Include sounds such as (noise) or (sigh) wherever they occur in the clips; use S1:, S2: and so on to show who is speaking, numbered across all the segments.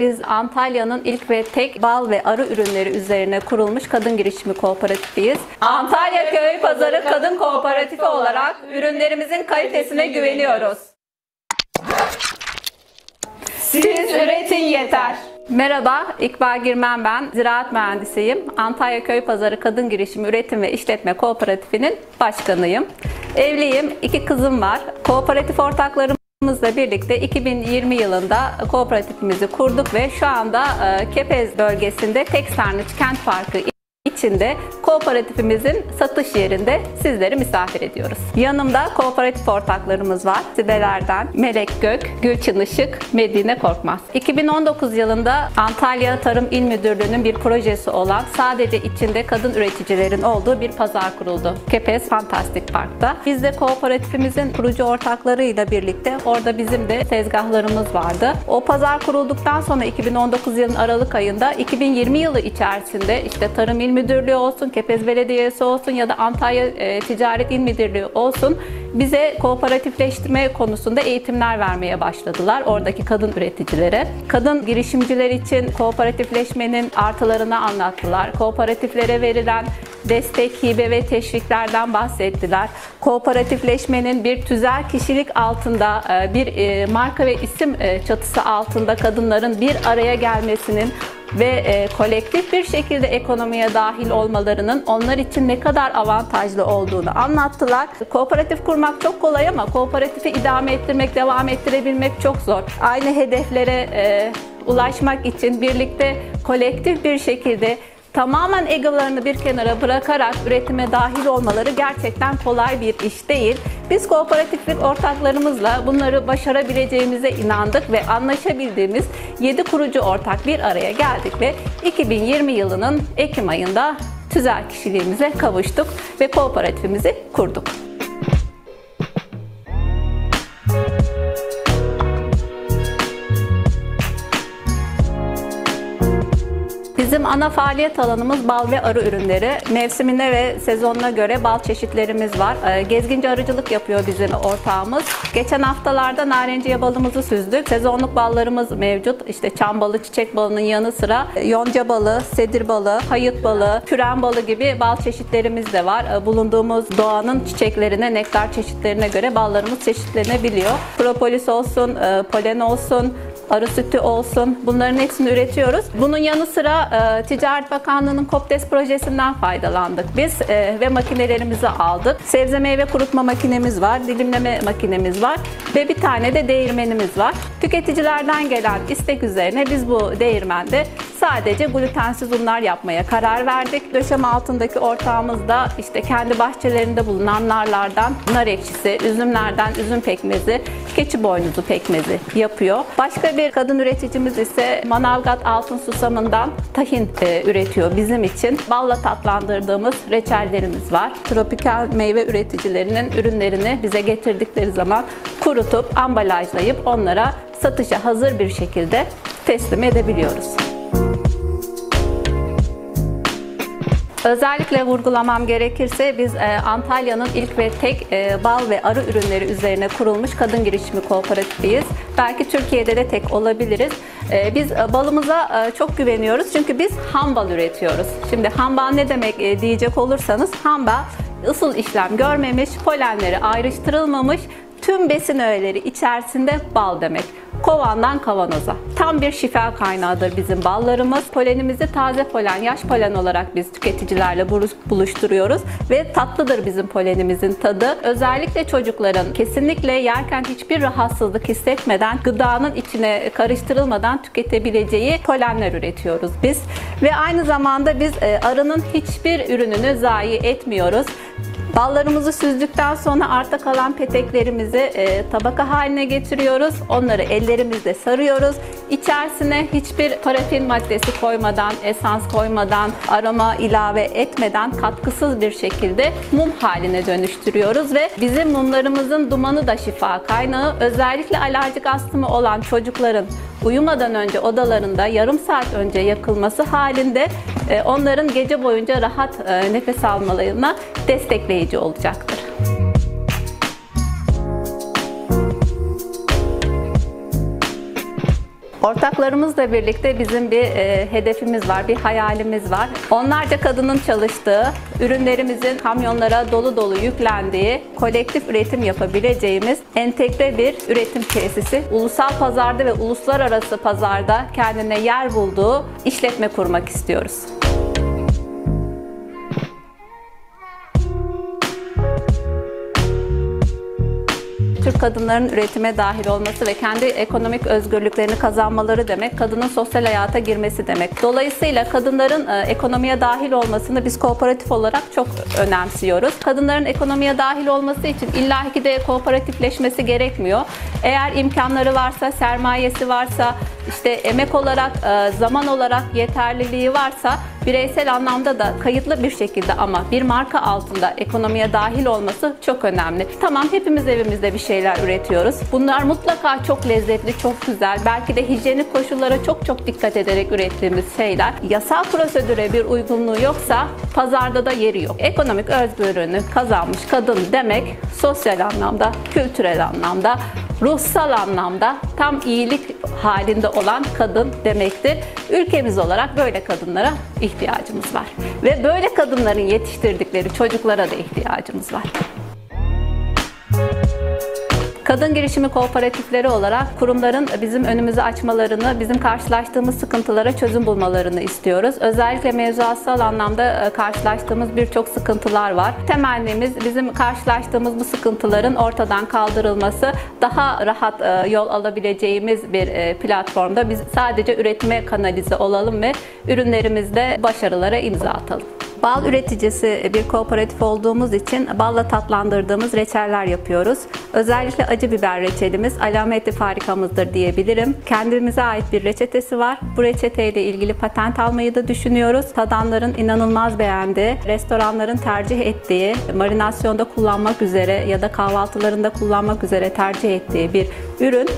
S1: Biz Antalya'nın ilk ve tek bal ve arı ürünleri üzerine kurulmuş kadın girişimi kooperatifiyiz. Antalya Köy Pazarı Kadın Kooperatifi olarak ürünlerimizin kalitesine güveniyoruz. Siz üretin yeter. Merhaba, İkbal Girmen ben. Ziraat mühendisiyim. Antalya Köy Pazarı Kadın Girişimi Üretim ve İşletme Kooperatifinin başkanıyım. Evliyim, iki kızım var. Kooperatif ortaklarımızla birlikte 2020 yılında kooperatifimizi kurduk ve şu anda e, Kepez bölgesinde tek sarnıç kent parkı içinde kooperatifimizin satış yerinde sizleri misafir ediyoruz. Yanımda kooperatif ortaklarımız var. Sibeler'den Melek Gök, Gülçin Işık, Medine Korkmaz. 2019 yılında Antalya Tarım İl Müdürlüğü'nün bir projesi olan sadece içinde kadın üreticilerin olduğu bir pazar kuruldu. Kepez Fantastik Park'ta. Biz de kooperatifimizin kurucu ortaklarıyla birlikte orada bizim de tezgahlarımız vardı. O pazar kurulduktan sonra 2019 yılının Aralık ayında 2020 yılı içerisinde işte Tarım İl Müdürlüğü olsun, Kepez Belediyesi olsun ya da Antalya e, Ticaret İl Müdürlüğü olsun bize kooperatifleştirme konusunda eğitimler vermeye başladılar oradaki kadın üreticilere. Kadın girişimciler için kooperatifleşmenin artılarını anlattılar. Kooperatiflere verilen destek, hibe ve teşviklerden bahsettiler. Kooperatifleşmenin bir tüzel kişilik altında, e, bir e, marka ve isim e, çatısı altında kadınların bir araya gelmesinin ve e, kolektif bir şekilde ekonomiye dahil olmalarının onlar için ne kadar avantajlı olduğunu anlattılar. Kooperatif kurmak çok kolay ama kooperatifi idame ettirmek, devam ettirebilmek çok zor. Aynı hedeflere e, ulaşmak için birlikte kolektif bir şekilde tamamen egolarını bir kenara bırakarak üretime dahil olmaları gerçekten kolay bir iş değil. Biz kooperatiflik ortaklarımızla bunları başarabileceğimize inandık ve anlaşabildiğimiz 7 kurucu ortak bir araya geldik ve 2020 yılının Ekim ayında tüzel kişiliğimize kavuştuk ve kooperatifimizi kurduk. Bizim ana faaliyet alanımız bal ve arı ürünleri. Mevsimine ve sezonuna göre bal çeşitlerimiz var. Ee, Gezginci arıcılık yapıyor bizim ortağımız. Geçen haftalarda narenciye balımızı süzdük. Sezonluk ballarımız mevcut. İşte çam balı, çiçek balının yanı sıra yonca balı, sedir balı, hayıt balı, küren balı gibi bal çeşitlerimiz de var. Ee, Bulunduğumuz doğanın çiçeklerine, nektar çeşitlerine göre ballarımız çeşitlenebiliyor. Propolis olsun, e, polen olsun, arı sütü olsun bunların hepsini üretiyoruz. Bunun yanı sıra e, Ticaret Bakanlığı'nın KOPTES projesinden faydalandık biz e, ve makinelerimizi aldık. Sebze meyve kurutma makinemiz var, dilimleme makinemiz var ve bir tane de değirmenimiz var. Tüketicilerden gelen istek üzerine biz bu değirmende sadece glutensiz unlar yapmaya karar verdik. Döşeme altındaki ortağımız da işte kendi bahçelerinde bulunan narlardan nar ekşisi, üzümlerden üzüm pekmezi, keçi boynuzu pekmezi yapıyor. Başka bir kadın üreticimiz ise Manavgat altın susamından tahin e, üretiyor bizim için. Balla tatlandırdığımız reçellerimiz var. Tropikal meyve üreticilerinin ürünlerini bize getirdikleri zaman kurutup ambalajlayıp onlara satışa hazır bir şekilde teslim edebiliyoruz. Özellikle vurgulamam gerekirse biz e, Antalya'nın ilk ve tek e, bal ve arı ürünleri üzerine kurulmuş kadın girişimi kooperatifiyiz. Belki Türkiye'de de tek olabiliriz. E, biz balımıza çok güveniyoruz çünkü biz ham bal üretiyoruz. Şimdi ham bal ne demek diyecek olursanız ham bal ısıl işlem görmemiş, polenleri ayrıştırılmamış, tüm besin öğeleri içerisinde bal demek. Kovandan kavanoza. Tam bir şifa kaynağıdır bizim ballarımız. Polenimizi taze polen, yaş polen olarak biz tüketicilerle buluşturuyoruz ve tatlıdır bizim polenimizin tadı. Özellikle çocukların kesinlikle yerken hiçbir rahatsızlık hissetmeden, gıdanın içine karıştırılmadan tüketebileceği polenler üretiyoruz biz. Ve aynı zamanda biz e, arının hiçbir ürününü zayi etmiyoruz. Ballarımızı süzdükten sonra arta kalan peteklerimizi e, tabaka haline getiriyoruz. Onları ellerimizle sarıyoruz. İçerisine hiçbir parafin maddesi koymadan, esans koymadan, aroma ilave etmeden katkısız bir şekilde mum haline dönüştürüyoruz ve bizim mumlarımızın dumanı da şifa kaynağı. Özellikle alerjik astımı olan çocukların uyumadan önce odalarında yarım saat önce yakılması halinde e, onların gece boyunca rahat e, nefes almalarına destekleyici olacaktır. Ortaklarımızla birlikte bizim bir e, hedefimiz var, bir hayalimiz var. Onlarca kadının çalıştığı, ürünlerimizin kamyonlara dolu dolu yüklendiği, kolektif üretim yapabileceğimiz entegre bir üretim tesisi. Ulusal pazarda ve uluslararası pazarda kendine yer bulduğu işletme kurmak istiyoruz. Türk kadınların üretime dahil olması ve kendi ekonomik özgürlüklerini kazanmaları demek, kadının sosyal hayata girmesi demek. Dolayısıyla kadınların e, ekonomiye dahil olmasını biz kooperatif olarak çok önemsiyoruz. Kadınların ekonomiye dahil olması için illaki de kooperatifleşmesi gerekmiyor. Eğer imkanları varsa, sermayesi varsa, işte emek olarak, e, zaman olarak yeterliliği varsa bireysel anlamda da kayıtlı bir şekilde ama bir marka altında ekonomiye dahil olması çok önemli. Tamam hepimiz evimizde bir şeyler üretiyoruz. Bunlar mutlaka çok lezzetli, çok güzel. Belki de hijyenik koşullara çok çok dikkat ederek ürettiğimiz şeyler. Yasal prosedüre bir uygunluğu yoksa pazarda da yeri yok. Ekonomik özgürlüğünü kazanmış kadın demek sosyal anlamda, kültürel anlamda ruhsal anlamda tam iyilik halinde olan kadın demektir. Ülkemiz olarak böyle kadınlara ihtiyacımız var. Ve böyle kadınların yetiştirdikleri çocuklara da ihtiyacımız var. Kadın girişimi kooperatifleri olarak kurumların bizim önümüzü açmalarını, bizim karşılaştığımız sıkıntılara çözüm bulmalarını istiyoruz. Özellikle mevzuatsal anlamda e, karşılaştığımız birçok sıkıntılar var. Temennimiz bizim karşılaştığımız bu sıkıntıların ortadan kaldırılması, daha rahat e, yol alabileceğimiz bir e, platformda biz sadece üretime kanalize olalım ve ürünlerimizde başarılara imza atalım. Bal üreticisi bir kooperatif olduğumuz için balla tatlandırdığımız reçeller yapıyoruz. Özellikle acı biber reçelimiz alameti farikamızdır diyebilirim. Kendimize ait bir reçetesi var. Bu reçeteyle ilgili patent almayı da düşünüyoruz. Tadanların inanılmaz beğendiği, restoranların tercih ettiği, marinasyonda kullanmak üzere ya da kahvaltılarında kullanmak üzere tercih ettiği bir ürün.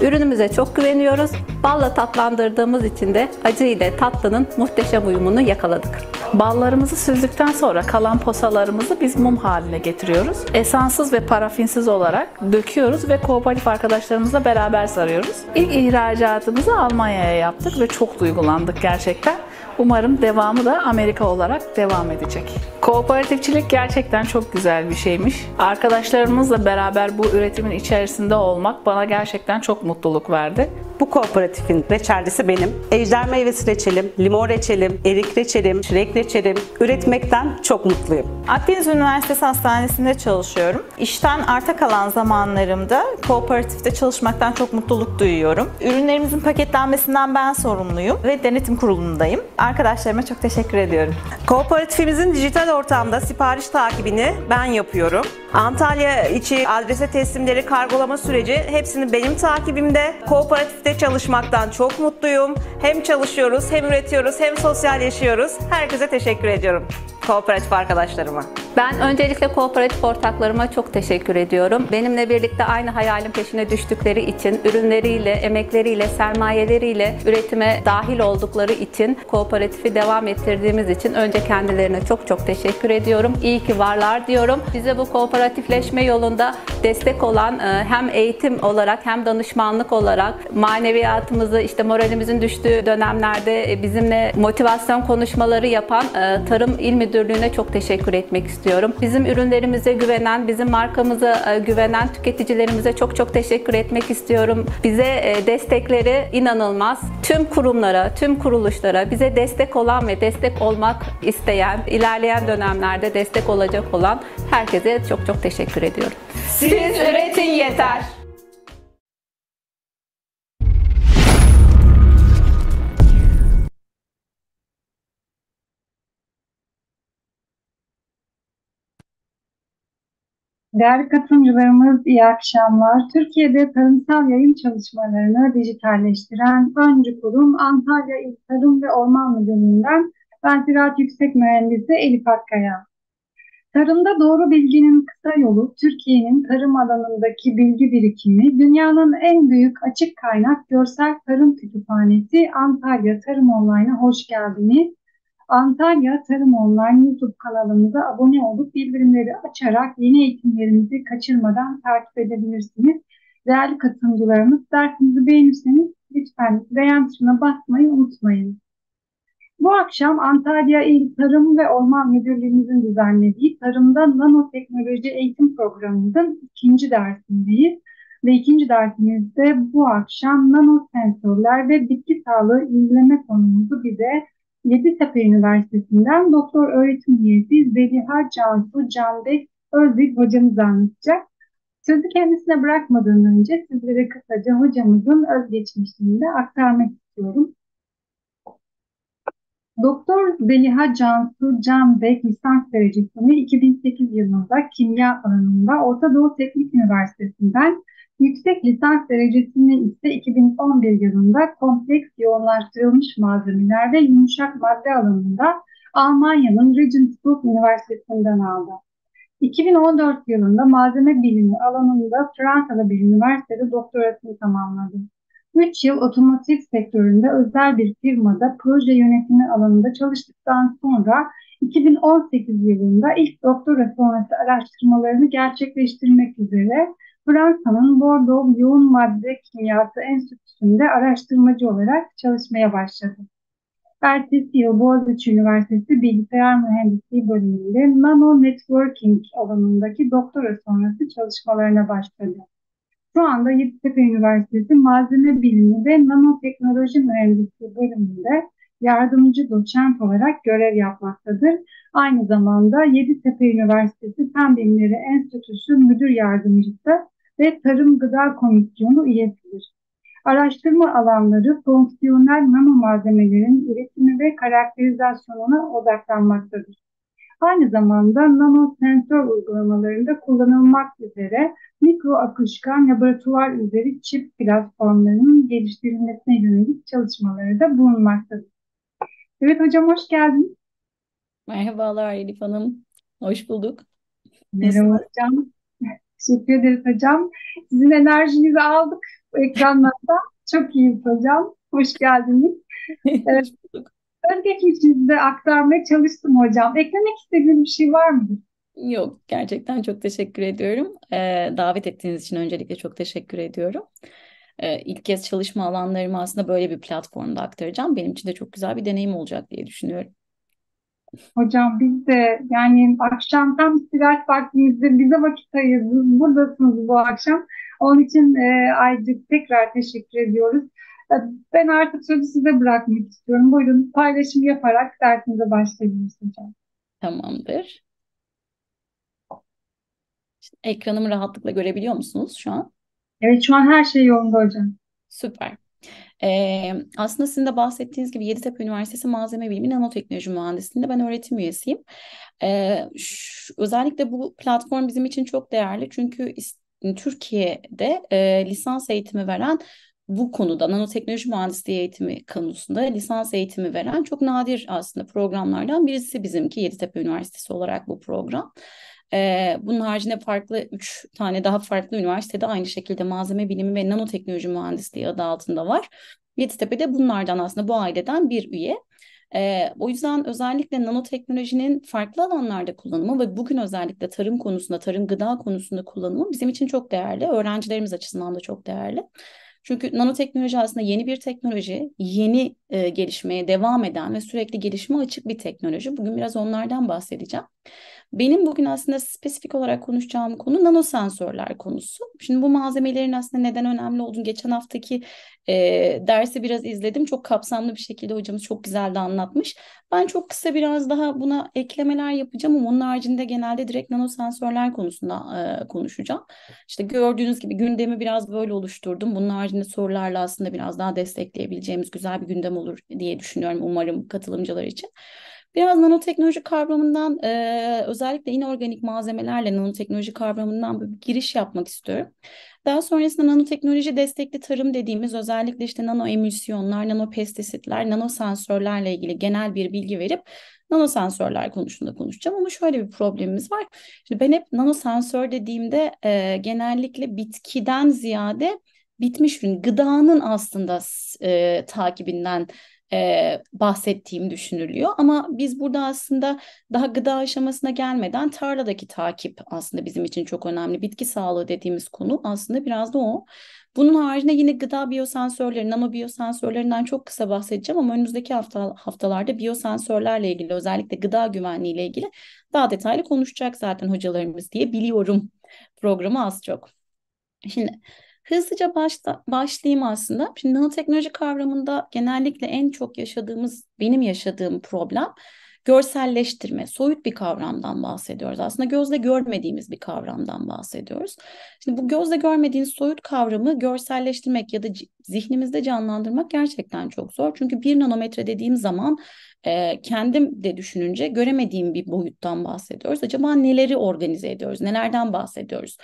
S1: Ürünümüze çok güveniyoruz. Balla tatlandırdığımız için de acı ile tatlının muhteşem uyumunu yakaladık.
S2: Ballarımızı süzdükten sonra kalan posalarımızı biz mum haline getiriyoruz. Esansız ve parafinsiz olarak döküyoruz ve kooperatif arkadaşlarımızla beraber sarıyoruz. İlk ihracatımızı Almanya'ya yaptık ve çok duygulandık gerçekten. Umarım devamı da Amerika olarak devam edecek. Kooperatifçilik gerçekten çok güzel bir şeymiş. Arkadaşlarımızla beraber bu üretimin içerisinde olmak bana gerçekten çok mutluluk verdi.
S3: Bu kooperatifin reçelcisi benim. Ejder meyvesi reçelim, limon reçelim, erik reçelim, çilek reçelim. Üretmekten çok mutluyum.
S4: Akdeniz Üniversitesi Hastanesi'nde çalışıyorum. İşten arta kalan zamanlarımda kooperatifte çalışmaktan çok mutluluk duyuyorum. Ürünlerimizin paketlenmesinden ben sorumluyum ve denetim kurulundayım. Arkadaşlarıma çok teşekkür ediyorum.
S5: Kooperatifimizin dijital ortamda sipariş takibini ben yapıyorum. Antalya içi adrese teslimleri, kargolama süreci hepsini benim takibimde. Kooperatifte çalışmaktan çok mutluyum. Hem çalışıyoruz, hem üretiyoruz, hem sosyalleşiyoruz. Herkese teşekkür ediyorum. Kooperatif arkadaşlarıma.
S1: Ben öncelikle kooperatif ortaklarıma çok teşekkür ediyorum. Benimle birlikte aynı hayalin peşine düştükleri için, ürünleriyle, emekleriyle, sermayeleriyle üretime dahil oldukları için, kooperatifi devam ettirdiğimiz için önce kendilerine çok çok teşekkür ediyorum. İyi ki varlar diyorum. Bize bu kooperatifleşme yolunda destek olan e, hem eğitim olarak hem danışmanlık olarak maneviyatımızı, işte moralimizin düştüğü dönemlerde e, bizimle motivasyon konuşmaları yapan e, Tarım İl Müdürlüğü'ne çok teşekkür etmek istiyorum. Bizim ürünlerimize güvenen, bizim markamıza güvenen tüketicilerimize çok çok teşekkür etmek istiyorum. Bize destekleri inanılmaz. Tüm kurumlara, tüm kuruluşlara bize destek olan ve destek olmak isteyen, ilerleyen dönemlerde destek olacak olan herkese çok çok teşekkür ediyorum.
S6: Siz üretin yeter.
S7: Değerli katılımcılarımız iyi akşamlar. Türkiye'de tarımsal yayın çalışmalarını dijitalleştiren öncü kurum Antalya İl Tarım ve Orman Müdürlüğü'nden ben Ziraat Yüksek Mühendisi Elif Akkaya. Tarımda doğru bilginin kısa yolu Türkiye'nin tarım alanındaki bilgi birikimi, dünyanın en büyük açık kaynak görsel tarım kütüphanesi Antalya Tarım Online'a hoş geldiniz. Antalya Tarım Online YouTube kanalımıza abone olup bildirimleri açarak yeni eğitimlerimizi kaçırmadan takip edebilirsiniz. Değerli katılımcılarımız dersimizi beğenirseniz lütfen beğen tuşuna basmayı unutmayın. Bu akşam Antalya İl Tarım ve Orman Müdürlüğümüzün düzenlediği Tarımda Nanoteknoloji Eğitim Programımızın ikinci dersindeyiz. Ve ikinci dersimizde bu akşam nanosensörler ve bitki sağlığı izleme konumuzu bize Yeditepe Üniversitesi'nden doktor öğretim üyesi Zeliha Cansu Canbek Özdil hocamız anlatacak. Sözü kendisine bırakmadan önce sizlere kısaca hocamızın özgeçmişini de aktarmak istiyorum. Doktor Zeliha Cansu Canbek lisans derecesini 2008 yılında kimya alanında Orta Doğu Teknik Üniversitesi'nden yüksek lisans derecesini ise 2011 yılında kompleks yoğunlaştırılmış malzemeler ve yumuşak madde alanında Almanya'nın Regensburg Üniversitesi'nden aldı. 2014 yılında malzeme bilimi alanında Fransa'da bir üniversitede doktorasını tamamladı. 3 yıl otomotiv sektöründe özel bir firmada proje yönetimi alanında çalıştıktan sonra 2018 yılında ilk doktora sonrası araştırmalarını gerçekleştirmek üzere Fransa'nın Bordeaux Yoğun Madde Kimyası Enstitüsü'nde araştırmacı olarak çalışmaya başladı. Ertesi yıl Boğaziçi Üniversitesi Bilgisayar Mühendisliği bölümünde Nano Networking alanındaki doktora sonrası çalışmalarına başladı. Şu anda Yeditepe Üniversitesi Malzeme Bilimi ve Nanoteknoloji Mühendisliği bölümünde yardımcı doçent olarak görev yapmaktadır. Aynı zamanda Yeditepe Üniversitesi Fen Bilimleri Enstitüsü Müdür Yardımcısı ve Tarım Gıda Komisyonu üyesidir. Araştırma alanları fonksiyonel nano malzemelerin üretimi ve karakterizasyonuna odaklanmaktadır. Aynı zamanda nano sensör uygulamalarında kullanılmak üzere mikro akışkan laboratuvar üzeri çip platformlarının geliştirilmesine yönelik çalışmaları da bulunmaktadır. Evet hocam hoş geldiniz.
S8: Merhabalar Elif Hanım. Hoş bulduk.
S7: Merhaba hocam. Teşekkür ederiz hocam. Sizin enerjinizi aldık ekranlarda. (laughs) Çok iyiyiz hocam. Hoş geldiniz. (laughs)
S8: Hoş bulduk.
S7: Özgeçmişinizde aktarmaya çalıştım hocam. Eklemek istediğiniz bir şey var mıdır?
S8: Yok, gerçekten çok teşekkür ediyorum. Ee, davet ettiğiniz için öncelikle çok teşekkür ediyorum. Ee, ilk kez çalışma alanlarımı aslında böyle bir platformda aktaracağım. Benim için de çok güzel bir deneyim olacak diye düşünüyorum.
S7: Hocam biz de yani akşam tam istirahat vaktimizde bize vakit ayırdınız. Buradasınız bu akşam. Onun için e, ayrıca tekrar teşekkür ediyoruz. E, Ben artık sözü size bırakmak istiyorum. Buyurun paylaşım yaparak dersinize başlayabiliriz hocam.
S8: Tamamdır. Şimdi ekranımı rahatlıkla görebiliyor musunuz şu an?
S7: Evet şu an her şey yolunda hocam.
S8: Süper. Ee, aslında sizin de bahsettiğiniz gibi Yeditepe Üniversitesi Malzeme Bilimi Nanoteknoloji Mühendisliği'nde ben öğretim üyesiyim. Ee, şu- özellikle bu platform bizim için çok değerli çünkü Türkiye'de e, lisans eğitimi veren bu konuda nanoteknoloji mühendisliği eğitimi konusunda lisans eğitimi veren çok nadir aslında programlardan birisi bizimki Yeditepe Üniversitesi olarak bu program. Bunun haricinde farklı üç tane daha farklı üniversitede aynı şekilde malzeme bilimi ve nanoteknoloji mühendisliği adı altında var. Yeditepe'de bunlardan aslında bu aileden bir üye. O yüzden özellikle nanoteknolojinin farklı alanlarda kullanımı ve bugün özellikle tarım konusunda, tarım gıda konusunda kullanımı bizim için çok değerli. Öğrencilerimiz açısından da çok değerli. Çünkü nanoteknoloji aslında yeni bir teknoloji, yeni e, gelişmeye devam eden ve sürekli gelişime açık bir teknoloji. Bugün biraz onlardan bahsedeceğim. Benim bugün aslında spesifik olarak konuşacağım konu nanosensörler konusu. Şimdi bu malzemelerin aslında neden önemli olduğunu geçen haftaki e, dersi biraz izledim. Çok kapsamlı bir şekilde hocamız çok güzel de anlatmış. Ben çok kısa biraz daha buna eklemeler yapacağım ama onun haricinde genelde direkt nanosensörler konusunda e, konuşacağım. İşte gördüğünüz gibi gündemi biraz böyle oluşturdum. Bunun haricinde sorularla aslında biraz daha destekleyebileceğimiz güzel bir gündem olur diye düşünüyorum umarım katılımcılar için. Biraz nanoteknoloji kavramından e, özellikle inorganik malzemelerle nanoteknoloji kavramından bir giriş yapmak istiyorum. Daha sonrasında nanoteknoloji destekli tarım dediğimiz özellikle işte nano emülsiyonlar, nano pestisitler, nano sensörlerle ilgili genel bir bilgi verip nano sensörler konusunda konuşacağım ama şöyle bir problemimiz var. Şimdi ben hep nano sensör dediğimde e, genellikle bitkiden ziyade bitmiş ürün, gıdanın aslında e, takibinden e, bahsettiğim düşünülüyor. Ama biz burada aslında daha gıda aşamasına gelmeden tarladaki takip aslında bizim için çok önemli. Bitki sağlığı dediğimiz konu aslında biraz da o. Bunun haricinde yine gıda biyosensörleri, nano biyosensörlerinden çok kısa bahsedeceğim ama önümüzdeki hafta, haftalarda biyosensörlerle ilgili özellikle gıda güvenliği ile ilgili daha detaylı konuşacak zaten hocalarımız diye biliyorum programı az çok. Şimdi hızlıca başla, başlayayım aslında. Şimdi nanoteknoloji kavramında genellikle en çok yaşadığımız, benim yaşadığım problem görselleştirme, soyut bir kavramdan bahsediyoruz. Aslında gözle görmediğimiz bir kavramdan bahsediyoruz. Şimdi bu gözle görmediğiniz soyut kavramı görselleştirmek ya da zihnimizde canlandırmak gerçekten çok zor. Çünkü bir nanometre dediğim zaman e, kendim de düşününce göremediğim bir boyuttan bahsediyoruz. Acaba neleri organize ediyoruz, nelerden bahsediyoruz?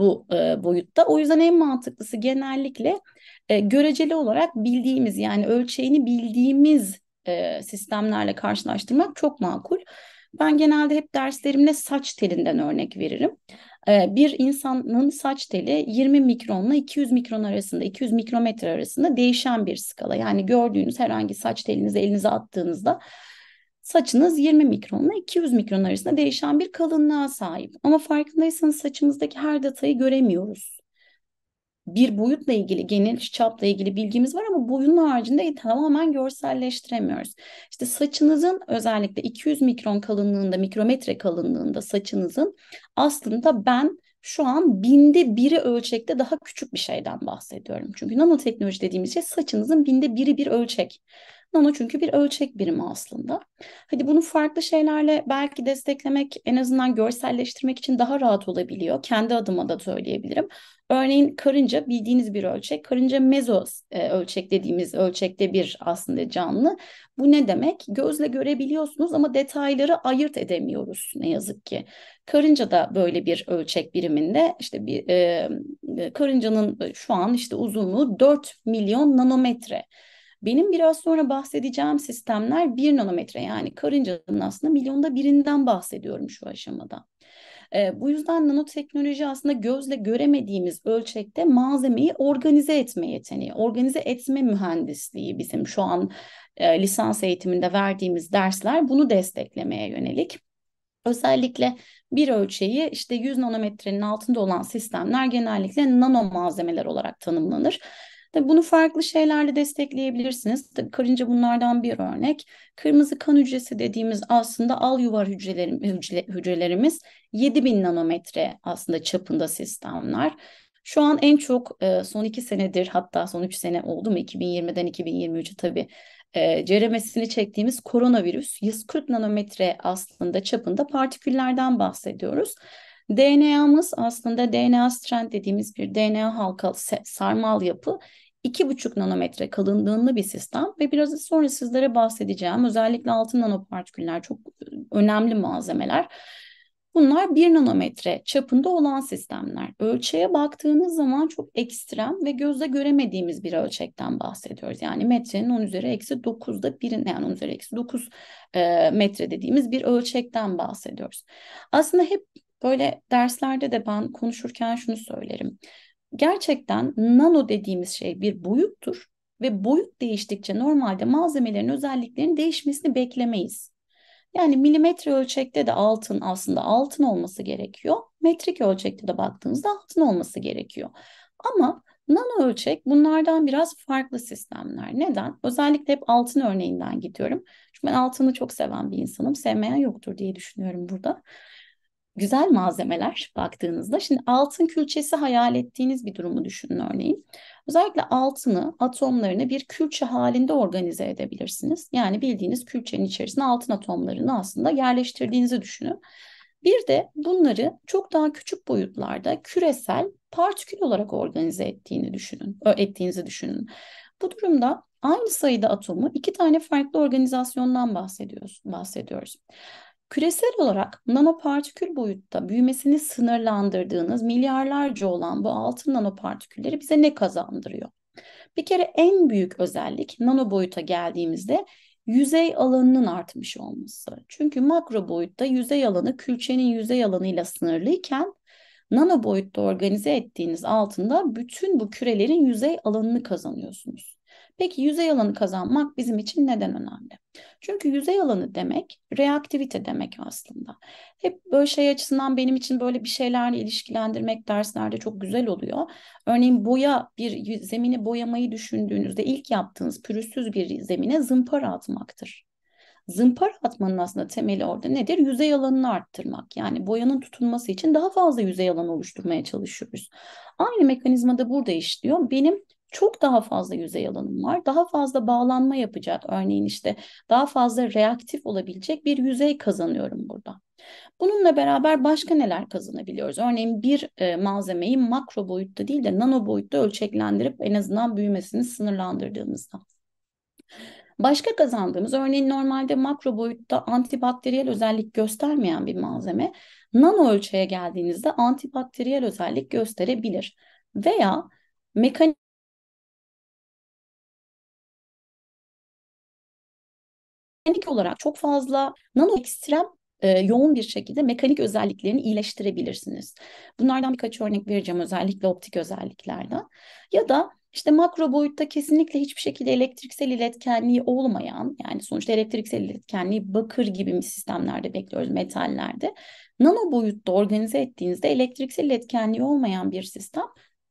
S8: Bu e, boyutta. O yüzden en mantıklısı genellikle e, göreceli olarak bildiğimiz yani ölçeğini bildiğimiz e, sistemlerle karşılaştırmak çok makul. Ben genelde hep derslerimde saç telinden örnek veririm. E, bir insanın saç teli 20 mikronla 200 mikron arasında, 200 mikrometre arasında değişen bir skala. Yani gördüğünüz herhangi saç telinizi elinize attığınızda saçınız 20 mikronla 200 mikron arasında değişen bir kalınlığa sahip. Ama farkındaysanız saçımızdaki her detayı göremiyoruz bir boyutla ilgili, geniş çapla ilgili bilgimiz var ama boyunun haricinde tamamen görselleştiremiyoruz. İşte saçınızın özellikle 200 mikron kalınlığında, mikrometre kalınlığında saçınızın aslında ben şu an binde biri ölçekte daha küçük bir şeyden bahsediyorum. Çünkü nanoteknoloji dediğimiz şey saçınızın binde biri bir ölçek. Nano çünkü bir ölçek birimi aslında. Hadi bunu farklı şeylerle belki desteklemek en azından görselleştirmek için daha rahat olabiliyor. Kendi adıma da söyleyebilirim. Örneğin karınca bildiğiniz bir ölçek. Karınca mezos e, ölçek dediğimiz ölçekte bir aslında canlı. Bu ne demek? Gözle görebiliyorsunuz ama detayları ayırt edemiyoruz ne yazık ki. Karınca da böyle bir ölçek biriminde işte bir e, karıncanın şu an işte uzunluğu 4 milyon nanometre. Benim biraz sonra bahsedeceğim sistemler 1 nanometre yani karıncanın aslında milyonda birinden bahsediyorum şu aşamada. E, bu yüzden nanoteknoloji aslında gözle göremediğimiz ölçekte malzemeyi organize etme yeteneği, organize etme mühendisliği bizim şu an e, lisans eğitiminde verdiğimiz dersler bunu desteklemeye yönelik. Özellikle bir ölçeği işte 100 nanometrenin altında olan sistemler genellikle nano malzemeler olarak tanımlanır. Tabii bunu farklı şeylerle destekleyebilirsiniz. Tabii karınca bunlardan bir örnek. Kırmızı kan hücresi dediğimiz aslında al yuvar hücrelerim, hücre, hücrelerimiz 7000 nanometre aslında çapında sistemler. Şu an en çok e, son iki senedir hatta son üç sene oldu mu 2020'den 2023'e tabii e, ceremesini çektiğimiz koronavirüs 140 nanometre aslında çapında partiküllerden bahsediyoruz. DNA'mız aslında DNA strand dediğimiz bir DNA halkalı sarmal yapı 2,5 nanometre kalınlığında bir sistem ve biraz sonra sizlere bahsedeceğim özellikle altın nanopartiküller çok önemli malzemeler. Bunlar 1 nanometre çapında olan sistemler. Ölçeğe baktığınız zaman çok ekstrem ve gözle göremediğimiz bir ölçekten bahsediyoruz. Yani metrenin 10 üzeri eksi 9'da birin yani 10 üzeri eksi 9 e, metre dediğimiz bir ölçekten bahsediyoruz. Aslında hep Böyle derslerde de ben konuşurken şunu söylerim. Gerçekten nano dediğimiz şey bir boyuttur ve boyut değiştikçe normalde malzemelerin özelliklerinin değişmesini beklemeyiz. Yani milimetre ölçekte de altın aslında altın olması gerekiyor. Metrik ölçekte de baktığınızda altın olması gerekiyor. Ama nano ölçek bunlardan biraz farklı sistemler. Neden? Özellikle hep altın örneğinden gidiyorum. Çünkü ben altını çok seven bir insanım. Sevmeyen yoktur diye düşünüyorum burada güzel malzemeler baktığınızda. Şimdi altın külçesi hayal ettiğiniz bir durumu düşünün örneğin. Özellikle altını, atomlarını bir külçe halinde organize edebilirsiniz. Yani bildiğiniz külçenin içerisine altın atomlarını aslında yerleştirdiğinizi düşünün. Bir de bunları çok daha küçük boyutlarda küresel partikül olarak organize ettiğini düşünün, ettiğinizi düşünün. Bu durumda aynı sayıda atomu iki tane farklı organizasyondan bahsediyoruz. bahsediyoruz. Küresel olarak nanopartikül boyutta büyümesini sınırlandırdığınız milyarlarca olan bu altın nanopartikülleri bize ne kazandırıyor? Bir kere en büyük özellik nano boyuta geldiğimizde yüzey alanının artmış olması. Çünkü makro boyutta yüzey alanı külçenin yüzey alanıyla sınırlıyken nano boyutta organize ettiğiniz altında bütün bu kürelerin yüzey alanını kazanıyorsunuz. Peki yüzey alanı kazanmak bizim için neden önemli? Çünkü yüzey alanı demek reaktivite demek aslında. Hep böyle şey açısından benim için böyle bir şeylerle ilişkilendirmek derslerde çok güzel oluyor. Örneğin boya bir zemini boyamayı düşündüğünüzde ilk yaptığınız pürüzsüz bir zemine zımpara atmaktır. Zımpara atmanın aslında temeli orada nedir? Yüzey alanını arttırmak. Yani boyanın tutunması için daha fazla yüzey alanı oluşturmaya çalışıyoruz. Aynı mekanizma da burada işliyor. Benim çok daha fazla yüzey alanım var. Daha fazla bağlanma yapacak. Örneğin işte daha fazla reaktif olabilecek bir yüzey kazanıyorum burada. Bununla beraber başka neler kazanabiliyoruz? Örneğin bir e, malzemeyi makro boyutta değil de nano boyutta ölçeklendirip en azından büyümesini sınırlandırdığımızda. Başka kazandığımız örneğin normalde makro boyutta antibakteriyel özellik göstermeyen bir malzeme nano ölçeğe geldiğinizde antibakteriyel özellik gösterebilir. Veya mekanik olarak çok fazla nano ekstrem e, yoğun bir şekilde mekanik özelliklerini iyileştirebilirsiniz. Bunlardan birkaç örnek vereceğim özellikle optik özelliklerden. Ya da işte makro boyutta kesinlikle hiçbir şekilde elektriksel iletkenliği olmayan yani sonuçta elektriksel iletkenliği bakır gibi sistemlerde bekliyoruz metallerde. Nano boyutta organize ettiğinizde elektriksel iletkenliği olmayan bir sistem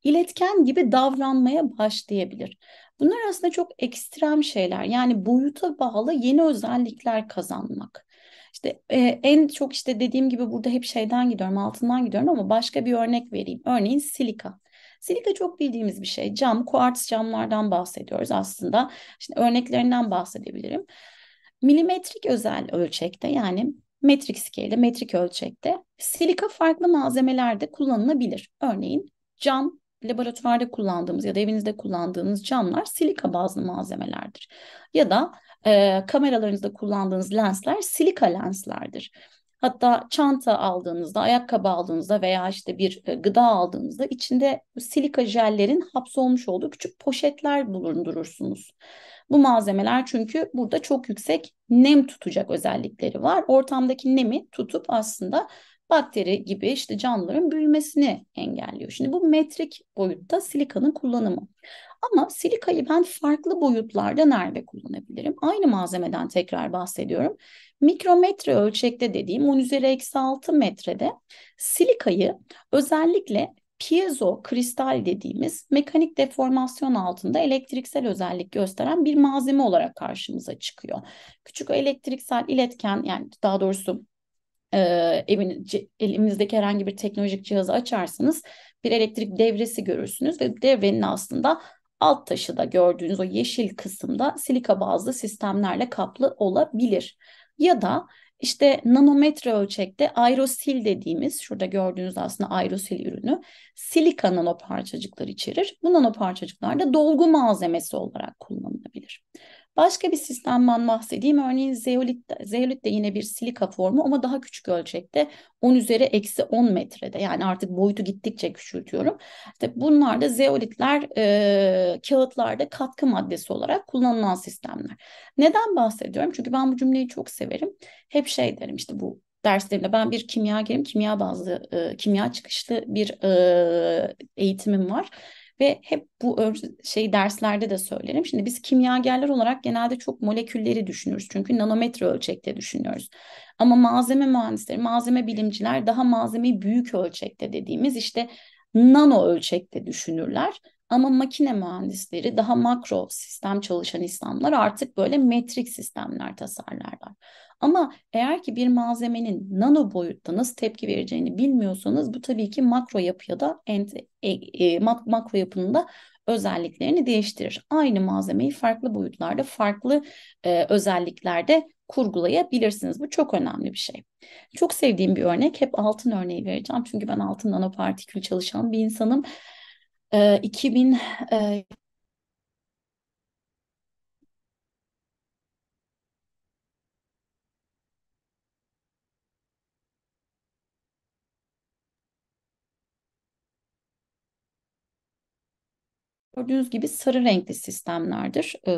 S8: iletken gibi davranmaya başlayabilir. Bunlar aslında çok ekstrem şeyler. Yani boyuta bağlı yeni özellikler kazanmak. İşte e, en çok işte dediğim gibi burada hep şeyden gidiyorum, altından gidiyorum ama başka bir örnek vereyim. Örneğin silika. Silika çok bildiğimiz bir şey. Cam, kuartz camlardan bahsediyoruz aslında. Şimdi örneklerinden bahsedebilirim. Milimetrik özel ölçekte yani metrik scale'de, metrik ölçekte silika farklı malzemelerde kullanılabilir. Örneğin cam laboratuvarda kullandığımız ya da evinizde kullandığınız camlar silika bazlı malzemelerdir. Ya da e, kameralarınızda kullandığınız lensler silika lenslerdir. Hatta çanta aldığınızda, ayakkabı aldığınızda veya işte bir e, gıda aldığınızda içinde silika jellerin hapsolmuş olduğu küçük poşetler bulundurursunuz. Bu malzemeler çünkü burada çok yüksek nem tutacak özellikleri var. Ortamdaki nemi tutup aslında bakteri gibi işte canlıların büyümesini engelliyor. Şimdi bu metrik boyutta silikanın kullanımı. Ama silikayı ben farklı boyutlarda nerede kullanabilirim? Aynı malzemeden tekrar bahsediyorum. Mikrometre ölçekte dediğim 10 üzeri eksi 6 metrede silikayı özellikle piezo kristal dediğimiz mekanik deformasyon altında elektriksel özellik gösteren bir malzeme olarak karşımıza çıkıyor. Küçük elektriksel iletken yani daha doğrusu e, evin, elimizdeki herhangi bir teknolojik cihazı açarsanız bir elektrik devresi görürsünüz ve devrenin aslında alt taşı da gördüğünüz o yeşil kısımda silika bazlı sistemlerle kaplı olabilir. Ya da işte nanometre ölçekte aerosil dediğimiz şurada gördüğünüz aslında aerosil ürünü silika nanoparçacıklar içerir. Bu nanoparçacıklar da dolgu malzemesi olarak kullanılabilir. Başka bir sistemden bahsedeyim. Örneğin zeolit, zeolit de yine bir silika formu ama daha küçük ölçekte 10 üzeri eksi 10 metrede. Yani artık boyutu gittikçe küçültüyorum. İşte bunlar da zeolitler e, kağıtlarda katkı maddesi olarak kullanılan sistemler. Neden bahsediyorum? Çünkü ben bu cümleyi çok severim. Hep şey derim işte bu derslerimde ben bir kimyagerim, kimya bazlı, e, kimya çıkışlı bir e, eğitimim var. Ve hep bu şey derslerde de söylerim. Şimdi biz kimyagerler olarak genelde çok molekülleri düşünürüz. Çünkü nanometre ölçekte düşünüyoruz. Ama malzeme mühendisleri, malzeme bilimciler daha malzemeyi büyük ölçekte dediğimiz işte nano ölçekte düşünürler. Ama makine mühendisleri daha makro sistem çalışan İslamlar artık böyle metrik sistemler tasarlarlar. Ama eğer ki bir malzemenin nano boyutta nasıl tepki vereceğini bilmiyorsanız bu tabii ki makro yapıya da ente, e, mak, makro yapının da özelliklerini değiştirir. Aynı malzemeyi farklı boyutlarda, farklı e, özelliklerde kurgulayabilirsiniz. Bu çok önemli bir şey. Çok sevdiğim bir örnek. Hep altın örneği vereceğim. Çünkü ben altın nanopartikül çalışan bir insanım. E, 2000 e, Gördüğünüz gibi sarı renkli sistemlerdir. Ee,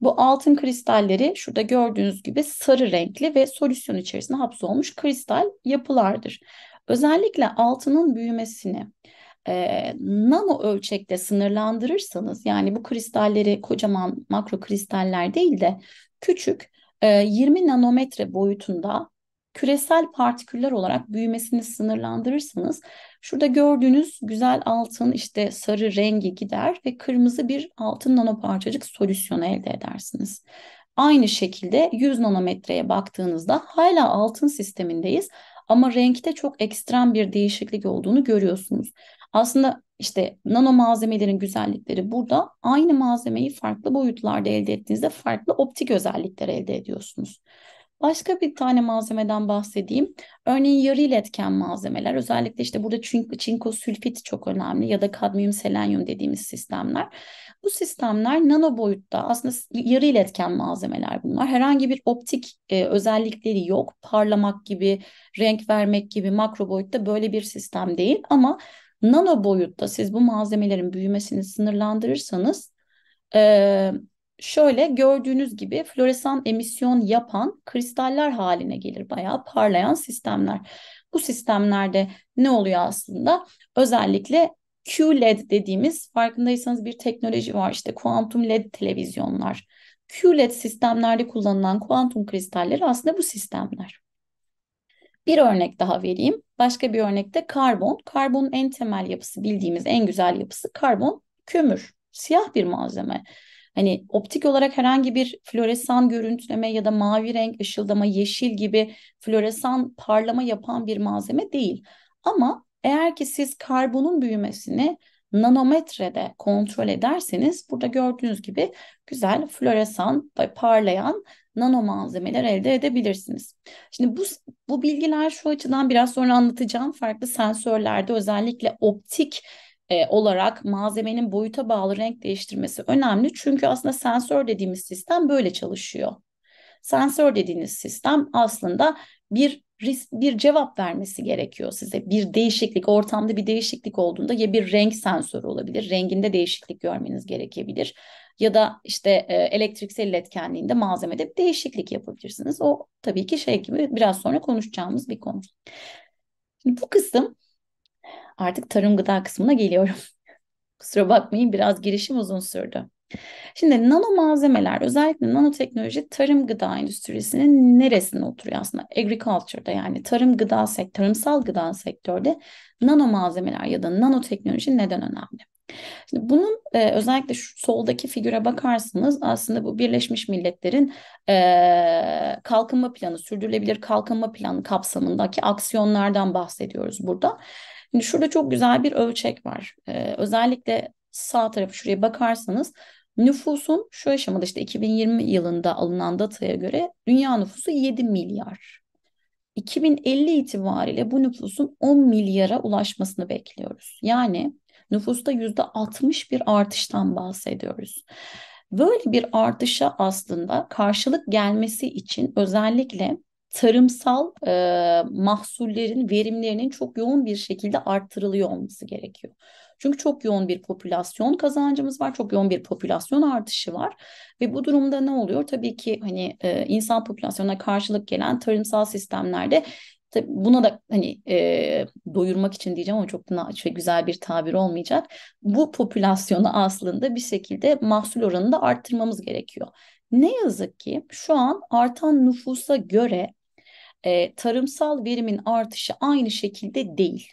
S8: bu altın kristalleri şurada gördüğünüz gibi sarı renkli ve solüsyon içerisinde hapsolmuş kristal yapılardır. Özellikle altının büyümesini e, nano ölçekte sınırlandırırsanız yani bu kristalleri kocaman makro kristaller değil de küçük e, 20 nanometre boyutunda küresel partiküller olarak büyümesini sınırlandırırsanız şurada gördüğünüz güzel altın işte sarı rengi gider ve kırmızı bir altın nanoparçacık solüsyonu elde edersiniz. Aynı şekilde 100 nanometreye baktığınızda hala altın sistemindeyiz ama renkte çok ekstrem bir değişiklik olduğunu görüyorsunuz. Aslında işte nano malzemelerin güzellikleri burada aynı malzemeyi farklı boyutlarda elde ettiğinizde farklı optik özellikler elde ediyorsunuz. Başka bir tane malzemeden bahsedeyim. Örneğin yarı iletken malzemeler. Özellikle işte burada çinko, çinko sülfit çok önemli ya da kadmiyum selenyum dediğimiz sistemler. Bu sistemler nano boyutta aslında yarı iletken malzemeler bunlar. Herhangi bir optik e, özellikleri yok. Parlamak gibi, renk vermek gibi makro boyutta böyle bir sistem değil. Ama nano boyutta siz bu malzemelerin büyümesini sınırlandırırsanız e, şöyle gördüğünüz gibi floresan emisyon yapan kristaller haline gelir. Bayağı parlayan sistemler. Bu sistemlerde ne oluyor aslında? Özellikle QLED dediğimiz farkındaysanız bir teknoloji var işte kuantum LED televizyonlar. QLED sistemlerde kullanılan kuantum kristalleri aslında bu sistemler. Bir örnek daha vereyim. Başka bir örnekte karbon. Karbonun en temel yapısı bildiğimiz en güzel yapısı karbon kömür. Siyah bir malzeme. Hani optik olarak herhangi bir floresan görüntüleme ya da mavi renk ışıldama, yeşil gibi floresan parlama yapan bir malzeme değil. Ama eğer ki siz karbonun büyümesini nanometrede kontrol ederseniz burada gördüğünüz gibi güzel floresan ve parlayan nano malzemeler elde edebilirsiniz. Şimdi bu, bu bilgiler şu açıdan biraz sonra anlatacağım farklı sensörlerde özellikle optik e, olarak malzemenin boyuta bağlı renk değiştirmesi önemli. Çünkü aslında sensör dediğimiz sistem böyle çalışıyor. Sensör dediğiniz sistem aslında bir bir cevap vermesi gerekiyor size. Bir değişiklik, ortamda bir değişiklik olduğunda ya bir renk sensörü olabilir, renginde değişiklik görmeniz gerekebilir. Ya da işte e, elektriksel iletkenliğinde malzemede bir değişiklik yapabilirsiniz. O tabii ki şey gibi biraz sonra konuşacağımız bir konu. Şimdi bu kısım artık tarım gıda kısmına geliyorum. (laughs) Kusura bakmayın biraz girişim uzun sürdü. Şimdi nano malzemeler özellikle nanoteknoloji tarım gıda endüstrisinin neresine oturuyor aslında? Agriculture'da yani tarım gıda sektör, tarımsal gıda sektörde nano malzemeler ya da nanoteknoloji neden önemli? Şimdi bunun e, özellikle şu soldaki figüre bakarsanız aslında bu Birleşmiş Milletler'in e, kalkınma planı, sürdürülebilir kalkınma planı kapsamındaki aksiyonlardan bahsediyoruz burada. Şimdi şurada çok güzel bir ölçek var. E, özellikle sağ tarafı şuraya bakarsanız Nüfusun şu aşamada işte 2020 yılında alınan dataya göre dünya nüfusu 7 milyar. 2050 itibariyle bu nüfusun 10 milyara ulaşmasını bekliyoruz. Yani nüfusta %60 bir artıştan bahsediyoruz. Böyle bir artışa aslında karşılık gelmesi için özellikle tarımsal e, mahsullerin verimlerinin çok yoğun bir şekilde arttırılıyor olması gerekiyor. Çünkü çok yoğun bir popülasyon kazancımız var, çok yoğun bir popülasyon artışı var ve bu durumda ne oluyor? Tabii ki hani e, insan popülasyonuna karşılık gelen tarımsal sistemlerde Tabii buna da hani e, doyurmak için diyeceğim ama çok da şey, güzel bir tabir olmayacak. Bu popülasyonu aslında bir şekilde mahsul oranını da arttırmamız gerekiyor. Ne yazık ki şu an artan nüfusa göre e, tarımsal verimin artışı aynı şekilde değil.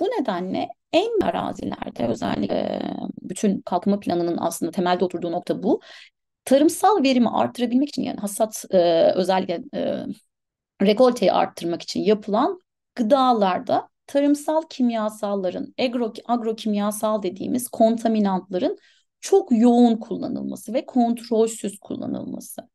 S8: Bu nedenle en arazilerde özellikle bütün kalkınma planının aslında temelde oturduğu nokta bu. Tarımsal verimi arttırabilmek için yani hasat e, özellikle e, rekolteyi arttırmak için yapılan gıdalarda tarımsal kimyasalların, agro, agrokimyasal dediğimiz kontaminantların çok yoğun kullanılması ve kontrolsüz kullanılması.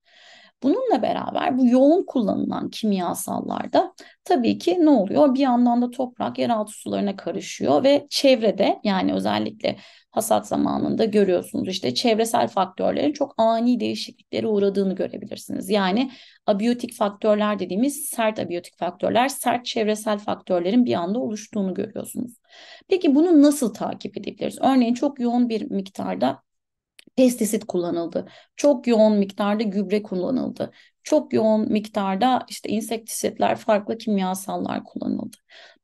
S8: Bununla beraber bu yoğun kullanılan kimyasallarda tabii ki ne oluyor? Bir yandan da toprak yeraltı sularına karışıyor ve çevrede yani özellikle hasat zamanında görüyorsunuz işte çevresel faktörlerin çok ani değişikliklere uğradığını görebilirsiniz. Yani abiyotik faktörler dediğimiz sert abiyotik faktörler, sert çevresel faktörlerin bir anda oluştuğunu görüyorsunuz. Peki bunu nasıl takip edebiliriz? Örneğin çok yoğun bir miktarda pestisit kullanıldı. Çok yoğun miktarda gübre kullanıldı. çok yoğun miktarda işte insektisitler, farklı kimyasallar kullanıldı.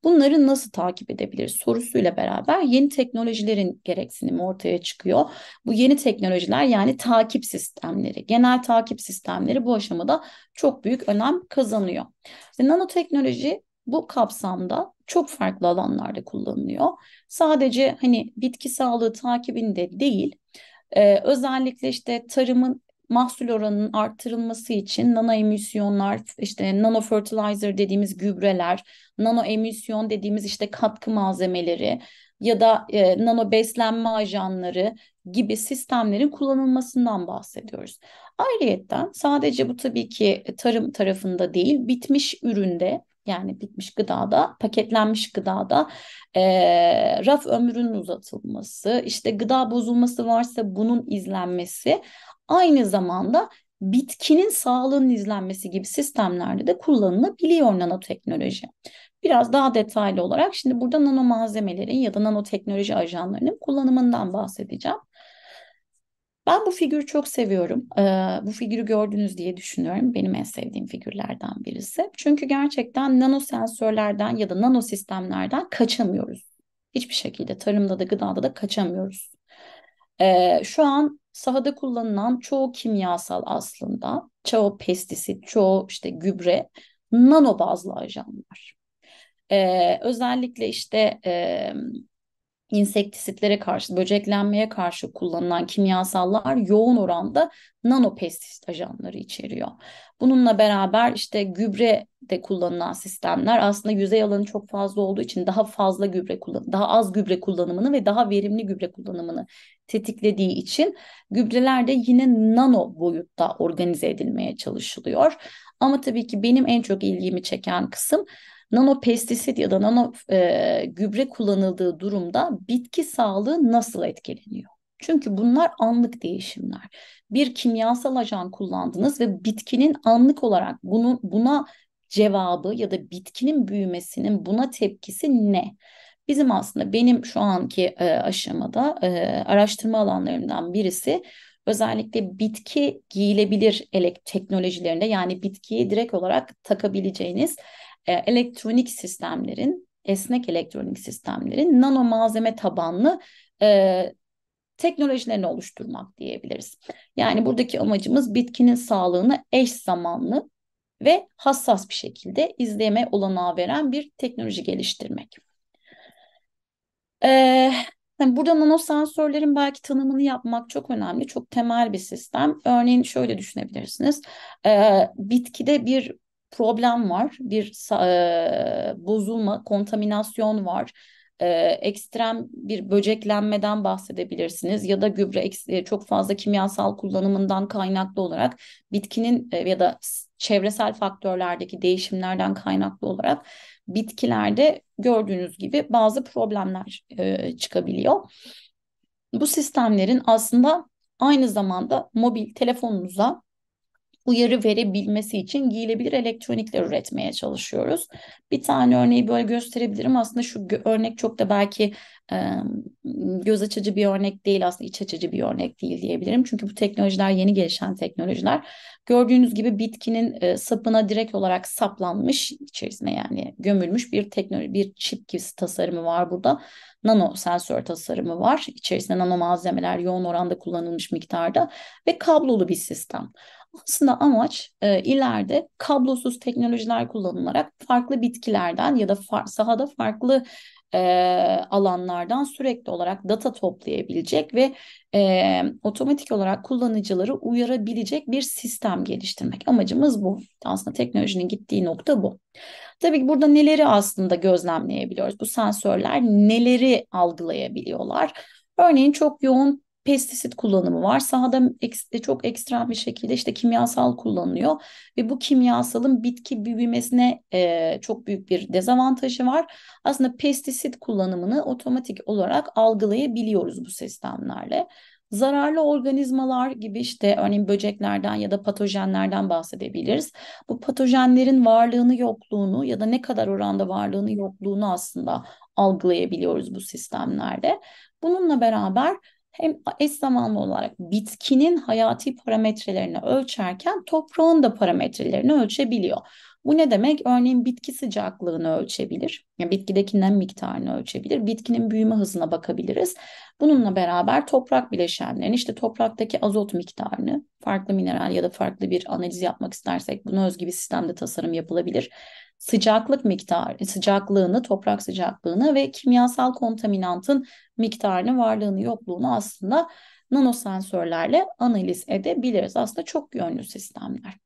S8: Bunları nasıl takip edebiliriz sorusuyla beraber yeni teknolojilerin gereksinimi ortaya çıkıyor. Bu yeni teknolojiler yani takip sistemleri, genel takip sistemleri bu aşamada çok büyük önem kazanıyor. İşte nanoteknoloji bu kapsamda çok farklı alanlarda kullanılıyor. Sadece hani bitki sağlığı takibinde değil, e, özellikle işte tarımın mahsul oranının arttırılması için nano emisyonlar, işte nano fertilizer dediğimiz gübreler, nano emisyon dediğimiz işte katkı malzemeleri ya da e, nano beslenme ajanları gibi sistemlerin kullanılmasından bahsediyoruz. Ayrıyeten sadece bu tabii ki tarım tarafında değil, bitmiş üründe yani bitmiş gıdada, paketlenmiş gıdada e, raf ömrünün uzatılması, işte gıda bozulması varsa bunun izlenmesi aynı zamanda bitkinin sağlığının izlenmesi gibi sistemlerde de kullanılabiliyor nanoteknoloji. Biraz daha detaylı olarak şimdi burada nano malzemelerin ya da nanoteknoloji ajanlarının kullanımından bahsedeceğim. Ben bu figürü çok seviyorum. Ee, bu figürü gördünüz diye düşünüyorum. Benim en sevdiğim figürlerden birisi. Çünkü gerçekten nano sensörlerden ya da nano sistemlerden kaçamıyoruz. Hiçbir şekilde tarımda da gıdada da kaçamıyoruz. Ee, şu an sahada kullanılan çoğu kimyasal aslında, çoğu pestisit, çoğu işte gübre nano bazlı ajanlar. Ee, özellikle işte e, insektisitlere karşı, böceklenmeye karşı kullanılan kimyasallar yoğun oranda nanopestisit ajanları içeriyor. Bununla beraber işte gübre de kullanılan sistemler aslında yüzey alanı çok fazla olduğu için daha fazla gübre kullan daha az gübre kullanımını ve daha verimli gübre kullanımını tetiklediği için gübreler de yine nano boyutta organize edilmeye çalışılıyor. Ama tabii ki benim en çok ilgimi çeken kısım nano pestisit ya da nano e, gübre kullanıldığı durumda bitki sağlığı nasıl etkileniyor? Çünkü bunlar anlık değişimler. Bir kimyasal ajan kullandınız ve bitkinin anlık olarak bunu buna cevabı ya da bitkinin büyümesinin buna tepkisi ne? Bizim aslında benim şu anki e, aşamada e, araştırma alanlarımdan birisi özellikle bitki giyilebilir teknolojilerinde yani bitkiyi direkt olarak takabileceğiniz e, elektronik sistemlerin, esnek elektronik sistemlerin nano malzeme tabanlı e, teknolojilerini oluşturmak diyebiliriz. Yani buradaki amacımız bitkinin sağlığını eş zamanlı ve hassas bir şekilde izleme olanağı veren bir teknoloji geliştirmek. Ee, burada nanosensörlerin belki tanımını yapmak çok önemli. Çok temel bir sistem. Örneğin şöyle düşünebilirsiniz. Ee, bitkide bir problem var, bir e, bozulma, kontaminasyon var. E, ekstrem bir böceklenmeden bahsedebilirsiniz ya da gübre e, çok fazla kimyasal kullanımından kaynaklı olarak bitkinin e, ya da çevresel faktörlerdeki değişimlerden kaynaklı olarak bitkilerde gördüğünüz gibi bazı problemler e, çıkabiliyor. Bu sistemlerin aslında aynı zamanda mobil telefonunuza uyarı verebilmesi için giyilebilir elektronikler üretmeye çalışıyoruz. Bir tane örneği böyle gösterebilirim. Aslında şu örnek çok da belki e, göz açıcı bir örnek değil aslında iç açıcı bir örnek değil diyebilirim. Çünkü bu teknolojiler yeni gelişen teknolojiler. Gördüğünüz gibi bitkinin e, sapına direkt olarak saplanmış içerisine yani gömülmüş bir teknoloji bir çip gibi tasarımı var burada. Nano sensör tasarımı var. İçerisinde nano malzemeler yoğun oranda kullanılmış miktarda ve kablolu bir sistem. Aslında amaç e, ileride kablosuz teknolojiler kullanılarak farklı bitkilerden ya da far, sahada farklı e, alanlardan sürekli olarak data toplayabilecek ve e, otomatik olarak kullanıcıları uyarabilecek bir sistem geliştirmek. Amacımız bu. Aslında teknolojinin gittiği nokta bu. Tabii ki burada neleri aslında gözlemleyebiliyoruz? Bu sensörler neleri algılayabiliyorlar? Örneğin çok yoğun pestisit kullanımı var. Sahada e, çok ekstrem bir şekilde işte kimyasal kullanılıyor ve bu kimyasalın bitki büyümesine e, çok büyük bir dezavantajı var. Aslında pestisit kullanımını otomatik olarak algılayabiliyoruz bu sistemlerle. Zararlı organizmalar gibi işte örneğin böceklerden ya da patojenlerden bahsedebiliriz. Bu patojenlerin varlığını yokluğunu ya da ne kadar oranda varlığını yokluğunu aslında algılayabiliyoruz bu sistemlerde. Bununla beraber hem eş zamanlı olarak bitkinin hayati parametrelerini ölçerken toprağın da parametrelerini ölçebiliyor. Bu ne demek? Örneğin bitki sıcaklığını ölçebilir. Yani bitkideki nem miktarını ölçebilir. Bitkinin büyüme hızına bakabiliriz. Bununla beraber toprak bileşenlerini, işte topraktaki azot miktarını, farklı mineral ya da farklı bir analiz yapmak istersek buna özgü bir sistemde tasarım yapılabilir. Sıcaklık miktarı, sıcaklığını, toprak sıcaklığını ve kimyasal kontaminantın miktarını, varlığını, yokluğunu aslında nanosensörlerle analiz edebiliriz. Aslında çok yönlü sistemler.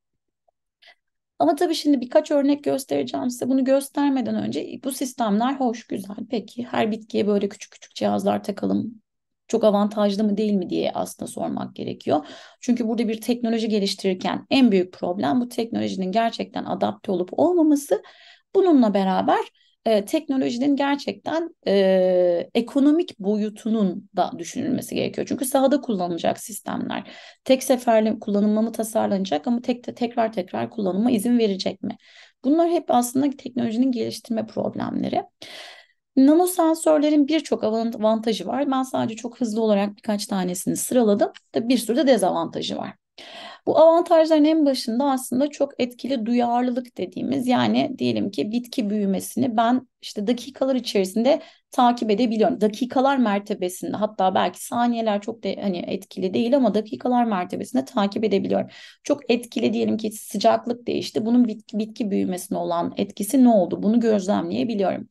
S8: Ama tabii şimdi birkaç örnek göstereceğim size. Bunu göstermeden önce bu sistemler hoş, güzel. Peki her bitkiye böyle küçük küçük cihazlar takalım. Çok avantajlı mı değil mi diye aslında sormak gerekiyor. Çünkü burada bir teknoloji geliştirirken en büyük problem bu teknolojinin gerçekten adapte olup olmaması. Bununla beraber e, teknolojinin gerçekten e, ekonomik boyutunun da düşünülmesi gerekiyor. Çünkü sahada kullanılacak sistemler tek seferli kullanıma mı tasarlanacak ama tek tekrar tekrar kullanıma izin verecek mi? Bunlar hep aslında teknolojinin geliştirme problemleri. Nano sensörlerin birçok avantajı var. Ben sadece çok hızlı olarak birkaç tanesini sıraladım. Tabii bir sürü de dezavantajı var. Bu avantajların en başında aslında çok etkili duyarlılık dediğimiz yani diyelim ki bitki büyümesini ben işte dakikalar içerisinde takip edebiliyorum. Dakikalar mertebesinde hatta belki saniyeler çok da hani etkili değil ama dakikalar mertebesinde takip edebiliyorum. Çok etkili diyelim ki sıcaklık değişti. Bunun bitki, bitki büyümesine olan etkisi ne oldu? Bunu gözlemleyebiliyorum.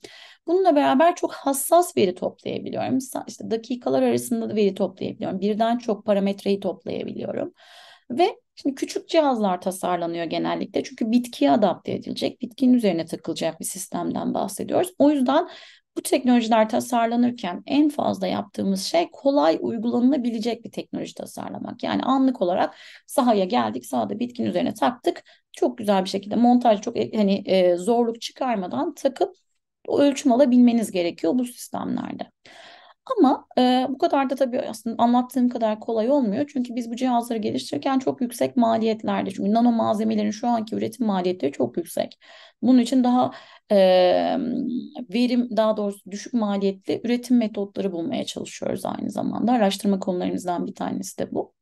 S8: Bununla beraber çok hassas veri toplayabiliyorum. İşte dakikalar arasında da veri toplayabiliyorum. Birden çok parametreyi toplayabiliyorum. Ve şimdi küçük cihazlar tasarlanıyor genellikle. Çünkü bitkiye adapte edilecek, bitkinin üzerine takılacak bir sistemden bahsediyoruz. O yüzden bu teknolojiler tasarlanırken en fazla yaptığımız şey kolay uygulanılabilecek bir teknoloji tasarlamak. Yani anlık olarak sahaya geldik, sahada bitkinin üzerine taktık. Çok güzel bir şekilde montaj çok hani e, zorluk çıkarmadan takıp ölçüm alabilmeniz gerekiyor bu sistemlerde. Ama e, bu kadar da tabii aslında anlattığım kadar kolay olmuyor. Çünkü biz bu cihazları geliştirirken çok yüksek maliyetlerde. Çünkü nano malzemelerin şu anki üretim maliyetleri çok yüksek. Bunun için daha e, verim daha doğrusu düşük maliyetli üretim metotları bulmaya çalışıyoruz aynı zamanda. Araştırma konularımızdan bir tanesi de bu.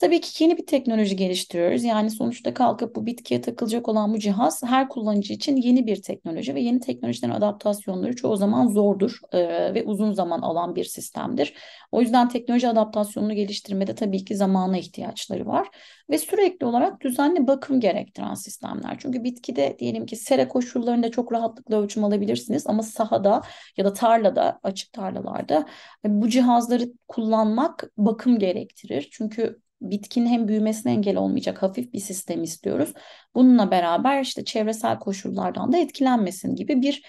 S8: Tabii ki yeni bir teknoloji geliştiriyoruz. Yani sonuçta kalkıp bu bitkiye takılacak olan bu cihaz her kullanıcı için yeni bir teknoloji ve yeni teknolojilerin adaptasyonları çoğu zaman zordur e, ve uzun zaman alan bir sistemdir. O yüzden teknoloji adaptasyonunu geliştirmede tabii ki zamana ihtiyaçları var ve sürekli olarak düzenli bakım gerektiren sistemler. Çünkü bitkide diyelim ki sera koşullarında çok rahatlıkla ölçüm alabilirsiniz ama sahada ya da tarlada, açık tarlalarda bu cihazları kullanmak bakım gerektirir. Çünkü bitkinin hem büyümesine engel olmayacak hafif bir sistem istiyoruz. Bununla beraber işte çevresel koşullardan da etkilenmesin gibi bir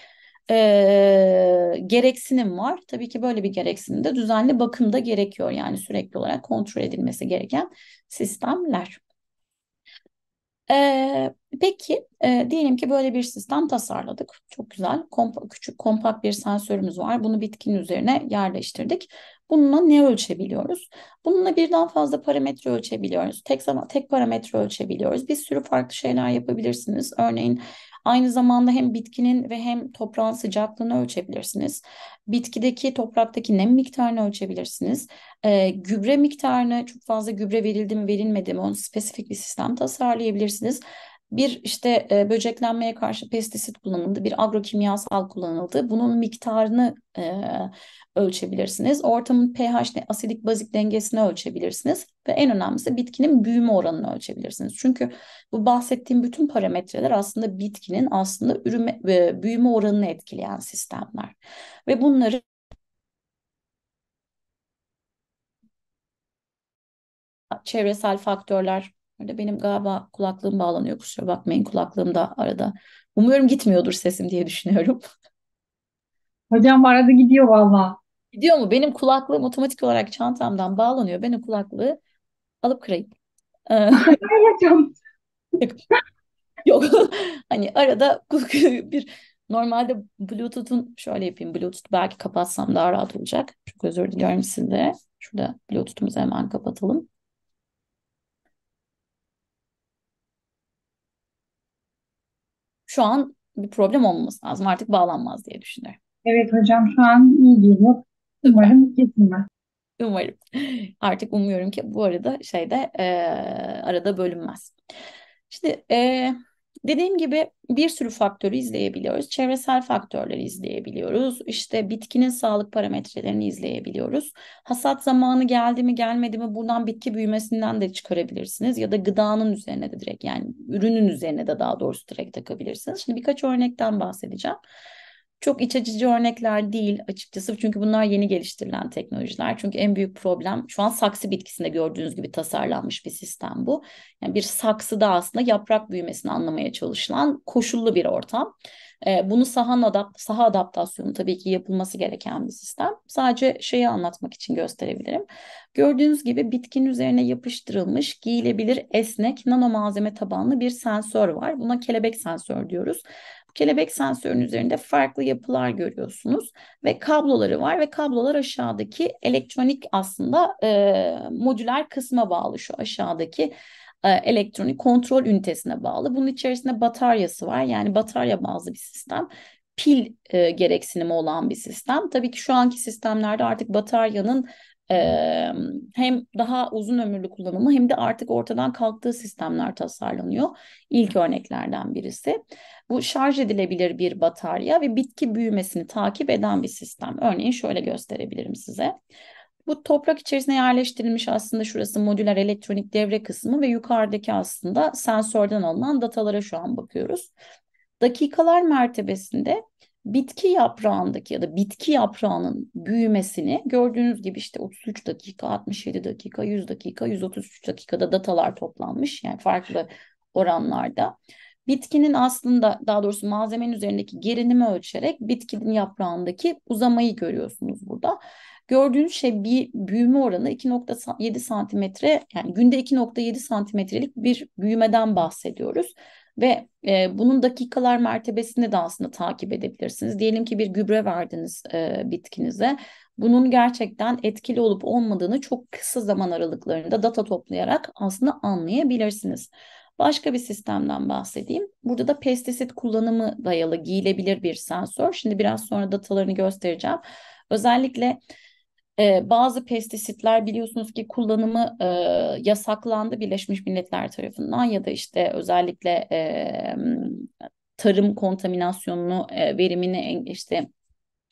S8: e, gereksinim var. Tabii ki böyle bir gereksinim de düzenli bakımda gerekiyor. Yani sürekli olarak kontrol edilmesi gereken sistemler. Ee, peki e, diyelim ki böyle bir sistem tasarladık. Çok güzel. Kompa, küçük kompakt bir sensörümüz var. Bunu bitkinin üzerine yerleştirdik. Bununla ne ölçebiliyoruz? Bununla birden fazla parametre ölçebiliyoruz. Tek zaman tek parametre ölçebiliyoruz. Bir sürü farklı şeyler yapabilirsiniz. Örneğin Aynı zamanda hem bitkinin ve hem toprağın sıcaklığını ölçebilirsiniz. Bitkideki topraktaki nem miktarını ölçebilirsiniz. Ee, gübre miktarını çok fazla gübre verildi mi verilmedi mi onu spesifik bir sistem tasarlayabilirsiniz. Bir işte e, böceklenmeye karşı pestisit kullanıldı, bir agrokimyasal kullanıldı. Bunun miktarını e, ölçebilirsiniz. Ortamın pH, asidik bazik dengesini ölçebilirsiniz. Ve en önemlisi bitkinin büyüme oranını ölçebilirsiniz. Çünkü bu bahsettiğim bütün parametreler aslında bitkinin aslında ürüme, e, büyüme oranını etkileyen sistemler. Ve bunları çevresel faktörler Orada benim galiba kulaklığım bağlanıyor. Kusura bakmayın kulaklığım da arada. Umuyorum gitmiyordur sesim diye düşünüyorum. (laughs)
S7: Hocam arada gidiyor valla.
S8: Gidiyor mu? Benim kulaklığım otomatik olarak çantamdan bağlanıyor. Ben o kulaklığı alıp kırayım. Ee,
S7: Hocam. (laughs)
S8: Yok. (laughs) Hani arada bir normalde Bluetooth'un şöyle yapayım. Bluetooth belki kapatsam daha rahat olacak. Çok özür diliyorum size. Şurada Bluetooth'umuzu hemen kapatalım. Şu an bir problem olmaması lazım. Artık bağlanmaz diye düşünüyorum.
S7: Evet hocam şu an iyi geliyor. Umarım kesilmez.
S8: Umarım. Artık umuyorum ki bu arada şeyde e, arada bölünmez. Şimdi e, dediğim gibi bir sürü faktörü izleyebiliyoruz. Çevresel faktörleri izleyebiliyoruz. İşte bitkinin sağlık parametrelerini izleyebiliyoruz. Hasat zamanı geldi mi gelmedi mi buradan bitki büyümesinden de çıkarabilirsiniz. Ya da gıdanın üzerine de direkt yani ürünün üzerine de daha doğrusu direkt takabilirsiniz. Şimdi birkaç örnekten bahsedeceğim. Çok iç açıcı örnekler değil açıkçası çünkü bunlar yeni geliştirilen teknolojiler. Çünkü en büyük problem şu an saksı bitkisinde gördüğünüz gibi tasarlanmış bir sistem bu. Yani bir saksıda aslında yaprak büyümesini anlamaya çalışılan koşullu bir ortam. Ee, bunu saha, adapt saha adaptasyonu tabii ki yapılması gereken bir sistem. Sadece şeyi anlatmak için gösterebilirim. Gördüğünüz gibi bitkinin üzerine yapıştırılmış giyilebilir esnek nano malzeme tabanlı bir sensör var. Buna kelebek sensör diyoruz. Kelebek sensörün üzerinde farklı yapılar görüyorsunuz ve kabloları var ve kablolar aşağıdaki elektronik aslında e, modüler kısma bağlı şu aşağıdaki e, elektronik kontrol ünitesine bağlı. Bunun içerisinde bataryası var yani batarya bazlı bir sistem pil e, gereksinimi olan bir sistem. Tabii ki şu anki sistemlerde artık bataryanın hem daha uzun ömürlü kullanımı hem de artık ortadan kalktığı sistemler tasarlanıyor. İlk örneklerden birisi. Bu şarj edilebilir bir batarya ve bitki büyümesini takip eden bir sistem. Örneğin şöyle gösterebilirim size. Bu toprak içerisine yerleştirilmiş aslında şurası modüler elektronik devre kısmı ve yukarıdaki aslında sensörden alınan datalara şu an bakıyoruz. Dakikalar mertebesinde bitki yaprağındaki ya da bitki yaprağının büyümesini gördüğünüz gibi işte 33 dakika, 67 dakika, 100 dakika, 133 dakikada datalar toplanmış. Yani farklı oranlarda. Bitkinin aslında daha doğrusu malzemenin üzerindeki gerinimi ölçerek bitkinin yaprağındaki uzamayı görüyorsunuz burada. Gördüğünüz şey bir büyüme oranı 2.7 santimetre yani günde 2.7 santimetrelik bir büyümeden bahsediyoruz. Ve e, bunun dakikalar mertebesini de aslında takip edebilirsiniz. Diyelim ki bir gübre verdiniz e, bitkinize. Bunun gerçekten etkili olup olmadığını çok kısa zaman aralıklarında data toplayarak aslında anlayabilirsiniz. Başka bir sistemden bahsedeyim. Burada da pestisit kullanımı dayalı giyilebilir bir sensör. Şimdi biraz sonra datalarını göstereceğim. Özellikle e, bazı pestisitler biliyorsunuz ki kullanımı e, yasaklandı Birleşmiş Milletler tarafından ya da işte özellikle e, tarım kontaminasyonunu e, verimini işte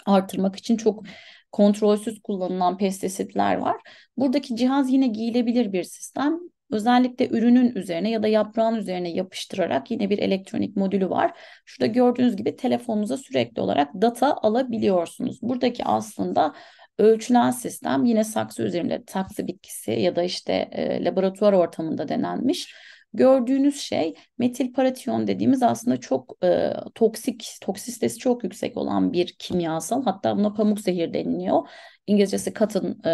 S8: artırmak için çok kontrolsüz kullanılan pestisitler var. Buradaki cihaz yine giyilebilir bir sistem. Özellikle ürünün üzerine ya da yaprağın üzerine yapıştırarak yine bir elektronik modülü var. Şurada gördüğünüz gibi telefonunuza sürekli olarak data alabiliyorsunuz. Buradaki aslında ölçülen sistem yine saksı üzerinde saksı bitkisi ya da işte e, laboratuvar ortamında denenmiş. Gördüğünüz şey metil paratiyon dediğimiz aslında çok e, toksik, toksistesi çok yüksek olan bir kimyasal. Hatta buna pamuk zehir deniliyor. İngilizcesi cotton e,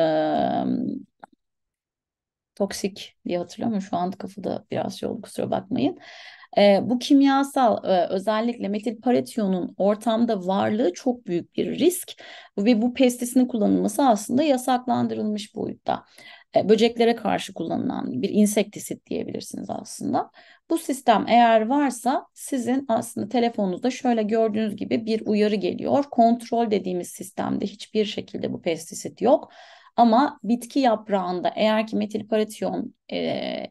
S8: toksik diye hatırlıyorum şu an kafada biraz şey oldu kusura bakmayın. E, bu kimyasal e, özellikle metil paratiyonun ortamda varlığı çok büyük bir risk ve bu pestisinin kullanılması aslında yasaklandırılmış boyutta. E, böceklere karşı kullanılan bir insektisit diyebilirsiniz aslında. Bu sistem eğer varsa sizin aslında telefonunuzda şöyle gördüğünüz gibi bir uyarı geliyor. Kontrol dediğimiz sistemde hiçbir şekilde bu pestisit yok. Ama bitki yaprağında eğer ki metil paratiyon e,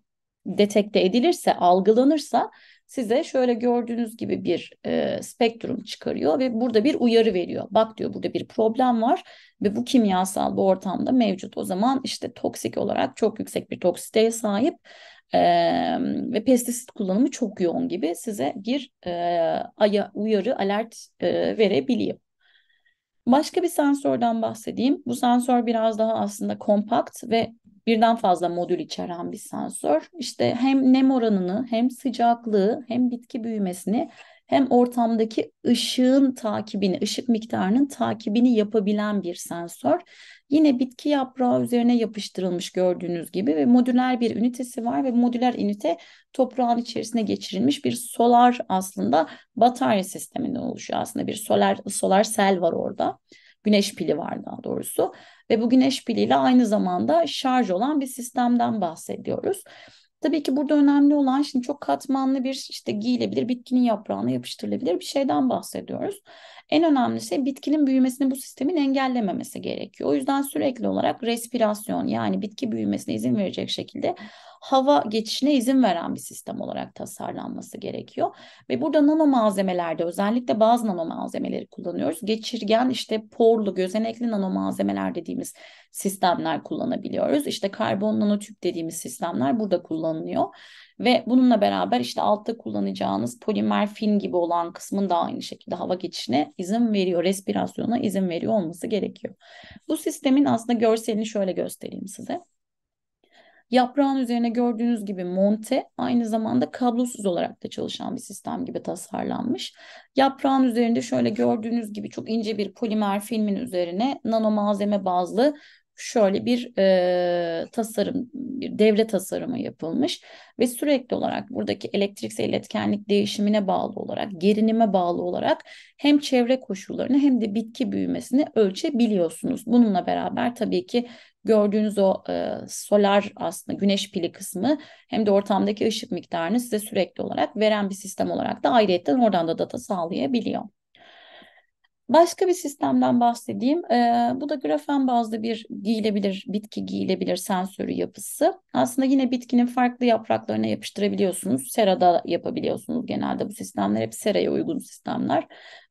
S8: detekte edilirse, algılanırsa size şöyle gördüğünüz gibi bir e, spektrum çıkarıyor ve burada bir uyarı veriyor. Bak diyor burada bir problem var ve bu kimyasal bu ortamda mevcut. O zaman işte toksik olarak çok yüksek bir toksiteye sahip e, ve pestisit kullanımı çok yoğun gibi size bir e, aya, uyarı, alert e, verebiliyor. Başka bir sensörden bahsedeyim. Bu sensör biraz daha aslında kompakt ve birden fazla modül içeren bir sensör. İşte hem nem oranını hem sıcaklığı hem bitki büyümesini hem ortamdaki ışığın takibini, ışık miktarının takibini yapabilen bir sensör. Yine bitki yaprağı üzerine yapıştırılmış gördüğünüz gibi ve modüler bir ünitesi var ve modüler ünite toprağın içerisine geçirilmiş bir solar aslında batarya sisteminden oluşuyor. Aslında bir solar solar sel var orada. Güneş pili var daha doğrusu ve bu güneş piliyle aynı zamanda şarj olan bir sistemden bahsediyoruz. Tabii ki burada önemli olan şimdi çok katmanlı bir işte giyilebilir bitkinin yaprağına yapıştırılabilir bir şeyden bahsediyoruz. En önemli şey bitkinin büyümesini bu sistemin engellememesi gerekiyor. O yüzden sürekli olarak respirasyon yani bitki büyümesine izin verecek şekilde hava geçişine izin veren bir sistem olarak tasarlanması gerekiyor. Ve burada nano malzemelerde özellikle bazı nano malzemeleri kullanıyoruz. Geçirgen işte porlu, gözenekli nano malzemeler dediğimiz sistemler kullanabiliyoruz. İşte karbon nanotüp dediğimiz sistemler burada kullanılıyor. Ve bununla beraber işte altta kullanacağınız polimer film gibi olan kısmın da aynı şekilde hava geçişine izin veriyor, respirasyona izin veriyor olması gerekiyor. Bu sistemin aslında görselini şöyle göstereyim size. Yaprağın üzerine gördüğünüz gibi monte aynı zamanda kablosuz olarak da çalışan bir sistem gibi tasarlanmış. Yaprağın üzerinde şöyle gördüğünüz gibi çok ince bir polimer filmin üzerine nano malzeme bazlı şöyle bir e, tasarım, bir devre tasarımı yapılmış ve sürekli olarak buradaki elektriksel iletkenlik değişimine bağlı olarak, gerinime bağlı olarak hem çevre koşullarını hem de bitki büyümesini ölçebiliyorsunuz. Bununla beraber tabii ki gördüğünüz o e, solar aslında güneş pili kısmı hem de ortamdaki ışık miktarını size sürekli olarak veren bir sistem olarak da ayrıyetten oradan da data sağlayabiliyor. Başka bir sistemden bahsedeyim. Ee, bu da grafen bazlı bir giyilebilir, bitki giyilebilir sensörü yapısı. Aslında yine bitkinin farklı yapraklarına yapıştırabiliyorsunuz. Serada yapabiliyorsunuz genelde bu sistemler. Hep seraya uygun sistemler.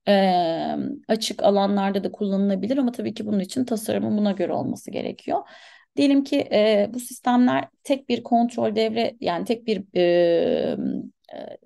S8: Ee, açık alanlarda da kullanılabilir ama tabii ki bunun için tasarımın buna göre olması gerekiyor. Diyelim ki e, bu sistemler tek bir kontrol devre yani tek bir e, e,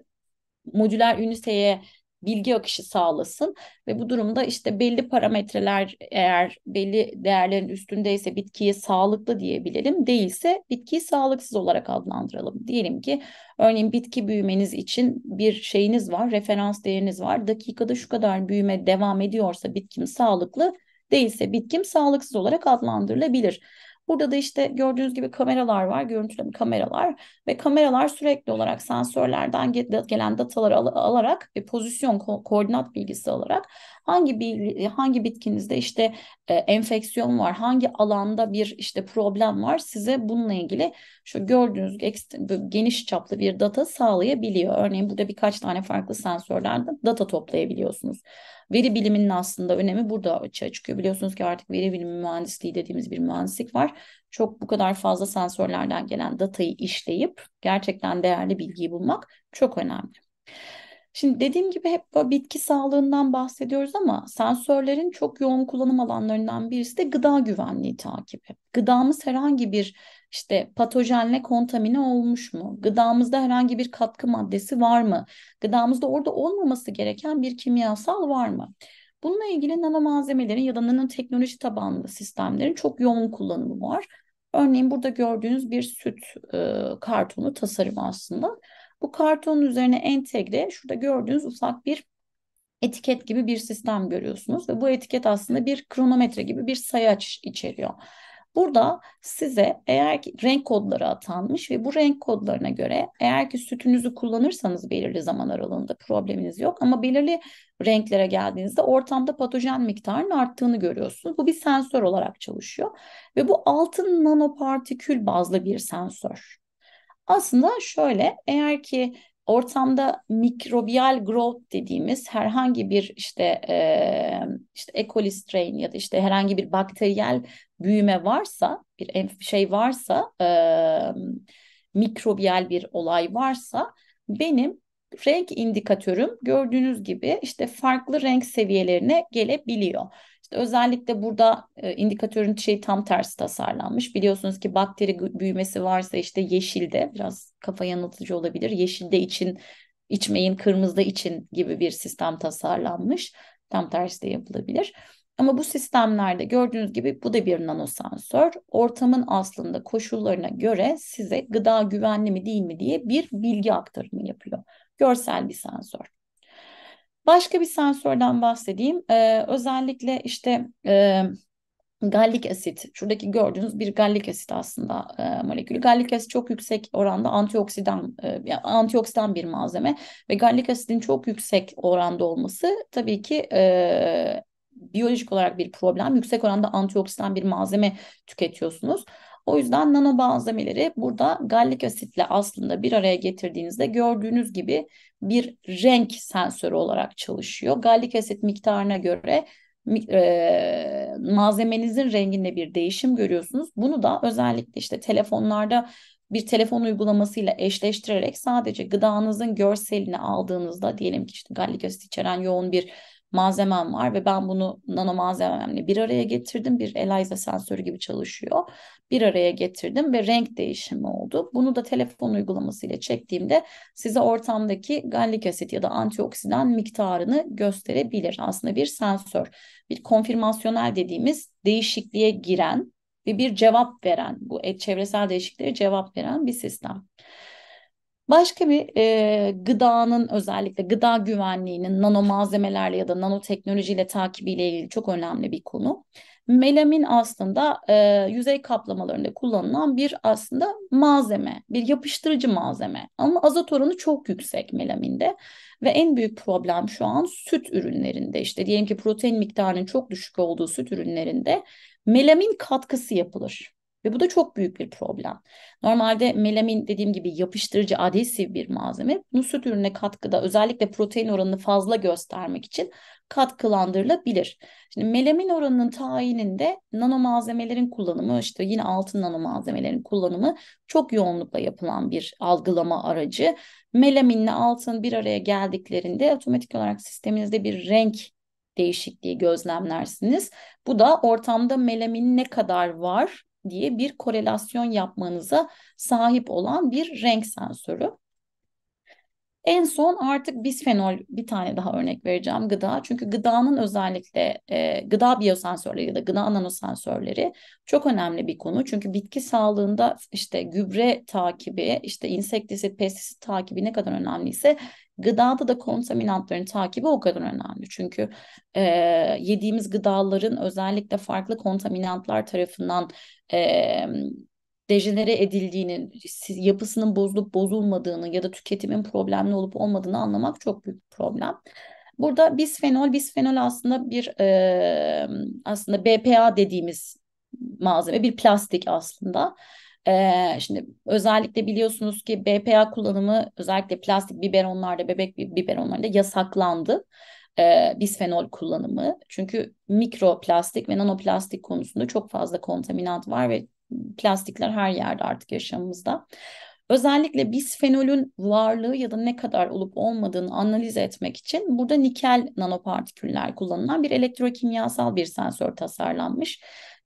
S8: modüler üniteye bilgi akışı sağlasın ve bu durumda işte belli parametreler eğer belli değerlerin üstündeyse bitkiye sağlıklı diyebilelim değilse bitkiyi sağlıksız olarak adlandıralım. Diyelim ki örneğin bitki büyümeniz için bir şeyiniz var referans değeriniz var dakikada şu kadar büyüme devam ediyorsa bitkim sağlıklı değilse bitkim sağlıksız olarak adlandırılabilir. Burada da işte gördüğünüz gibi kameralar var, görüntüleme kameralar ve kameralar sürekli olarak sensörlerden gelen dataları al alarak ve pozisyon ko koordinat bilgisi alarak hangi bir hangi bitkinizde işte e, enfeksiyon var, hangi alanda bir işte problem var size bununla ilgili şu gördüğünüz geniş çaplı bir data sağlayabiliyor. Örneğin burada birkaç tane farklı sensörlerden data toplayabiliyorsunuz. Veri biliminin aslında önemi burada açığa çıkıyor. Biliyorsunuz ki artık veri bilimi mühendisliği dediğimiz bir mühendislik var. Çok bu kadar fazla sensörlerden gelen datayı işleyip gerçekten değerli bilgiyi bulmak çok önemli. Şimdi dediğim gibi hep bitki sağlığından bahsediyoruz ama sensörlerin çok yoğun kullanım alanlarından birisi de gıda güvenliği takibi. Gıdamız herhangi bir işte patojenle kontamine olmuş mu? Gıdamızda herhangi bir katkı maddesi var mı? Gıdamızda orada olmaması gereken bir kimyasal var mı? Bununla ilgili nano malzemelerin ya da nanoteknoloji tabanlı sistemlerin çok yoğun kullanımı var. Örneğin burada gördüğünüz bir süt e, kartonu tasarımı aslında. Bu kartonun üzerine entegre şurada gördüğünüz ufak bir etiket gibi bir sistem görüyorsunuz ve bu etiket aslında bir kronometre gibi bir sayaç içeriyor. Burada size eğer ki renk kodları atanmış ve bu renk kodlarına göre eğer ki sütünüzü kullanırsanız belirli zaman aralığında probleminiz yok ama belirli renklere geldiğinizde ortamda patojen miktarının arttığını görüyorsunuz. Bu bir sensör olarak çalışıyor ve bu altın nanopartikül bazlı bir sensör. Aslında şöyle eğer ki ortamda mikrobiyal growth dediğimiz herhangi bir işte e, işte E. coli strain ya da işte herhangi bir bakteriyel büyüme varsa bir şey varsa e, mikrobiyal bir olay varsa benim renk indikatörüm gördüğünüz gibi işte farklı renk seviyelerine gelebiliyor. İşte özellikle burada e, indikatörün şey tam tersi tasarlanmış. Biliyorsunuz ki bakteri büyümesi varsa işte yeşilde biraz kafa yanıltıcı olabilir. Yeşilde için içmeyin, kırmızıda için gibi bir sistem tasarlanmış. Tam tersi de yapılabilir. Ama bu sistemlerde gördüğünüz gibi bu da bir nanosensör. Ortamın aslında koşullarına göre size gıda güvenli mi değil mi diye bir bilgi aktarımı yapıyor. Görsel bir sensör. Başka bir sensörden bahsedeyim. Ee, özellikle işte e, gallik asit, şuradaki gördüğünüz bir gallik asit aslında e, molekülü. Gallik asit çok yüksek oranda antioksidan, e, antioksidan bir malzeme ve gallik asitin çok yüksek oranda olması tabii ki e, biyolojik olarak bir problem. Yüksek oranda antioksidan bir malzeme tüketiyorsunuz. O yüzden nano malzemeleri burada gallik asitle aslında bir araya getirdiğinizde gördüğünüz gibi bir renk sensörü olarak çalışıyor. Gallik asit miktarına göre e, malzemenizin renginde bir değişim görüyorsunuz. Bunu da özellikle işte telefonlarda bir telefon uygulamasıyla eşleştirerek sadece gıdanızın görselini aldığınızda diyelim ki işte gallik asit içeren yoğun bir malzemem var ve ben bunu nano malzememle bir araya getirdim. Bir ELISA sensörü gibi çalışıyor. Bir araya getirdim ve renk değişimi oldu. Bunu da telefon uygulaması ile çektiğimde size ortamdaki gallik asit ya da antioksidan miktarını gösterebilir. Aslında bir sensör, bir konfirmasyonel dediğimiz değişikliğe giren ve bir cevap veren, bu çevresel değişikliğe cevap veren bir sistem. Başka bir e, gıdanın özellikle gıda güvenliğinin nano malzemelerle ya da nanoteknolojiyle takibiyle ilgili çok önemli bir konu. Melamin aslında e, yüzey kaplamalarında kullanılan bir aslında malzeme, bir yapıştırıcı malzeme. Ama azot oranı çok yüksek melaminde ve en büyük problem şu an süt ürünlerinde. İşte diyelim ki protein miktarının çok düşük olduğu süt ürünlerinde melamin katkısı yapılır. Ve bu da çok büyük bir problem. Normalde melamin dediğim gibi yapıştırıcı adhesiv bir malzeme. Bunu süt ürüne katkıda özellikle protein oranını fazla göstermek için katkılandırılabilir. Şimdi melamin oranının tayininde nano malzemelerin kullanımı işte yine altın nano malzemelerin kullanımı çok yoğunlukla yapılan bir algılama aracı. Melaminle altın bir araya geldiklerinde otomatik olarak sisteminizde bir renk değişikliği gözlemlersiniz. Bu da ortamda melamin ne kadar var diye bir korelasyon yapmanıza sahip olan bir renk sensörü. En son artık bisfenol bir tane daha örnek vereceğim gıda. Çünkü gıdanın özellikle e, gıda biyosensörleri ya da gıda nanosensörleri çok önemli bir konu. Çünkü bitki sağlığında işte gübre takibi, işte insektisit, pestisit takibi ne kadar önemliyse gıdada da kontaminantların takibi o kadar önemli. Çünkü e, yediğimiz gıdaların özellikle farklı kontaminantlar tarafından e, dejenere edildiğini, yapısının bozulup bozulmadığını ya da tüketimin problemli olup olmadığını anlamak çok büyük bir problem. Burada bisfenol, bisfenol aslında bir e, aslında BPA dediğimiz malzeme, bir plastik aslında. Ee, şimdi özellikle biliyorsunuz ki BPA kullanımı özellikle plastik biberonlarda, bebek biberonlarında yasaklandı. Ee, bisfenol kullanımı. Çünkü mikroplastik ve nanoplastik konusunda çok fazla kontaminant var ve plastikler her yerde artık yaşamımızda. Özellikle bisfenolün varlığı ya da ne kadar olup olmadığını analiz etmek için burada nikel nanopartiküller kullanılan bir elektrokimyasal bir sensör tasarlanmış.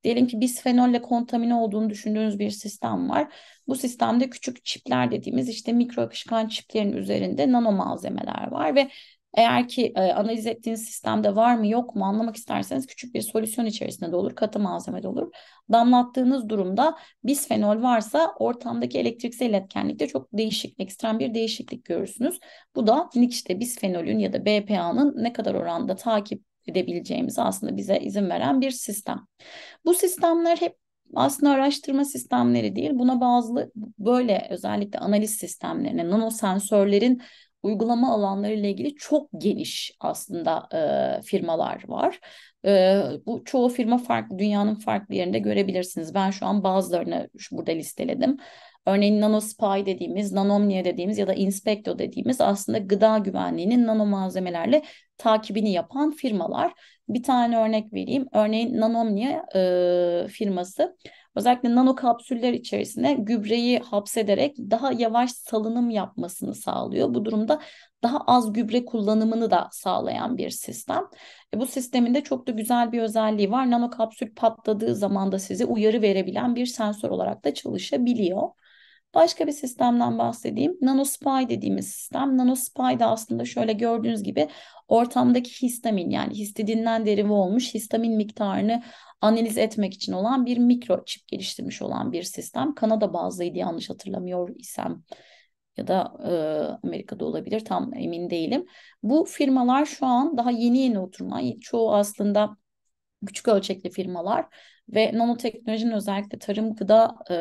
S8: Diyelim ki bisfenolle kontamine olduğunu düşündüğünüz bir sistem var. Bu sistemde küçük çipler dediğimiz işte mikro akışkan çiplerin üzerinde nano malzemeler var ve eğer ki e, analiz ettiğiniz sistemde var mı yok mu anlamak isterseniz küçük bir solüsyon içerisinde de olur, katı malzeme de olur. Damlattığınız durumda bisfenol varsa ortamdaki elektriksel iletkenlikte çok değişik, ekstrem bir değişiklik görürsünüz. Bu da işte bisfenolün ya da BPA'nın ne kadar oranda takip edebileceğimizi aslında bize izin veren bir sistem. Bu sistemler hep aslında araştırma sistemleri değil. Buna bazı böyle özellikle analiz sistemlerine, nanosensörlerin uygulama alanları ile ilgili çok geniş aslında e, firmalar var. E, bu çoğu firma farklı, dünyanın farklı yerinde görebilirsiniz. Ben şu an bazılarını şu burada listeledim. Örneğin NanoSpy dediğimiz, Nanomnia dediğimiz ya da Inspecto dediğimiz aslında gıda güvenliğinin nano malzemelerle takibini yapan firmalar. Bir tane örnek vereyim. Örneğin Nanomnia e, firması özellikle nano kapsüller içerisine gübreyi hapsederek daha yavaş salınım yapmasını sağlıyor. Bu durumda daha az gübre kullanımını da sağlayan bir sistem. E, bu sistemin de çok da güzel bir özelliği var. Nano kapsül patladığı zaman da size uyarı verebilen bir sensör olarak da çalışabiliyor. Başka bir sistemden bahsedeyim. NanoSpy dediğimiz sistem. NanoSpy de aslında şöyle gördüğünüz gibi ortamdaki histamin yani histidin'den derive olmuş histamin miktarını analiz etmek için olan bir mikro çip geliştirmiş olan bir sistem. Kanada bazlıydı yanlış hatırlamıyor isem ya da e, Amerika'da olabilir tam emin değilim. Bu firmalar şu an daha yeni yeni oturma. Çoğu aslında küçük ölçekli firmalar ve nanoteknolojinin özellikle tarım gıda e,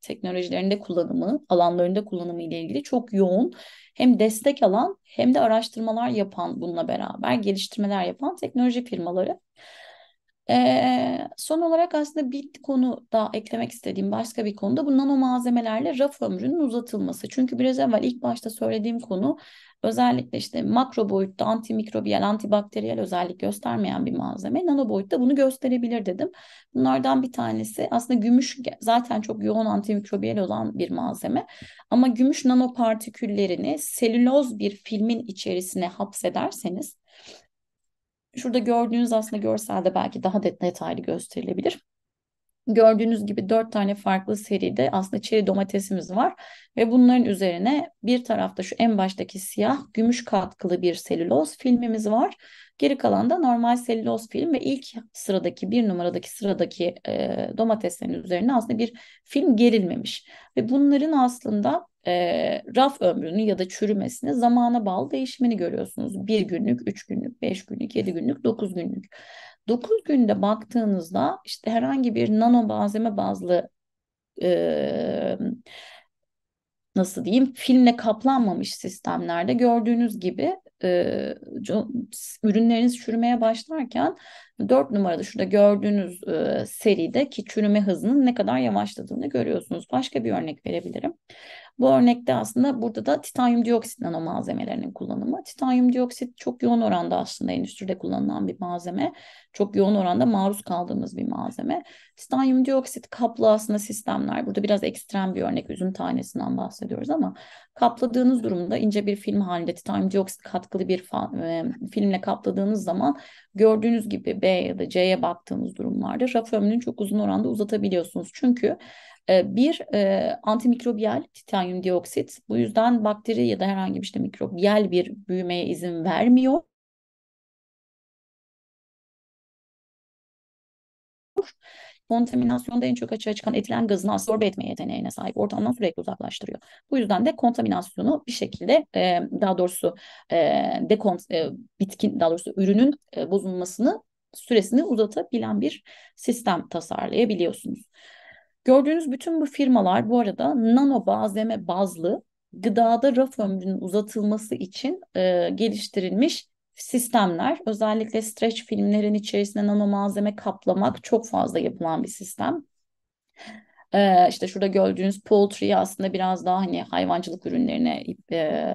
S8: teknolojilerinde kullanımı, alanlarında kullanımı ile ilgili çok yoğun hem destek alan hem de araştırmalar yapan bununla beraber geliştirmeler yapan teknoloji firmaları. Ee, son olarak aslında bir konu daha eklemek istediğim başka bir konu da bu nano malzemelerle raf ömrünün uzatılması. Çünkü biraz evvel ilk başta söylediğim konu özellikle işte makro boyutta antimikrobiyal, antibakteriyel özellik göstermeyen bir malzeme. Nano boyutta bunu gösterebilir dedim. Bunlardan bir tanesi aslında gümüş zaten çok yoğun antimikrobiyal olan bir malzeme. Ama gümüş nanopartiküllerini selüloz bir filmin içerisine hapsederseniz Şurada gördüğünüz aslında görselde belki daha detaylı gösterilebilir. Gördüğünüz gibi dört tane farklı seride aslında çeri domatesimiz var ve bunların üzerine bir tarafta şu en baştaki siyah gümüş katkılı bir selüloz filmimiz var. Geri kalan da normal selüloz film ve ilk sıradaki bir numaradaki sıradaki e, domateslerin üzerine aslında bir film gerilmemiş. Ve bunların aslında e, raf ömrünü ya da çürümesini zamana bağlı değişimini görüyorsunuz. Bir günlük, üç günlük, beş günlük, yedi günlük, dokuz günlük. Dokuz günde baktığınızda işte herhangi bir nano malzeme bazlı e, nasıl diyeyim filmle kaplanmamış sistemlerde gördüğünüz gibi e, ürünleriniz çürümeye başlarken 4 numarada şurada gördüğünüz e, seride ki çürüme hızının ne kadar yavaşladığını görüyorsunuz. Başka bir örnek verebilirim. Bu örnekte aslında burada da titanyum dioksit nano malzemelerinin kullanımı. Titanyum dioksit çok yoğun oranda aslında endüstride kullanılan bir malzeme. Çok yoğun oranda maruz kaldığımız bir malzeme. Titanyum dioksit kaplı aslında sistemler. Burada biraz ekstrem bir örnek üzüm tanesinden bahsediyoruz ama kapladığınız durumda ince bir film halinde titanyum dioksit katkılı bir e, filmle kapladığınız zaman gördüğünüz gibi B ya da C'ye baktığımız durumlarda raf ömrünü çok uzun oranda uzatabiliyorsunuz. Çünkü bir e, antimikrobiyal titanyum dioksit. Bu yüzden bakteri ya da herhangi bir işte mikrobiyal bir büyümeye izin vermiyor. Kontaminasyonda en çok açığa çıkan etilen gazını absorbe etme yeteneğine sahip. Ortamdan sürekli uzaklaştırıyor. Bu yüzden de kontaminasyonu bir şekilde e, daha doğrusu e, dekont, bitkin daha doğrusu ürünün bozulmasını süresini uzatabilen bir sistem tasarlayabiliyorsunuz. Gördüğünüz bütün bu firmalar bu arada nano bazleme bazlı gıdada raf ömrünün uzatılması için e, geliştirilmiş sistemler. Özellikle stretch filmlerin içerisinde nano malzeme kaplamak çok fazla yapılan bir sistem. Ee, işte şurada gördüğünüz poultry aslında biraz daha hani hayvancılık ürünlerine e,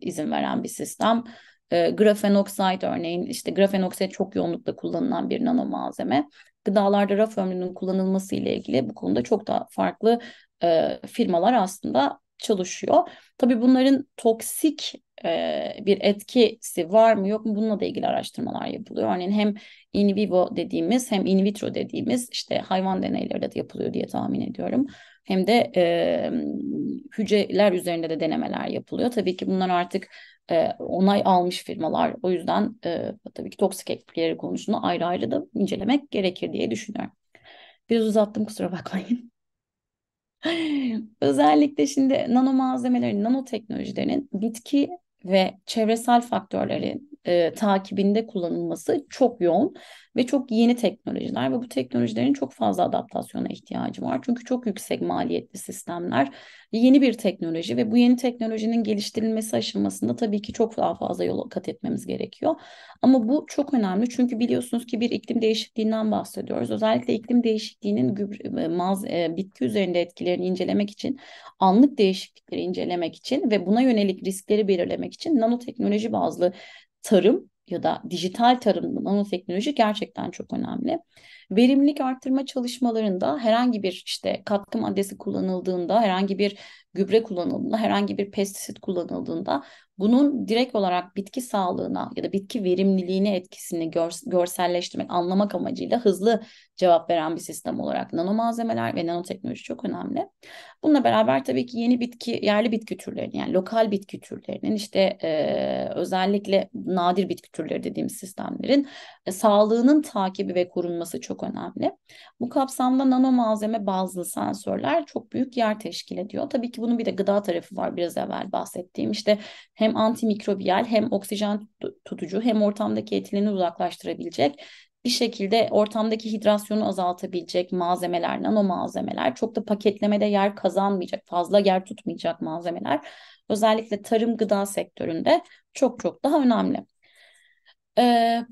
S8: izin veren bir sistem. E, grafenoxide örneğin işte grafenoxide çok yoğunlukla kullanılan bir nano malzeme gıdalarda raf ömrünün kullanılması ile ilgili bu konuda çok daha farklı e, firmalar aslında çalışıyor. Tabii bunların toksik e, bir etkisi var mı yok mu bununla da ilgili araştırmalar yapılıyor. Örneğin hem in vivo dediğimiz hem in vitro dediğimiz işte hayvan deneyleri de yapılıyor diye tahmin ediyorum. Hem de e, hücreler üzerinde de denemeler yapılıyor. Tabii ki bunlar artık e, onay almış firmalar. O yüzden e, tabii ki toksik etkileri konusunu ayrı ayrı da incelemek gerekir diye düşünüyorum. Biraz uzattım kusura bakmayın. (laughs) Özellikle şimdi nano malzemelerin, nanoteknolojilerin bitki ve çevresel faktörlerin e, takibinde kullanılması çok yoğun ve çok yeni teknolojiler ve bu teknolojilerin çok fazla adaptasyona ihtiyacı var. Çünkü çok yüksek maliyetli sistemler, yeni bir teknoloji ve bu yeni teknolojinin geliştirilmesi aşamasında tabii ki çok daha fazla yol kat etmemiz gerekiyor. Ama bu çok önemli çünkü biliyorsunuz ki bir iklim değişikliğinden bahsediyoruz. Özellikle iklim değişikliğinin gübre, maz, e, bitki üzerinde etkilerini incelemek için, anlık değişiklikleri incelemek için ve buna yönelik riskleri belirlemek için nanoteknoloji bazlı tarım ya da dijital tarım nanoteknoloji gerçekten çok önemli. Verimlilik arttırma çalışmalarında herhangi bir işte katkı maddesi kullanıldığında, herhangi bir gübre kullanıldığında, herhangi bir pestisit kullanıldığında bunun direkt olarak bitki sağlığına ya da bitki verimliliğine etkisini gör, görselleştirmek, anlamak amacıyla hızlı cevap veren bir sistem olarak nano malzemeler ve nanoteknoloji çok önemli. Bununla beraber tabii ki yeni bitki, yerli bitki türlerinin yani lokal bitki türlerinin işte e, özellikle nadir bitki türleri dediğimiz sistemlerin e, sağlığının takibi ve korunması çok önemli. Bu kapsamda nano malzeme bazlı sensörler çok büyük yer teşkil ediyor. Tabii ki bunun bir de gıda tarafı var biraz evvel bahsettiğim. İşte hem antimikrobiyal hem oksijen tutucu hem ortamdaki etileni uzaklaştırabilecek bir şekilde ortamdaki hidrasyonu azaltabilecek malzemeler, nano malzemeler, çok da paketlemede yer kazanmayacak, fazla yer tutmayacak malzemeler özellikle tarım gıda sektöründe çok çok daha önemli.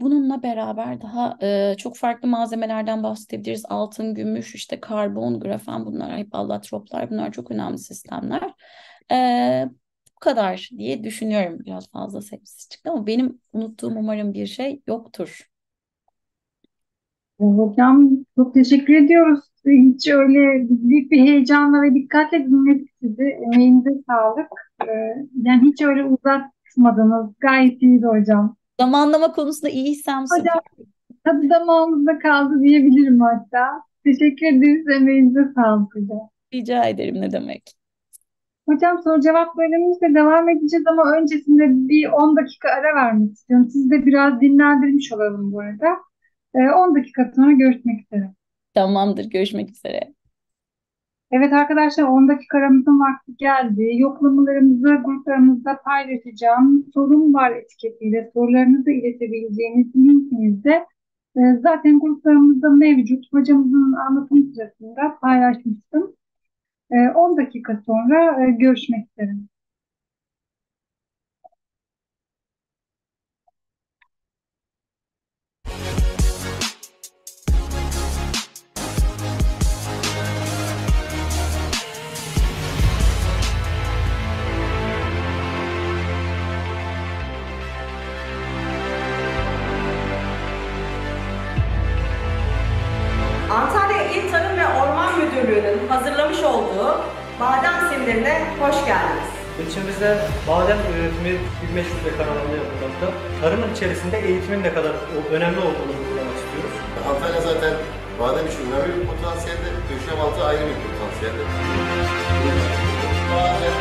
S8: Bununla beraber daha çok farklı malzemelerden bahsedebiliriz. Altın, gümüş, işte karbon, grafen bunlar hep allotroplar. Bunlar çok önemli sistemler. Kadar diye düşünüyorum. Biraz fazla sepsis çıktı ama benim unuttuğum umarım bir şey yoktur.
S7: Hocam çok teşekkür ediyoruz. Hiç öyle büyük bir heyecanla ve dikkatle dinledik sizi. Emeğinize sağlık. Ee, yani hiç öyle uzatmadınız. Gayet iyiydi hocam.
S8: Zamanlama konusunda iyiysem.
S7: Hocam tadı damağımızda kaldı diyebilirim hatta. Teşekkür ederiz. Emeğinize sağlık hocam.
S8: Rica ederim ne demek.
S7: Hocam soru cevap bölümümüzle devam edeceğiz ama öncesinde bir 10 dakika ara vermek istiyorum. Sizi de biraz dinlendirmiş olalım bu arada. Ee, 10 dakika sonra görüşmek üzere.
S8: Tamamdır. Görüşmek üzere.
S7: Evet arkadaşlar 10 dakika aramızın vakti geldi. Yoklamalarımızı gruplarımızda paylaşacağım. Sorun var etiketiyle sorularınızı iletebileceğiniz linkimiz de e, zaten gruplarımızda mevcut. Hocamızın anlatım sırasında paylaşmıştım. E, 10 dakika sonra e, görüşmek üzere.
S9: İlçemizde badem üretimi bir meşhur ve kanalında yapılmakta. Tarımın içerisinde eğitimin ne kadar önemli olduğunu vurgulamak istiyoruz.
S10: Antalya zaten badem için önemli bir potansiyelde, Döşemaltı ayrı bir potansiyelde. Badem,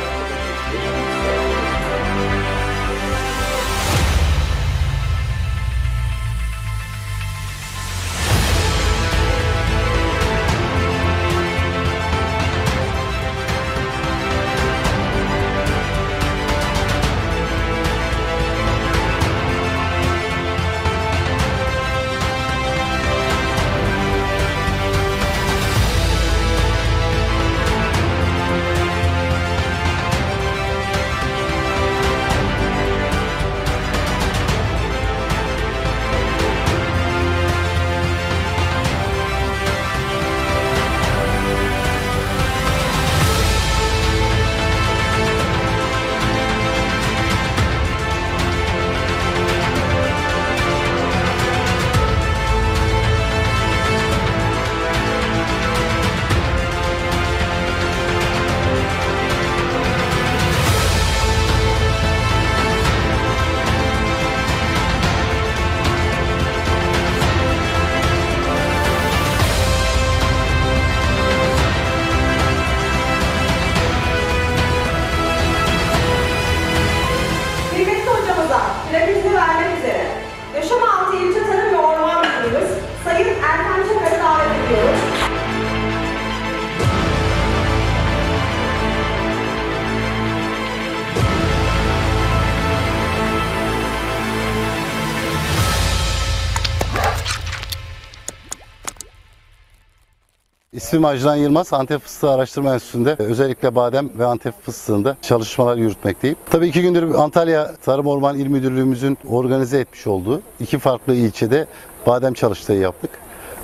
S11: İsmim Ajdan Yılmaz, Antep Fıstığı Araştırma Enstitüsü'nde özellikle badem ve Antep fıstığında çalışmalar yürütmekteyim. Tabii iki gündür Antalya Tarım Orman İl Müdürlüğümüzün organize etmiş olduğu iki farklı ilçede badem çalıştayı yaptık.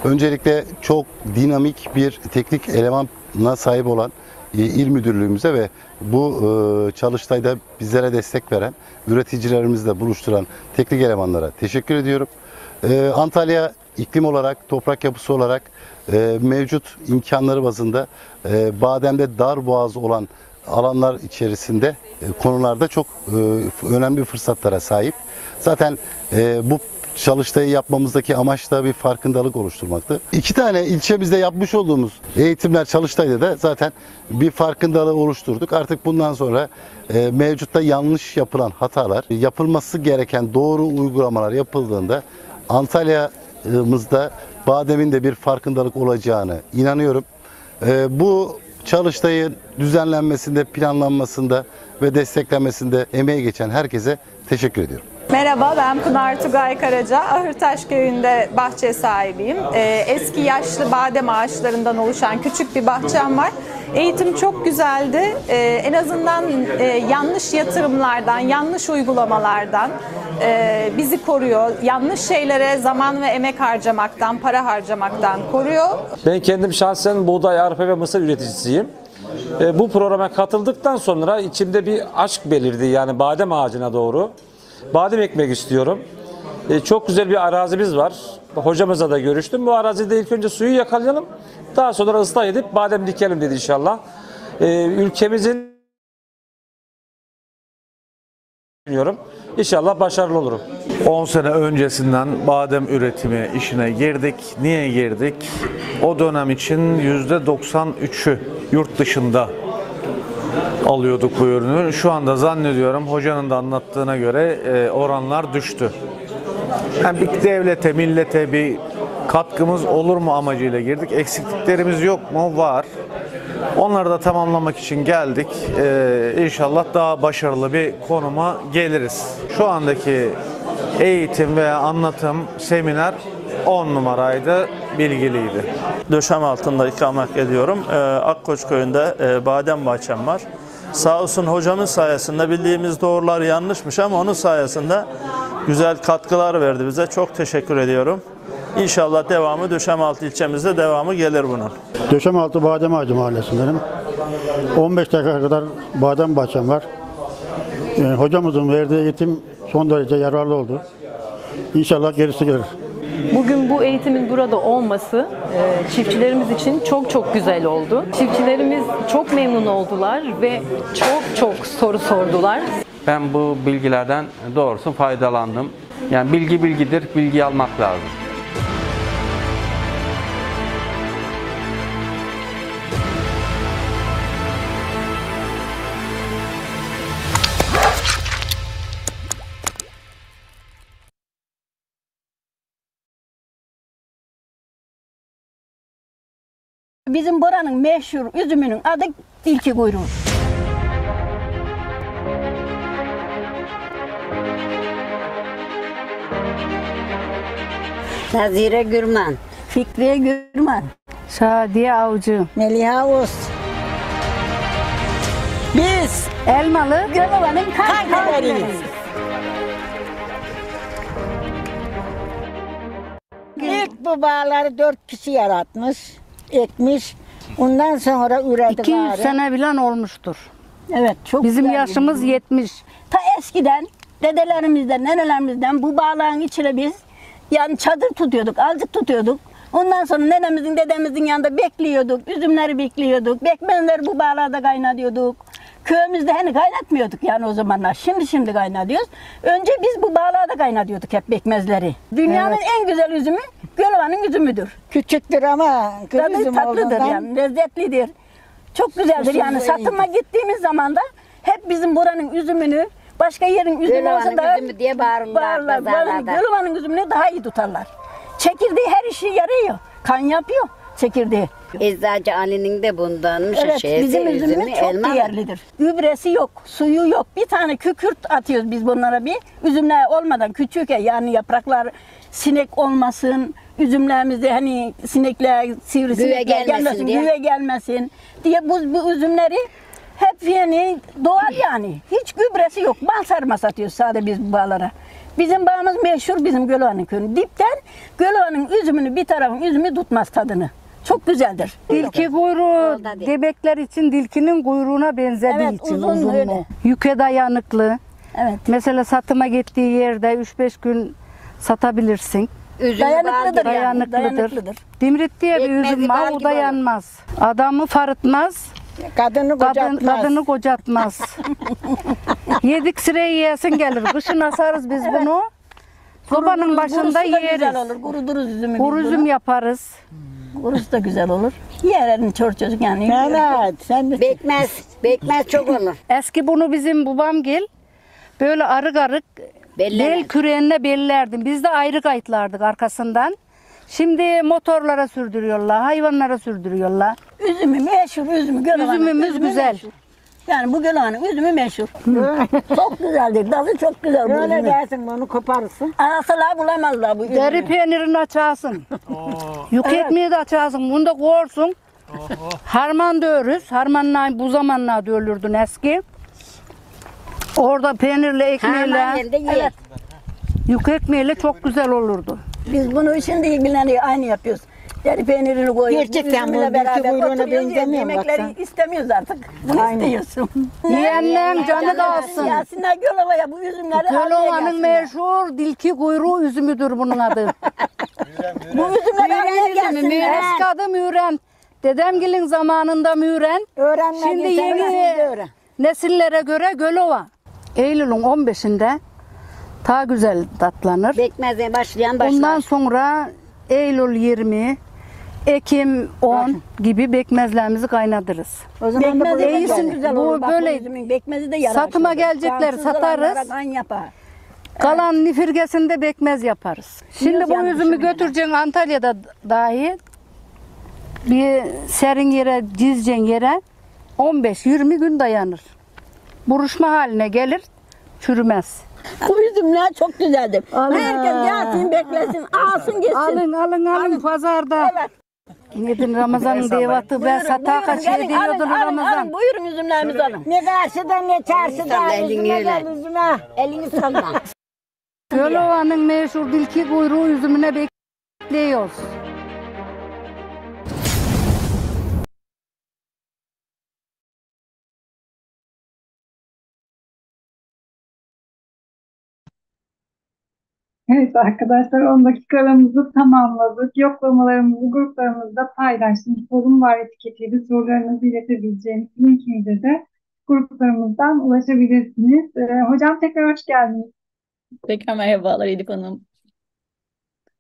S11: Öncelikle çok dinamik bir teknik elemana sahip olan e, il müdürlüğümüze ve bu e, çalıştayda bizlere destek veren, üreticilerimizle buluşturan teknik elemanlara teşekkür ediyorum. E, Antalya iklim olarak, toprak yapısı olarak e, mevcut imkanları bazında e, bademde dar boğaz olan alanlar içerisinde e, konularda çok e, önemli fırsatlara sahip. Zaten e, bu çalıştayı yapmamızdaki amaç da bir farkındalık oluşturmaktı. İki tane ilçemizde yapmış olduğumuz eğitimler çalıştayda da zaten bir farkındalığı oluşturduk. Artık bundan sonra e, mevcutta yanlış yapılan hatalar, yapılması gereken doğru uygulamalar yapıldığında Antalya'mızda bademin de bir farkındalık olacağını inanıyorum. E, bu çalıştayın düzenlenmesinde, planlanmasında ve desteklenmesinde emeği geçen herkese teşekkür ediyorum.
S12: Merhaba, ben Pınar Tugay Karaca. Ahırtaş köyünde bahçe sahibiyim. Ee, eski yaşlı badem ağaçlarından oluşan küçük bir bahçem var. Eğitim çok güzeldi. Ee, en azından e, yanlış yatırımlardan, yanlış uygulamalardan e, bizi koruyor. Yanlış şeylere zaman ve emek harcamaktan, para harcamaktan koruyor.
S13: Ben kendim şahsen buğday, arpa ve mısır üreticisiyim. E, bu programa katıldıktan sonra içimde bir aşk belirdi yani badem ağacına doğru. Badem ekmek istiyorum. E, çok güzel bir arazimiz var. Hocamızla da görüştüm. Bu arazide ilk önce suyu yakalayalım. Daha sonra ıslah edip badem dikelim dedi inşallah. E, ülkemizin düşünüyorum. İnşallah başarılı olurum.
S14: 10 sene öncesinden badem üretimi işine girdik. Niye girdik? O dönem için %93'ü yurt dışında alıyorduk bu ürünü. Şu anda zannediyorum hocanın da anlattığına göre e, oranlar düştü. Yani bir devlete, millete bir katkımız olur mu amacıyla girdik. Eksikliklerimiz yok mu? Var. Onları da tamamlamak için geldik. Ee, inşallah daha başarılı bir konuma geliriz. Şu andaki eğitim veya anlatım, seminer 10 numaraydı, bilgiliydi.
S15: Döşem altında ikamet ediyorum. Ee, Akkoç köyünde e, badem bahçem var. Sağ olsun hocamın sayesinde bildiğimiz doğrular yanlışmış ama onun sayesinde güzel katkılar verdi bize. Çok teşekkür ediyorum. İnşallah devamı Döşemaltı ilçemizde devamı gelir bunun.
S16: Döşemaltı Badem Ağacı mahallesindenim. 15 dakika kadar badem bahçem var. Ee, hocamızın verdiği eğitim son derece yararlı oldu. İnşallah gerisi gelir.
S17: Bugün bu eğitimin burada olması e, çiftçilerimiz için çok çok güzel oldu. Çiftçilerimiz çok memnun oldular ve çok çok soru sordular.
S18: Ben bu bilgilerden doğrusu faydalandım. Yani bilgi bilgidir, bilgi almak lazım.
S19: Bizim buranın meşhur üzümünün adı tilki kuyruğu.
S20: Nazire Gürman.
S19: Fikriye Gürman.
S20: Şadiye Avcı.
S19: Meliha Uz. Biz
S20: Elmalı.
S19: Gölova'nın kankalarıyız.
S20: İlk bu bağları dört kişi yaratmış, ekmiş. Ondan sonra üredi
S19: 200
S20: gari.
S19: sene
S20: bilen olmuştur.
S19: Evet çok
S20: Bizim
S19: güzel
S20: yaşımız
S19: bir-
S20: 70.
S19: Ta eskiden dedelerimizden, nenelerimizden bu bağların içine biz yani çadır tutuyorduk, azıcık tutuyorduk. Ondan sonra nenemizin, dedemizin yanında bekliyorduk. Üzümleri bekliyorduk. Bekmezleri bu bağlarda kaynatıyorduk. Köyümüzde hani kaynatmıyorduk yani o zamanlar. Şimdi şimdi kaynatıyoruz. Önce biz bu bağlarda kaynatıyorduk hep bekmezleri. Dünyanın
S20: Evet.
S19: en güzel üzümü Gölova'nın üzümüdür.
S20: Küçüktür ama
S19: Tadı
S20: üzüm
S19: tatlıdır
S20: olduğundan
S19: yani, lezzetlidir. Çok güzeldir yani satıma gittiğimiz zaman da hep bizim buranın üzümünü başka yerin üzümü olsa da
S20: üzümü diye bağırırlar pazarlarda.
S19: Gölova'nın üzümünü daha iyi tutarlar. Çekirdeği her işi yarıyor. Kan yapıyor çekirdeği.
S20: Eczacı Ali'nin de bundanmış.
S19: Evet
S20: şeysi,
S19: bizim üzümümüz
S20: üzümü,
S19: çok
S20: elma.
S19: değerlidir. Gübresi yok, suyu yok. Bir tane kükürt atıyoruz biz bunlara bir. Üzümler olmadan küçük ya yani yapraklar sinek olmasın. Üzümlerimizde hani sinekler, sivrisinekler
S20: Güve gelmesin diye.
S19: güve gelmesin diye bu, bu üzümleri hep yani doğal yani. Hiç gübresi yok. Bal sarma satıyoruz sadece biz bu bağlara. Bizim bağımız meşhur bizim Gölova'nın köyü. Dipten Gölova'nın üzümünü bir tarafın üzümü tutmaz tadını. Çok güzeldir.
S20: Dilki kuyruğu bebekler için dilkinin kuyruğuna benzediği
S19: Evet,
S20: için
S19: uzun
S20: uzunluğu.
S19: öyle.
S20: Yüke dayanıklı.
S19: Evet.
S20: Mesela satıma gittiği yerde 3-5 gün satabilirsin.
S19: Dayanıklıdır yani,
S20: Dayanıklıdır.
S19: dayanıklıdır.
S20: Dimrit diye bir
S19: Ekmezi
S20: üzüm
S19: bal
S20: var,
S19: gibi
S20: o
S19: olur.
S20: dayanmaz. Adamı farıtmaz.
S19: Kadını
S20: Kadın, kadını kocatmaz. (laughs) Yedik sıra yiyesin gelir. Kışın asarız biz bunu. Sobanın
S19: Kuruduruz,
S20: başında
S19: kurusu da
S20: yeriz.
S19: güzel olur. Kuruduruz üzümü.
S20: Kuru üzüm yaparız.
S19: Kurusu da güzel olur. Yerin çor çocuk yani.
S20: Evet,
S19: sen de.
S20: Bekmez, bekmez çok olur. Eski bunu bizim babamgil böyle arık arık bel küreğine bellerdim. Biz de ayrı kayıtlardık arkasından. Şimdi motorlara sürdürüyorlar, hayvanlara sürdürüyorlar.
S19: Üzümü meşhur, üzümü.
S20: Üzümümüz
S19: üzümü
S20: güzel.
S19: meşhur. Yani bu Gölova'nın üzümü meşhur. çok güzeldir. Tadı çok güzel bu
S20: Öyle
S19: üzümün.
S20: dersin bunu koparırsın.
S19: Arasalar bulamazlar bu üzümü.
S20: Deri peynirini açarsın. Yük ekmeği de açarsın. Bunu da koğursun. Harman dövürüz. Harmanla bu zamanla dövülürdün eski. Orada peynirle, ekmeğiyle,
S19: Harman yerinde
S20: yük ekmeğiyle çok güzel olurdu.
S19: Biz bunu şimdi ilgileniyor, aynı yapıyoruz. Yani peynirini koyuyoruz.
S21: Gerçekten bu
S19: beraber oturuyoruz,
S21: benzemiyor mu
S19: Yemekleri
S21: baksana?
S19: istemiyoruz artık. Bunu
S21: Aynen.
S19: istiyorsun.
S20: Yiyenlerin canı da alsın.
S19: Yasinler Gölova'ya bu üzümleri almaya
S20: Gölova'nın meşhur dilki kuyruğu üzümüdür bunun adı. (laughs)
S19: Bu üzümleri almaya gelsinler.
S20: Eski adı Müren. Dedemgilin zamanında Müren.
S21: Öğrenmek
S20: Şimdi
S21: de
S20: yeni
S21: öğren.
S20: nesillere göre Gölova. Eylül'ün 15'inde daha güzel tatlanır.
S21: Bekmeze başlayan başlar.
S20: Ondan sonra Eylül 20, Ekim 10 gibi bekmezlerimizi kaynatırız.
S21: O zaman da
S19: Bekmezi
S21: böyle
S19: de çok
S20: İyisin,
S19: güzel
S20: bu
S19: olur. Bak,
S20: böyle
S19: bu üzümün bekmezi de yarar.
S20: satıma
S19: şimdi. Cansız
S20: satarız.
S19: yapar.
S20: Kalan nifirgesinde bekmez yaparız. Şimdi
S19: Biliyoruz
S20: bu
S19: yani
S20: üzümü
S19: pişirmeden.
S20: götüreceksin Antalya'da dahi bir serin yere dizeceksin yere 15-20 gün dayanır. Buruşma haline gelir, çürümez.
S19: Bu üzümler çok güzeldir. Herkes gelsin beklesin, alsın gitsin.
S20: Alın alın alın pazarda.
S19: Evet.
S20: Nedin Ramazan'ın devatı ben
S19: alın,
S20: diyordun
S19: alın,
S20: Ramazan.
S19: alın, buyurun üzümlerimizi alın.
S21: Ne karşıda ne çarşıda. Üzüme gel üzüme. Elini salla.
S20: Gölova'nın meşhur dilki kuyruğu üzümüne bekliyoruz.
S7: Evet arkadaşlar 10 dakikalarımızı tamamladık. Yoklamalarımızı gruplarımızda paylaştık. Forum var etiketiyle sorularınızı iletebileceğiniz linkimize de gruplarımızdan ulaşabilirsiniz. Ee, hocam tekrar hoş geldiniz.
S8: Tekrar merhabalar Elif Hanım.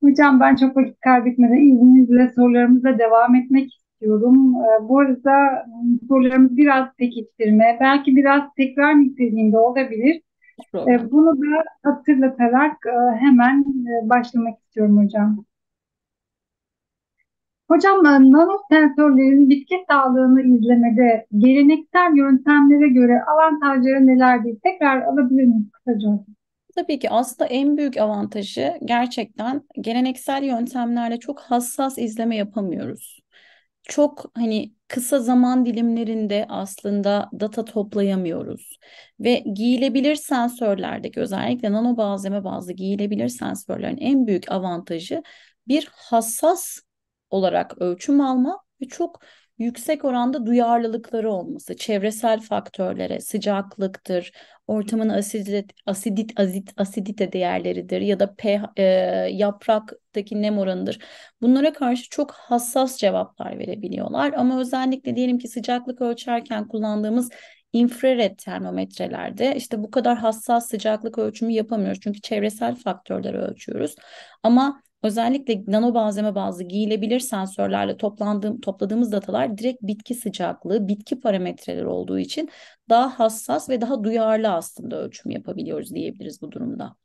S7: Hocam ben çok vakit kaybetmeden izninizle sorularımıza devam etmek istiyorum. Ee, bu arada sorularımız biraz pekiştirme, belki biraz tekrar niteliğinde olabilir. Ee, bunu da hatırlatarak e, hemen e, başlamak istiyorum hocam. Hocam e, nano sensörlerin bitki sağlığını izlemede geleneksel yöntemlere göre avantajları nelerdir? Tekrar alabilir miyiz kısaca?
S8: Tabii ki aslında en büyük avantajı gerçekten geleneksel yöntemlerle çok hassas izleme yapamıyoruz. Çok hani kısa zaman dilimlerinde aslında data toplayamıyoruz. Ve giyilebilir sensörlerdeki özellikle nano malzeme bazlı giyilebilir sensörlerin en büyük avantajı bir hassas olarak ölçüm alma ve çok yüksek oranda duyarlılıkları olması, çevresel faktörlere, sıcaklıktır, ortamın asidit, asidit, azit, asidite değerleridir ya da pH, e, yapraktaki nem oranıdır. Bunlara karşı çok hassas cevaplar verebiliyorlar. Ama özellikle diyelim ki sıcaklık ölçerken kullandığımız infrared termometrelerde işte bu kadar hassas sıcaklık ölçümü yapamıyoruz. Çünkü çevresel faktörleri ölçüyoruz. Ama özellikle nano malzeme bazlı giyilebilir sensörlerle toplandığım, topladığımız datalar direkt bitki sıcaklığı, bitki parametreleri olduğu için daha hassas ve daha duyarlı aslında ölçüm yapabiliyoruz diyebiliriz bu durumda.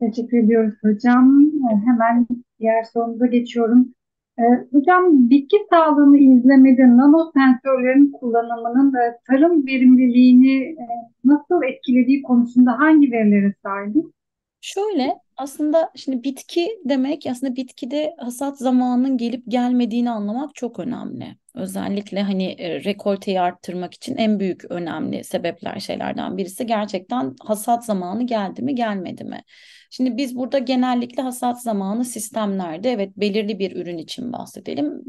S7: Teşekkür ediyoruz hocam. Hemen diğer sorumuza geçiyorum. Ee, Hocam bitki sağlığını izlemede nano sensörlerin kullanımının e, tarım verimliliğini e, nasıl etkilediği konusunda hangi verilere sahibiz?
S8: Şöyle aslında şimdi bitki demek aslında bitkide hasat zamanının gelip gelmediğini anlamak çok önemli. Özellikle hani e, rekolteyi arttırmak için en büyük önemli sebepler şeylerden birisi gerçekten hasat zamanı geldi mi gelmedi mi? Şimdi biz burada genellikle hasat zamanı sistemlerde evet belirli bir ürün için bahsedelim.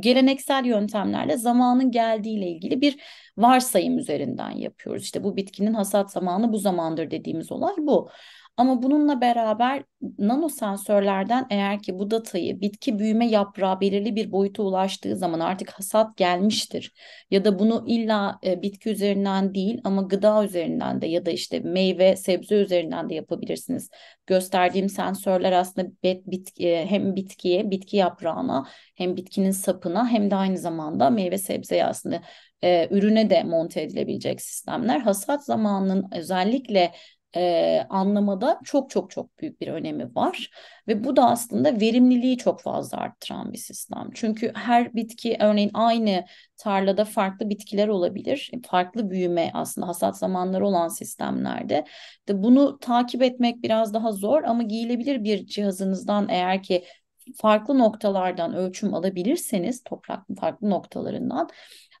S8: Geleneksel yöntemlerle zamanın geldiğiyle ilgili bir varsayım üzerinden yapıyoruz. İşte bu bitkinin hasat zamanı bu zamandır dediğimiz olay bu. Ama bununla beraber nano sensörlerden eğer ki bu datayı bitki büyüme yaprağı belirli bir boyuta ulaştığı zaman artık hasat gelmiştir. Ya da bunu illa e, bitki üzerinden değil ama gıda üzerinden de ya da işte meyve, sebze üzerinden de yapabilirsiniz. Gösterdiğim sensörler aslında bit, bitki, e, hem bitkiye, bitki yaprağına hem bitkinin sapına hem de aynı zamanda meyve sebzeye aslında e, ürüne de monte edilebilecek sistemler. Hasat zamanının özellikle e, anlamada çok çok çok büyük bir önemi var ve bu da aslında verimliliği çok fazla arttıran bir sistem. Çünkü her bitki örneğin aynı tarlada farklı bitkiler olabilir. Farklı büyüme aslında hasat zamanları olan sistemlerde de bunu takip etmek biraz daha zor ama giyilebilir bir cihazınızdan eğer ki farklı noktalardan ölçüm alabilirseniz toprak farklı noktalarından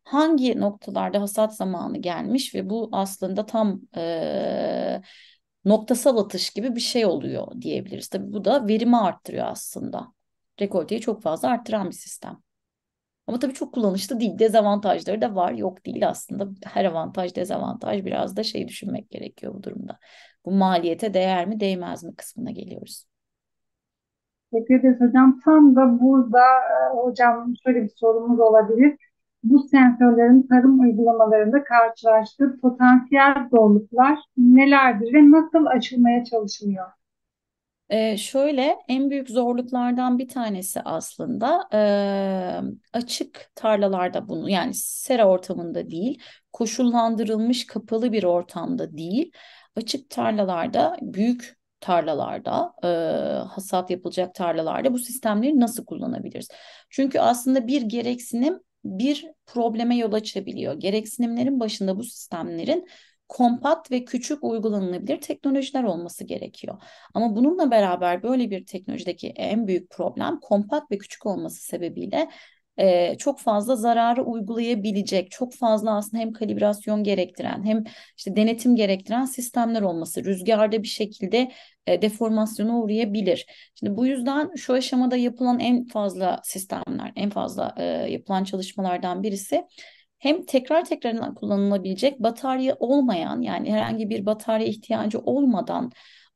S8: hangi noktalarda hasat zamanı gelmiş ve bu aslında tam e, noktasal atış gibi bir şey oluyor diyebiliriz. Tabii bu da verimi arttırıyor aslında. Rekolteyi çok fazla arttıran bir sistem. Ama tabii çok kullanışlı değil. Dezavantajları da var. Yok değil aslında. Her avantaj dezavantaj biraz da şey düşünmek gerekiyor bu durumda. Bu maliyete değer mi değmez mi kısmına geliyoruz.
S7: Teşekkür ederiz hocam. Tam da burada hocam şöyle bir sorumuz olabilir. Bu sensörlerin tarım uygulamalarında karşılaştığı potansiyel zorluklar nelerdir ve nasıl aşılmaya çalışılıyor?
S8: Ee, şöyle en büyük zorluklardan bir tanesi aslında eee, açık tarlalarda bunu yani sera ortamında değil koşullandırılmış kapalı bir ortamda değil açık tarlalarda büyük tarlalarda eee, hasat yapılacak tarlalarda bu sistemleri nasıl kullanabiliriz? Çünkü aslında bir gereksinim bir probleme yol açabiliyor. Gereksinimlerin başında bu sistemlerin kompakt ve küçük uygulanılabilir teknolojiler olması gerekiyor. Ama bununla beraber böyle bir teknolojideki en büyük problem kompakt ve küçük olması sebebiyle e, çok fazla zararı uygulayabilecek, çok fazla aslında hem kalibrasyon gerektiren hem işte denetim gerektiren sistemler olması. Rüzgarda bir şekilde e, deformasyona uğrayabilir. Şimdi bu yüzden şu aşamada yapılan en fazla sistemler, en fazla e, yapılan çalışmalardan birisi hem tekrar tekrar kullanılabilecek batarya olmayan yani herhangi bir batarya ihtiyacı olmadan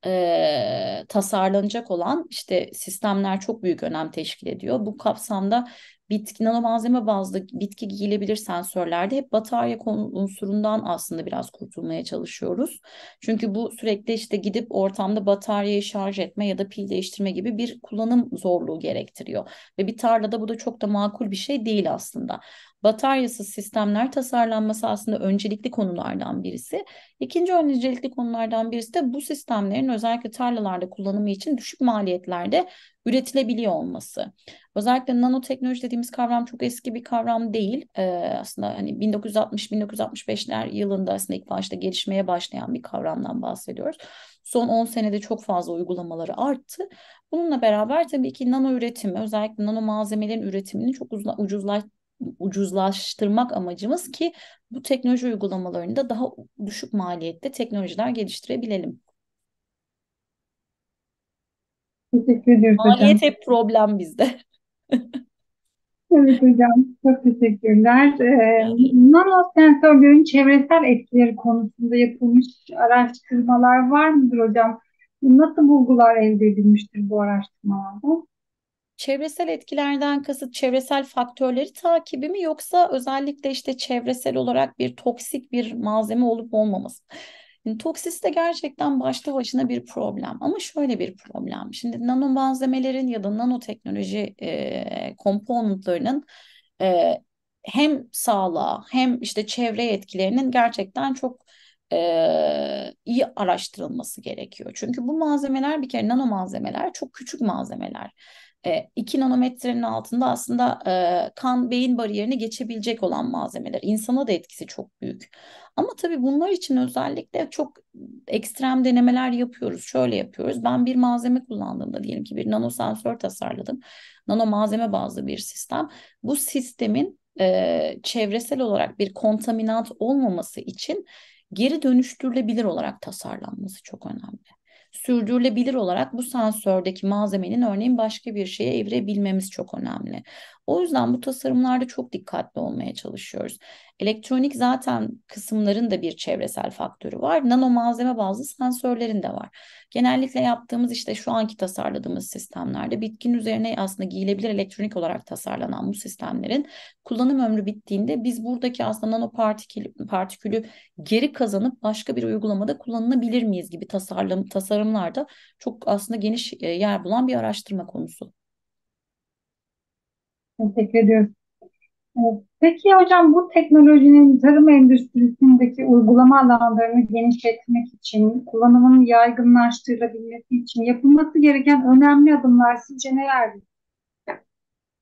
S8: e, tasarlanacak olan işte sistemler çok büyük önem teşkil ediyor. Bu kapsamda bitki nanomalzeme bazlı bitki giyilebilir sensörlerde hep batarya unsurundan aslında biraz kurtulmaya çalışıyoruz. Çünkü bu sürekli işte gidip ortamda bataryayı şarj etme ya da pil değiştirme gibi bir kullanım zorluğu gerektiriyor. Ve bir tarlada bu da çok da makul bir şey değil aslında. Bataryasız sistemler tasarlanması aslında öncelikli konulardan birisi. İkinci öncelikli konulardan birisi de bu sistemlerin özellikle tarlalarda kullanımı için düşük maliyetlerde üretilebiliyor olması. Özellikle nanoteknoloji dediğimiz kavram çok eski bir kavram değil. Ee, aslında hani 1960-1965'ler yılında aslında ilk başta gelişmeye başlayan bir kavramdan bahsediyoruz. Son 10 senede çok fazla uygulamaları arttı. Bununla beraber tabii ki nano üretimi, özellikle nano malzemelerin üretimini çok ucuzlaş ucuzlaştırmak amacımız ki bu teknoloji uygulamalarında daha düşük maliyette teknolojiler geliştirebilelim.
S7: Teşekkür ediyoruz hocam.
S8: Maliyet hep problem bizde. (laughs)
S7: Evet hocam, çok teşekkürler. Ee, nano sensörlerin çevresel etkileri konusunda yapılmış araştırmalar var mıdır hocam? Nasıl bulgular elde edilmiştir bu araştırmalarda?
S8: Çevresel etkilerden kasıt çevresel faktörleri takibi mi yoksa özellikle işte çevresel olarak bir toksik bir malzeme olup olmaması? Yani toksis de gerçekten başta başına bir problem ama şöyle bir problem. Şimdi nano malzemelerin ya da nanoteknoloji e, komponentlarının e, hem sağlığa hem işte çevreye etkilerinin gerçekten çok e, iyi araştırılması gerekiyor. Çünkü bu malzemeler bir kere nano malzemeler çok küçük malzemeler. 2 nanometrenin altında aslında e, kan beyin bariyerini geçebilecek olan malzemeler. İnsana da etkisi çok büyük. Ama tabii bunlar için özellikle çok ekstrem denemeler yapıyoruz. Şöyle yapıyoruz. Ben bir malzeme kullandığımda diyelim ki bir nano sensör tasarladım. Nano malzeme bazlı bir sistem. Bu sistemin e, çevresel olarak bir kontaminant olmaması için geri dönüştürülebilir olarak tasarlanması çok önemli sürdürülebilir olarak bu sensördeki malzemenin örneğin başka bir şeye evirebilmemiz çok önemli. O yüzden bu tasarımlarda çok dikkatli olmaya çalışıyoruz. Elektronik zaten kısımların da bir çevresel faktörü var. Nano malzeme bazlı sensörlerin de var. Genellikle yaptığımız işte şu anki tasarladığımız sistemlerde bitkinin üzerine aslında giyilebilir elektronik olarak tasarlanan bu sistemlerin kullanım ömrü bittiğinde biz buradaki aslında nano partikül, partikülü geri kazanıp başka bir uygulamada kullanılabilir miyiz gibi tasarlam, tasarımlarda çok aslında geniş e, yer bulan bir araştırma konusu.
S7: Teşekkür ediyoruz. Peki hocam bu teknolojinin tarım endüstrisindeki uygulama alanlarını genişletmek için, kullanımın yaygınlaştırılabilmesi için yapılması gereken önemli adımlar sizce nelerdir?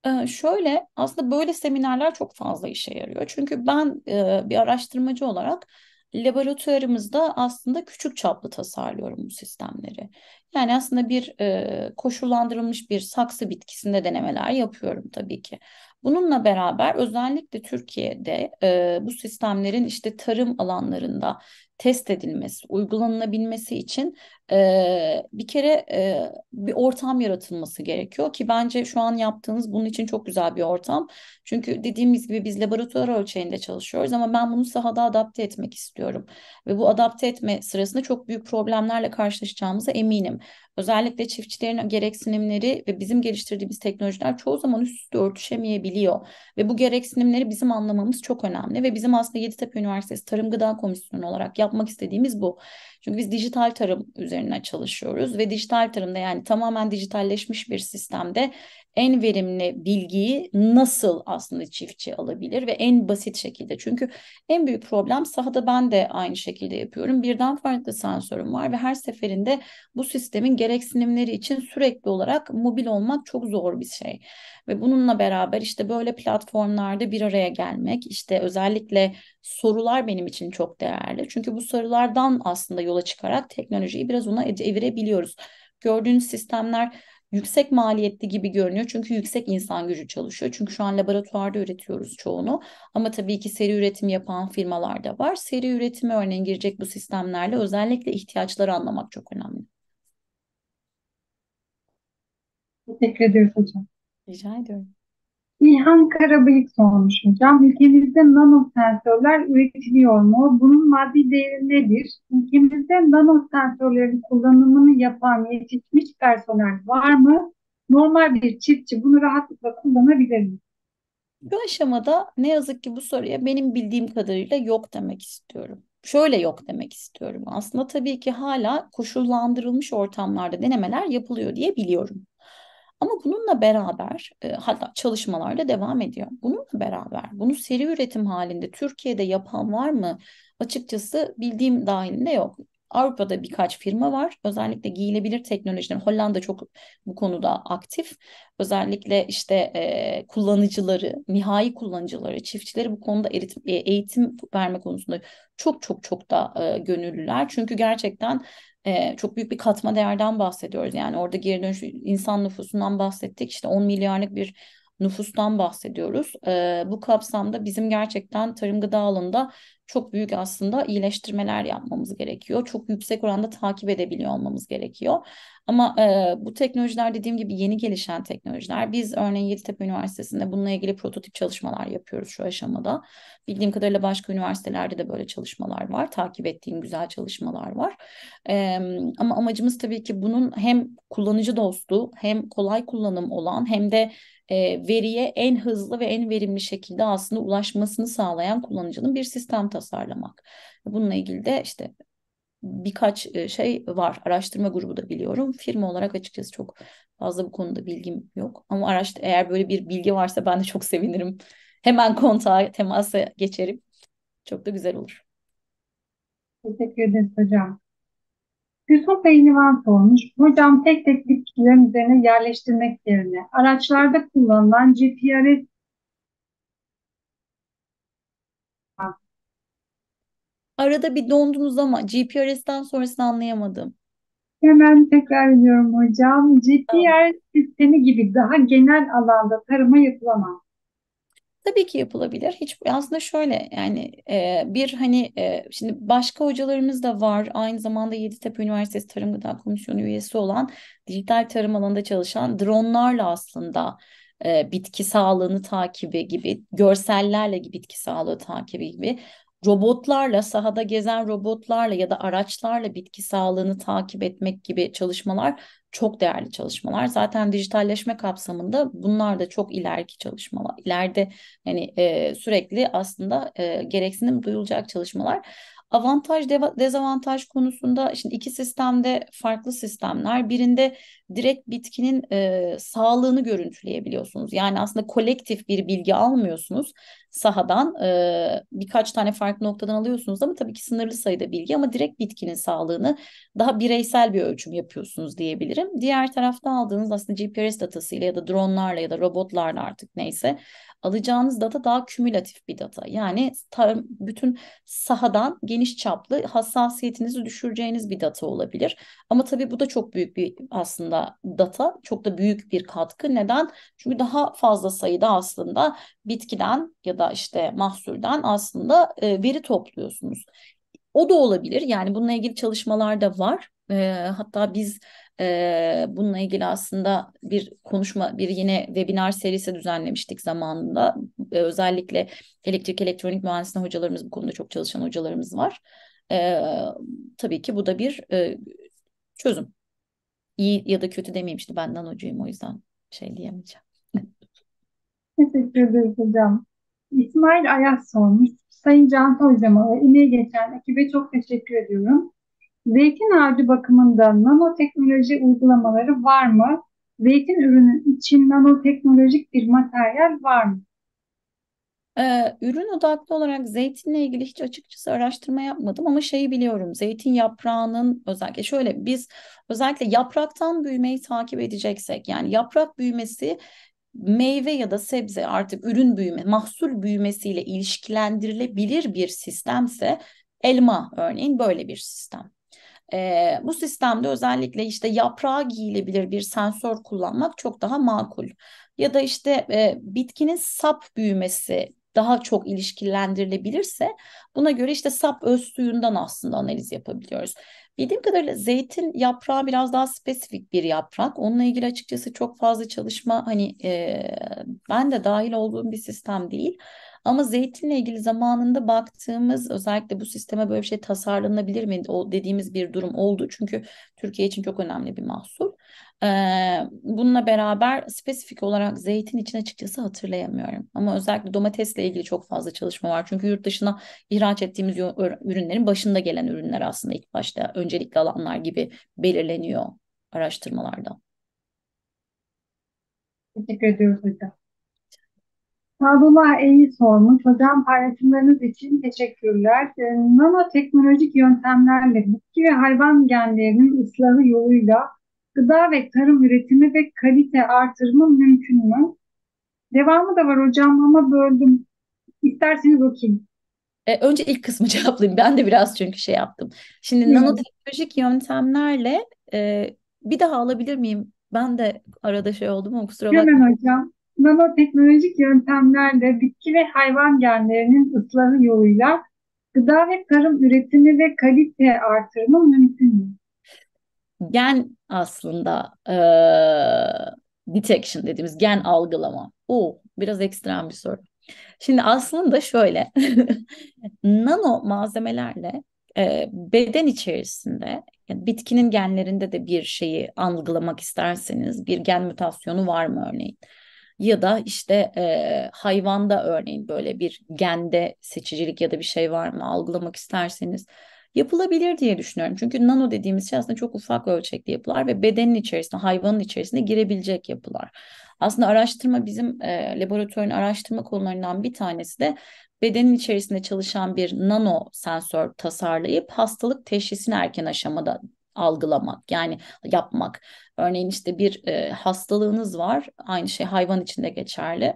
S8: Ee, şöyle aslında böyle seminerler çok fazla işe yarıyor. Çünkü ben e, bir araştırmacı olarak laboratuvarımızda aslında küçük çaplı tasarlıyorum bu sistemleri. Yani aslında bir e, koşullandırılmış bir saksı bitkisinde denemeler yapıyorum tabii ki. Bununla beraber özellikle Türkiye'de e, bu sistemlerin işte tarım alanlarında test edilmesi, uygulanılabilmesi için e, bir kere e, bir ortam yaratılması gerekiyor ki bence şu an yaptığınız bunun için çok güzel bir ortam. Çünkü dediğimiz gibi biz laboratuvar ölçeğinde çalışıyoruz ama ben bunu sahada adapte etmek istiyorum. Ve bu adapte etme sırasında çok büyük problemlerle karşılaşacağımıza eminim. Özellikle çiftçilerin gereksinimleri ve bizim geliştirdiğimiz teknolojiler çoğu zaman üst üste örtüşemeyebiliyor. Ve bu gereksinimleri bizim anlamamız çok önemli. Ve bizim aslında Yeditepe Üniversitesi Tarım Gıda Komisyonu olarak yapmak istediğimiz bu. Çünkü biz dijital tarım üzerine çalışıyoruz ve dijital tarımda yani tamamen dijitalleşmiş bir sistemde en verimli bilgiyi nasıl aslında çiftçi alabilir ve en basit şekilde. Çünkü en büyük problem sahada ben de aynı şekilde yapıyorum. Birden farklı sensörüm var ve her seferinde bu sistemin gereksinimleri için sürekli olarak mobil olmak çok zor bir şey. Ve bununla beraber işte böyle platformlarda bir araya gelmek, işte özellikle sorular benim için çok değerli. Çünkü bu sorulardan aslında yola çıkarak teknolojiyi biraz ona evirebiliyoruz. Gördüğünüz sistemler yüksek maliyetli gibi görünüyor. Çünkü yüksek insan gücü çalışıyor. Çünkü şu an laboratuvarda üretiyoruz çoğunu. Ama tabii ki seri üretim yapan firmalar da var. Seri üretime örneğin girecek bu sistemlerle özellikle ihtiyaçları anlamak çok önemli.
S7: Teşekkür ediyoruz hocam.
S8: Rica ediyorum.
S7: İlhan Karabıyık sormuş hocam. Ülkemizde nano sensörler üretiliyor mu? Bunun maddi değeri nedir? Ülkemizde nano sensörlerin kullanımını yapan yetişmiş personel var mı? Normal bir çiftçi bunu rahatlıkla kullanabilir mi?
S8: Bu aşamada ne yazık ki bu soruya benim bildiğim kadarıyla yok demek istiyorum. Şöyle yok demek istiyorum. Aslında tabii ki hala koşullandırılmış ortamlarda denemeler yapılıyor diye biliyorum. Ama bununla beraber e, hatta çalışmalar da devam ediyor. Bununla beraber bunu seri üretim halinde Türkiye'de yapan var mı? Açıkçası bildiğim dahilinde yok. Avrupa'da birkaç firma var. Özellikle giyilebilir teknolojilerin Hollanda çok bu konuda aktif. Özellikle işte e, kullanıcıları, nihai kullanıcıları, çiftçileri bu konuda eğitim, eğitim verme konusunda çok çok çok da e, gönüllüler. Çünkü gerçekten e, çok büyük bir katma değerden bahsediyoruz. Yani orada geri dönüş insan nüfusundan bahsettik. İşte 10 milyarlık bir nüfustan bahsediyoruz. E, bu kapsamda bizim gerçekten tarım gıda alanında çok büyük aslında iyileştirmeler yapmamız gerekiyor. Çok yüksek oranda takip edebiliyor olmamız gerekiyor. Ama e, bu teknolojiler dediğim gibi yeni gelişen teknolojiler. Biz örneğin Yeditepe Üniversitesi'nde bununla ilgili prototip çalışmalar yapıyoruz şu aşamada. Bildiğim kadarıyla başka üniversitelerde de böyle çalışmalar var. Takip ettiğim güzel çalışmalar var. E, ama amacımız tabii ki bunun hem kullanıcı dostu hem kolay kullanım olan hem de e, veriye en hızlı ve en verimli şekilde aslında ulaşmasını sağlayan kullanıcının bir sistem tasarlamak. Bununla ilgili de işte birkaç şey var. Araştırma grubu da biliyorum. Firma olarak açıkçası çok fazla bu konuda bilgim yok. Ama araştır eğer böyle bir bilgi varsa ben de çok sevinirim. Hemen kontağa, temasa geçerim. Çok da güzel olur.
S7: Teşekkür ederiz hocam. Yusuf Pehlivan sormuş. Hocam tek tek bitkilerin üzerine yerleştirmek yerine araçlarda kullanılan GPRS
S8: Arada bir dondunuz ama GPRS'ten sonrasını anlayamadım.
S7: Hemen tekrar ediyorum hocam. GPS sistemi gibi daha genel alanda tarıma yapılamaz.
S8: Tabii ki yapılabilir. Hiç aslında şöyle yani e, bir hani e, şimdi başka hocalarımız da var. Aynı zamanda Yeditepe Üniversitesi Tarım Gıda Komisyonu üyesi olan dijital tarım alanında çalışan dronlarla aslında e, bitki sağlığını takibi gibi, görsellerle bitki sağlığı takibi gibi robotlarla, sahada gezen robotlarla ya da araçlarla bitki sağlığını takip etmek gibi çalışmalar çok değerli çalışmalar. Zaten dijitalleşme kapsamında bunlar da çok ileriki çalışmalar. İleride yani e, sürekli aslında e, gereksinim duyulacak çalışmalar. Avantaj dezavantaj konusunda şimdi iki sistemde farklı sistemler. Birinde direkt bitkinin e, sağlığını görüntüleyebiliyorsunuz. Yani aslında kolektif bir bilgi almıyorsunuz sahadan e, birkaç tane farklı noktadan alıyorsunuz ama tabii ki sınırlı sayıda bilgi ama direkt bitkinin sağlığını daha bireysel bir ölçüm yapıyorsunuz diyebilirim. Diğer tarafta aldığınız aslında GPS datasıyla ya da dronlarla ya da robotlarla artık neyse alacağınız data daha kümülatif bir data. Yani tarım, bütün sahadan geniş çaplı hassasiyetinizi düşüreceğiniz bir data olabilir. Ama tabii bu da çok büyük bir aslında data, çok da büyük bir katkı. Neden? Çünkü daha fazla sayıda aslında bitkiden ya da işte mahsulden aslında e, veri topluyorsunuz. O da olabilir. Yani bununla ilgili çalışmalar da var. E, hatta biz e, bununla ilgili aslında bir konuşma, bir yine webinar serisi düzenlemiştik zamanında. E, özellikle elektrik elektronik mühendisliği hocalarımız bu konuda çok çalışan hocalarımız var. E, tabii ki bu da bir e, çözüm. İyi ya da kötü demeyeyim işte ben nanocuyum o yüzden şey diyemeyeceğim.
S7: Teşekkür ederiz hocam. İsmail Ayaz sormuş. Sayın Can Hocama ve emeği geçen ekibe çok teşekkür ediyorum. Zeytin ağacı bakımında nanoteknoloji uygulamaları var mı? Zeytin ürünü için nanoteknolojik bir materyal var mı?
S8: Ee, ürün odaklı olarak zeytinle ilgili hiç açıkçası araştırma yapmadım ama şeyi biliyorum. Zeytin yaprağının özellikle şöyle biz özellikle yapraktan büyümeyi takip edeceksek yani yaprak büyümesi meyve ya da sebze artık ürün büyüme, mahsul büyümesiyle ilişkilendirilebilir bir sistemse elma örneğin böyle bir sistem. E, bu sistemde özellikle işte yaprağa giyilebilir bir sensör kullanmak çok daha makul. Ya da işte e, bitkinin sap büyümesi daha çok ilişkilendirilebilirse buna göre işte sap öz suyundan aslında analiz yapabiliyoruz. Bildiğim kadarıyla zeytin yaprağı biraz daha spesifik bir yaprak. Onunla ilgili açıkçası çok fazla çalışma hani e, ben de dahil olduğum bir sistem değil. Ama zeytinle ilgili zamanında baktığımız özellikle bu sisteme böyle bir şey tasarlanabilir mi? Dediğimiz bir durum oldu. Çünkü Türkiye için çok önemli bir mahsul. Ee, bununla beraber spesifik olarak zeytin için açıkçası hatırlayamıyorum. Ama özellikle domatesle ilgili çok fazla çalışma var. Çünkü yurt dışına ihraç ettiğimiz ürünlerin başında gelen ürünler aslında ilk başta öncelikli alanlar gibi belirleniyor araştırmalarda.
S7: Teşekkür ediyoruz hocam. Sadullah Eyi sormuş. Hocam paylaşımlarınız için teşekkürler. Ee, nanoteknolojik yöntemlerle bitki ve hayvan genlerinin ıslahı yoluyla gıda ve tarım üretimi ve kalite artırımı mümkün mü? Devamı da var hocam ama böldüm. İsterseniz okuyayım.
S8: E, önce ilk kısmı (laughs) cevaplayayım. Ben de biraz çünkü şey yaptım. Şimdi
S7: Evet.
S8: nanoteknolojik yöntemlerle e, bir daha alabilir miyim? Ben de arada şey oldu mu kusura bakmayın.
S7: Hemen hocam. Nanoteknolojik yöntemlerle bitki ve hayvan genlerinin ıslahı yoluyla gıda ve tarım üretimi ve kalite artırımı mümkün mü?
S8: Gen aslında e, detection dediğimiz gen algılama. O biraz ekstrem bir soru. Şimdi aslında şöyle (laughs) nano malzemelerle e, beden içerisinde yani bitkinin genlerinde de bir şeyi algılamak isterseniz bir gen mutasyonu var mı örneğin? Ya da işte e, hayvanda örneğin böyle bir gende seçicilik ya da bir şey var mı algılamak isterseniz yapılabilir diye düşünüyorum. Çünkü nano dediğimiz şey aslında çok ufak ölçekli yapılar ve bedenin içerisine, hayvanın içerisine girebilecek yapılar. Aslında araştırma bizim e, laboratuvarın araştırma konularından bir tanesi de bedenin içerisinde çalışan bir nano sensör tasarlayıp hastalık teşhisini erken aşamada algılamak yani yapmak. Örneğin işte bir e, hastalığınız var aynı şey hayvan için de geçerli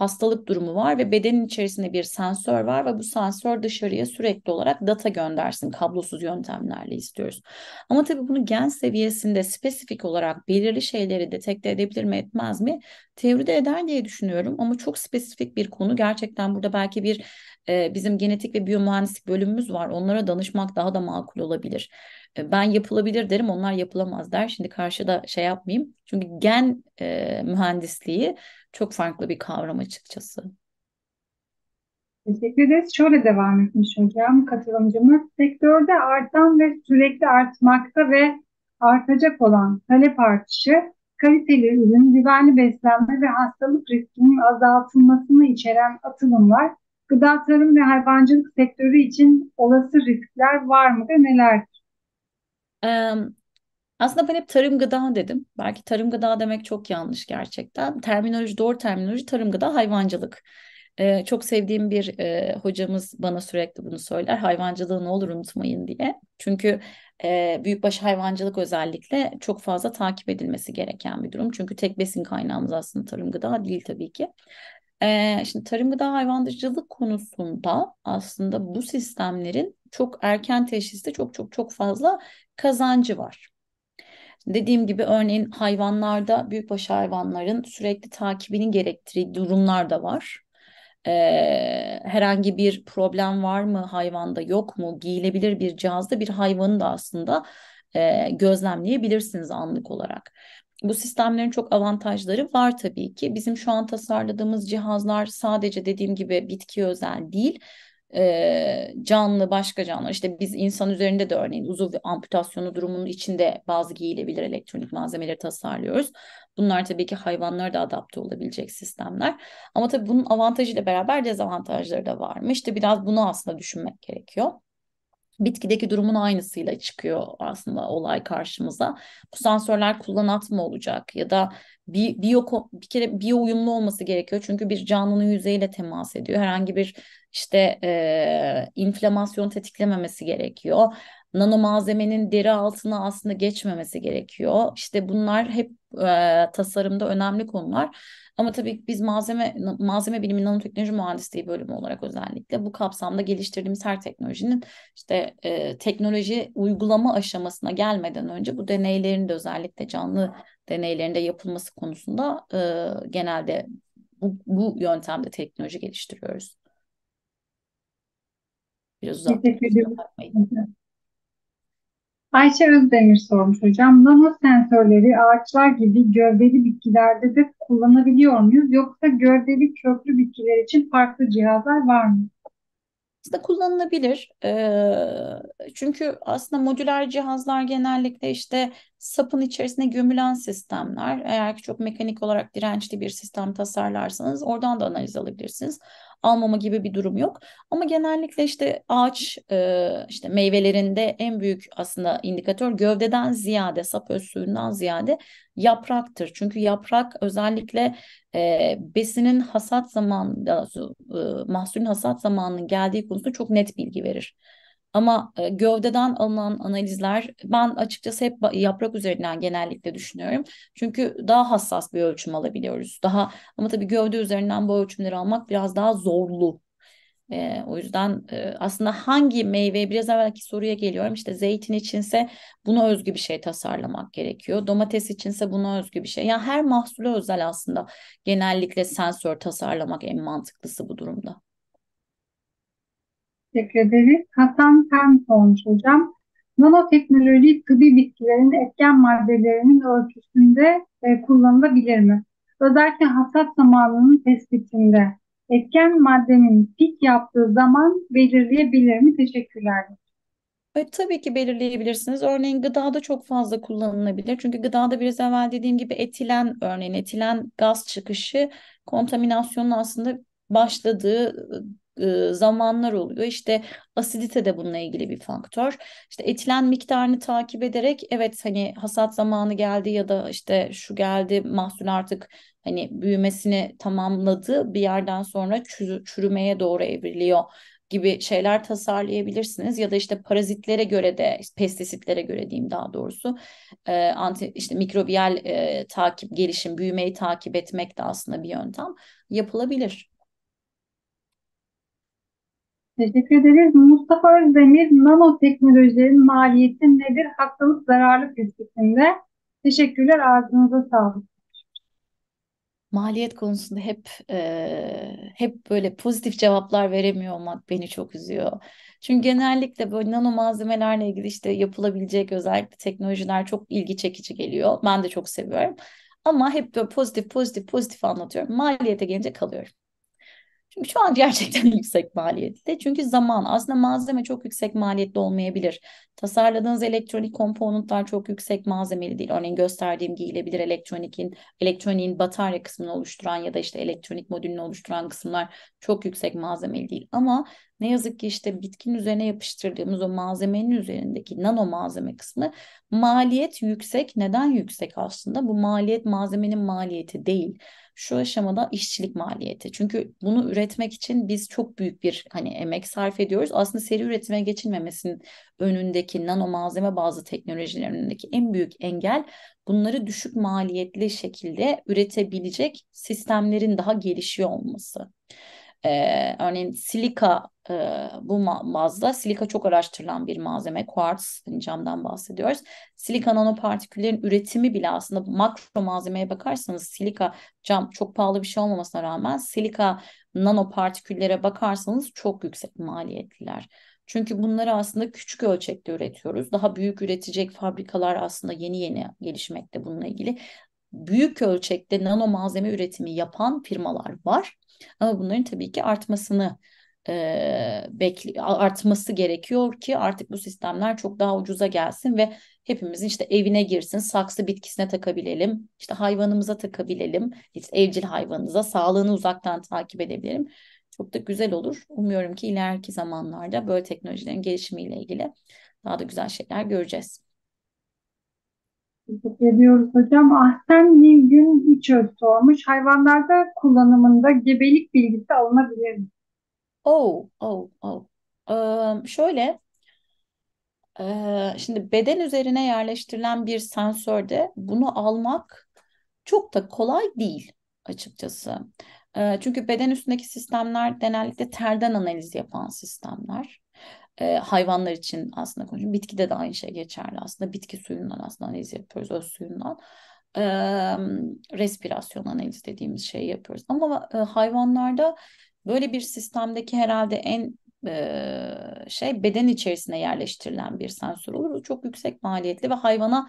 S8: hastalık durumu var ve bedenin içerisinde bir sensör var ve bu sensör dışarıya sürekli olarak data göndersin. Kablosuz yöntemlerle istiyoruz. Ama tabii bunu gen seviyesinde spesifik olarak belirli şeyleri detekte edebilir mi etmez mi? Teoride eder diye düşünüyorum ama çok spesifik bir konu. Gerçekten burada belki bir e, bizim genetik ve biyomühendislik bölümümüz var. Onlara danışmak daha da makul olabilir. E, ben yapılabilir derim, onlar yapılamaz der. Şimdi karşıda şey yapmayayım. Çünkü gen e, mühendisliği çok farklı bir kavram açıkçası.
S7: Teşekkür ederiz. Şöyle devam etmiş hocam katılımcımız. Sektörde artan ve sürekli artmakta ve artacak olan talep artışı, kaliteli ürün, güvenli beslenme ve hastalık riskinin azaltılmasını içeren atılımlar, gıda, tarım ve hayvancılık sektörü için olası riskler var mı ve nelerdir?
S8: Ee, Aslında ben hep tarım gıda dedim. Belki tarım gıda demek çok yanlış gerçekten. Terminoloji doğru terminoloji tarım gıda hayvancılık. Ee, çok sevdiğim bir e, hocamız bana sürekli bunu söyler. Hayvancılığı ne olur unutmayın diye. Çünkü e, büyükbaş hayvancılık özellikle çok fazla takip edilmesi gereken bir durum. Çünkü tek besin kaynağımız aslında tarım gıda değil tabii ki. E, şimdi tarım gıda hayvancılık konusunda aslında bu sistemlerin çok erken teşhiste çok çok çok fazla kazancı var. Dediğim gibi örneğin hayvanlarda büyükbaş hayvanların sürekli takibinin gerektiği durumlar da var. Ee, herhangi bir problem var mı hayvanda yok mu giyilebilir bir cihazda bir hayvanı da aslında e, gözlemleyebilirsiniz anlık olarak. Bu sistemlerin çok avantajları var tabii ki. Bizim şu an tasarladığımız cihazlar sadece dediğim gibi bitki özel değil e, canlı başka canlılar işte biz insan üzerinde de örneğin uzuv amputasyonu durumunun içinde bazı giyilebilir elektronik malzemeleri tasarlıyoruz. Bunlar tabii ki hayvanlara da adapte olabilecek sistemler. Ama tabii bunun avantajıyla beraber dezavantajları da varmış. İşte biraz bunu aslında düşünmek gerekiyor bitkideki durumun aynısıyla çıkıyor aslında olay karşımıza. Bu sensörler kullanat mı olacak ya da bir biyo bir kere biyo uyumlu olması gerekiyor çünkü bir canlının yüzeyiyle temas ediyor. Herhangi bir işte e, inflamasyon tetiklememesi gerekiyor. Nano malzemenin deri altına aslında geçmemesi gerekiyor. İşte bunlar hep e, tasarımda önemli konular. Ama tabii biz malzeme malzeme bilimi nanoteknoloji mühendisliği bölümü olarak özellikle bu kapsamda geliştirdiğimiz her teknolojinin işte e, teknoloji uygulama aşamasına gelmeden önce bu deneylerin de özellikle canlı deneylerinde yapılması konusunda e, genelde bu, bu yöntemde teknoloji geliştiriyoruz. Biraz uzattım.
S7: Teşekkür ederim. (laughs) Ayşe Özdemir sormuş hocam. Nano sensörleri ağaçlar gibi gövdeli bitkilerde de kullanabiliyor muyuz? Yoksa gövdeli köklü bitkiler için farklı cihazlar var mı?
S8: Aslında kullanılabilir. Ee, çünkü aslında modüler cihazlar genellikle işte sapın içerisine gömülen sistemler. Eğer ki çok mekanik olarak dirençli bir sistem tasarlarsanız oradan da analiz alabilirsiniz almama gibi bir durum yok. Ama genellikle işte ağaç e, işte meyvelerinde en büyük aslında indikatör gövdeden ziyade sap öz suyundan ziyade yapraktır. Çünkü yaprak özellikle e, besinin hasat zamanında e, mahsulün hasat zamanının geldiği konusunda çok net bilgi verir. Ama e, gövdeden alınan analizler ben açıkçası hep yaprak üzerinden genellikle düşünüyorum. Çünkü daha hassas bir ölçüm alabiliyoruz. Daha ama tabii gövde üzerinden bu ölçümleri almak biraz daha zorlu. E, o yüzden e, aslında hangi meyve biraz evvelki soruya geliyorum. İşte zeytin içinse buna özgü bir şey tasarlamak gerekiyor. Domates içinse buna özgü bir şey. Yani her mahsule özel aslında genellikle sensör tasarlamak en mantıklısı bu durumda.
S7: Teşekkür ederiz. Hasan Pen sormuş hocam. Nanoteknoloji tıbbi bitkilerin etken maddelerinin ölçüsünde e, kullanılabilir mi? Özellikle hasat zamanının tespitinde etken maddenin pik yaptığı zaman belirleyebilir mi? Teşekkürler.
S8: Evet, tabii ki belirleyebilirsiniz. Örneğin gıdada çok fazla kullanılabilir. Çünkü gıdada biraz evvel dediğim gibi etilen örneğin etilen gaz çıkışı kontaminasyonun aslında başladığı e, zamanlar oluyor. İşte asidite de bununla ilgili bir faktör. İşte etilen miktarını takip ederek evet hani hasat zamanı geldi ya da işte şu geldi mahsul artık hani büyümesini tamamladı bir yerden sonra çürümeye doğru evriliyor gibi şeyler tasarlayabilirsiniz ya da işte parazitlere göre de pestisitlere göre diyeyim daha doğrusu e, anti işte mikrobiyal e, takip gelişim büyümeyi takip etmek de aslında bir yöntem yapılabilir.
S7: Teşekkür ederiz. Mustafa Özdemir, nanoteknolojilerin maliyeti nedir? Hastalık zararlı tespitinde. Teşekkürler, ağzınıza sağlık.
S8: Maliyet konusunda hep e, hep böyle pozitif cevaplar veremiyor olmak beni çok üzüyor. Çünkü genellikle böyle nano malzemelerle ilgili işte yapılabilecek özellikle teknolojiler çok ilgi çekici geliyor. Ben de çok seviyorum. Ama hep böyle pozitif pozitif pozitif anlatıyorum. Maliyete gelince kalıyorum. Çünkü şu an gerçekten (laughs) yüksek maliyetli. Çünkü zaman aslında malzeme çok yüksek maliyetli olmayabilir. Tasarladığınız elektronik komponentler çok yüksek malzemeli değil. Örneğin gösterdiğim giyilebilir elektronikin, elektroniğin batarya kısmını oluşturan ya da işte elektronik modülünü oluşturan kısımlar çok yüksek malzemeli değil. Ama ne yazık ki işte bitkinin üzerine yapıştırdığımız o malzemenin üzerindeki nano malzeme kısmı maliyet yüksek. Neden yüksek aslında? Bu maliyet malzemenin maliyeti değil. Şu aşamada işçilik maliyeti. Çünkü bunu üretmek için biz çok büyük bir hani emek sarf ediyoruz. Aslında seri üretime geçilmemesinin önündeki nano malzeme bazı teknolojilerin önündeki en büyük engel bunları düşük maliyetli şekilde üretebilecek sistemlerin daha gelişiyor olması. Ee, örneğin silika e, bu ma- silika çok araştırılan bir malzeme. Quartz hani camdan bahsediyoruz. Silika nanopartiküllerin üretimi bile aslında makro malzemeye bakarsanız silika cam çok pahalı bir şey olmamasına rağmen silika nanopartiküllere bakarsanız çok yüksek maliyetliler. Çünkü bunları aslında küçük ölçekte üretiyoruz. Daha büyük üretecek fabrikalar aslında yeni yeni gelişmekte bununla ilgili. Büyük ölçekte nano malzeme üretimi yapan firmalar var. Ama bunların tabii ki artmasını e, bekli artması gerekiyor ki artık bu sistemler çok daha ucuza gelsin ve hepimizin işte evine girsin, saksı bitkisine takabilelim, işte hayvanımıza takabilelim, işte evcil hayvanımıza sağlığını uzaktan takip edebilelim. Çok da güzel olur. Umuyorum ki ileriki zamanlarda böyle teknolojilerin gelişimiyle ilgili daha da güzel şeyler göreceğiz.
S7: Teşekkür ediyoruz hocam. Ahsen Nilgün İçöz sormuş. Hayvanlarda kullanımında gebelik bilgisi alınabilir mi?
S8: Oh, oh, oh. Ee, şöyle, şimdi beden üzerine yerleştirilen bir sensörde bunu almak çok da kolay değil açıkçası. Çünkü beden üstündeki sistemler genellikle terden analiz yapan sistemler. E, hayvanlar için aslında konuşuyorum. Bitkide de aynı şey geçerli aslında. Bitki suyundan aslında analiz yapıyoruz, öz suyundan. E, respirasyon analiz dediğimiz şeyi yapıyoruz. Ama e, hayvanlarda böyle bir sistemdeki herhalde en şey beden içerisine yerleştirilen bir sensör olur. O çok yüksek maliyetli ve hayvana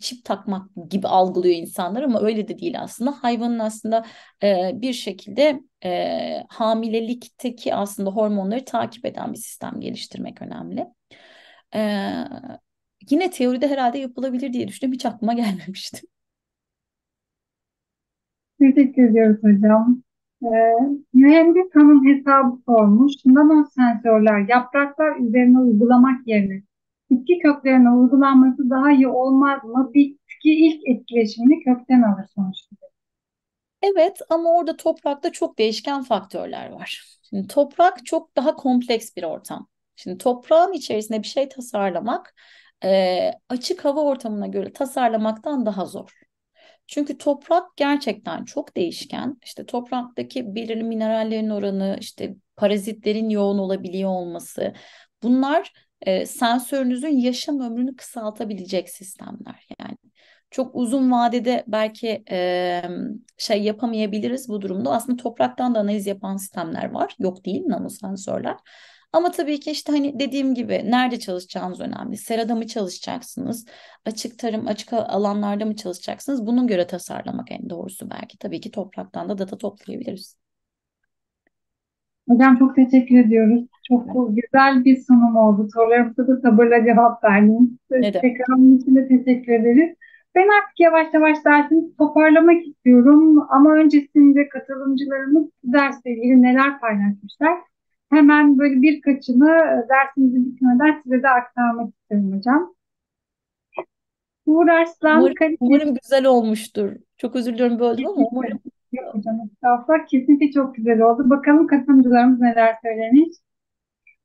S8: çip takmak gibi algılıyor insanlar ama öyle de değil aslında. Hayvanın aslında e, bir şekilde e, hamilelikteki aslında hormonları takip eden bir sistem geliştirmek önemli. E, yine teoride herhalde yapılabilir diye düşünüyorum. Hiç aklıma (laughs) gelmemişti.
S7: Teşekkür ediyoruz hocam. Ee, mühendis hanım hesabı sormuş. Nano sensörler yapraklar üzerine uygulamak yerine bitki köklerine uygulanması daha iyi olmaz mı? Bitki ilk etkileşimini kökten alır sonuçta.
S8: Evet ama orada toprakta çok değişken faktörler var. Şimdi toprak çok daha kompleks bir ortam. Şimdi toprağın içerisinde bir şey tasarlamak e, açık hava ortamına göre tasarlamaktan daha zor. Çünkü toprak gerçekten çok değişken. İşte topraktaki belirli minerallerin oranı, işte parazitlerin yoğun olabiliyor olması. Bunlar e, sensörünüzün yaşam ömrünü kısaltabilecek sistemler. Yani çok uzun vadede belki e, şey yapamayabiliriz bu durumda. Aslında topraktan da analiz yapan sistemler var. Yok değil nanosensörler. Ama tabii ki işte hani dediğim gibi nerede çalışacağınız önemli. Serada mı çalışacaksınız? Açık tarım, açık alanlarda mı çalışacaksınız? Bunun göre tasarlamak en doğrusu belki. Tabii ki topraktan da data toplayabiliriz.
S7: Hocam çok teşekkür ediyoruz. Çok güzel bir sunum oldu. Sorularımıza da sabırla cevap verdiniz. Tekrarın için de teşekkür ederiz. Ben artık yavaş yavaş dersimizi toparlamak istiyorum. Ama öncesinde katılımcılarımız dersle ilgili neler paylaşmışlar? Hemen böyle birkaçını dersimizin bitmeden size de aktarmak istiyorum hocam. Uğur Arslan
S8: Umarım, umarım güzel olmuştur. Çok özür diliyorum böldüm ama umarım.
S7: Yok hocam estağfurullah. Kesinlikle çok güzel oldu. Bakalım katılımcılarımız neler söylemiş.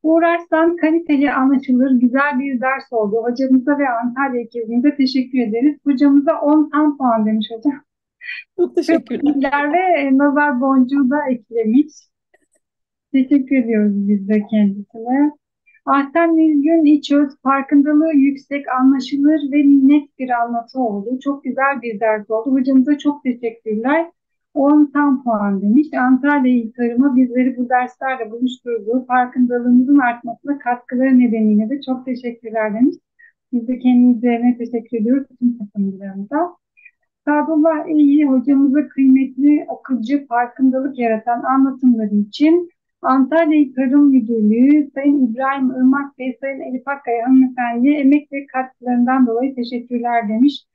S7: Uğur Arslan kaliteli, anlaşılır, güzel bir ders oldu. Hocamıza ve Antalya ekibimize teşekkür ederiz. Hocamıza 10 tam puan demiş hocam.
S8: Çok teşekkürler.
S7: Ve nazar boncuğu da eklemiş. Teşekkür ediyoruz biz de kendisine. Ahsen Nilgün İçöz farkındalığı yüksek, anlaşılır ve net bir anlatı oldu. Çok güzel bir ders oldu. Hocamıza çok teşekkürler. 10 tam puan demiş. Antalya İl Tarım'a bizleri bu derslerle buluşturduğu farkındalığımızın artmasına katkıları nedeniyle de çok teşekkürler demiş. Biz de kendimize teşekkür ediyoruz tüm katılımcılarımıza. Sadullah İyi hocamıza kıymetli, akılcı, farkındalık yaratan anlatımları için Antalya Tarım Müdürlüğü Sayın İbrahim Irmak Bey, Sayın Elif Akkaya hanımefendiye emek ve katkılarından dolayı teşekkürler demiş.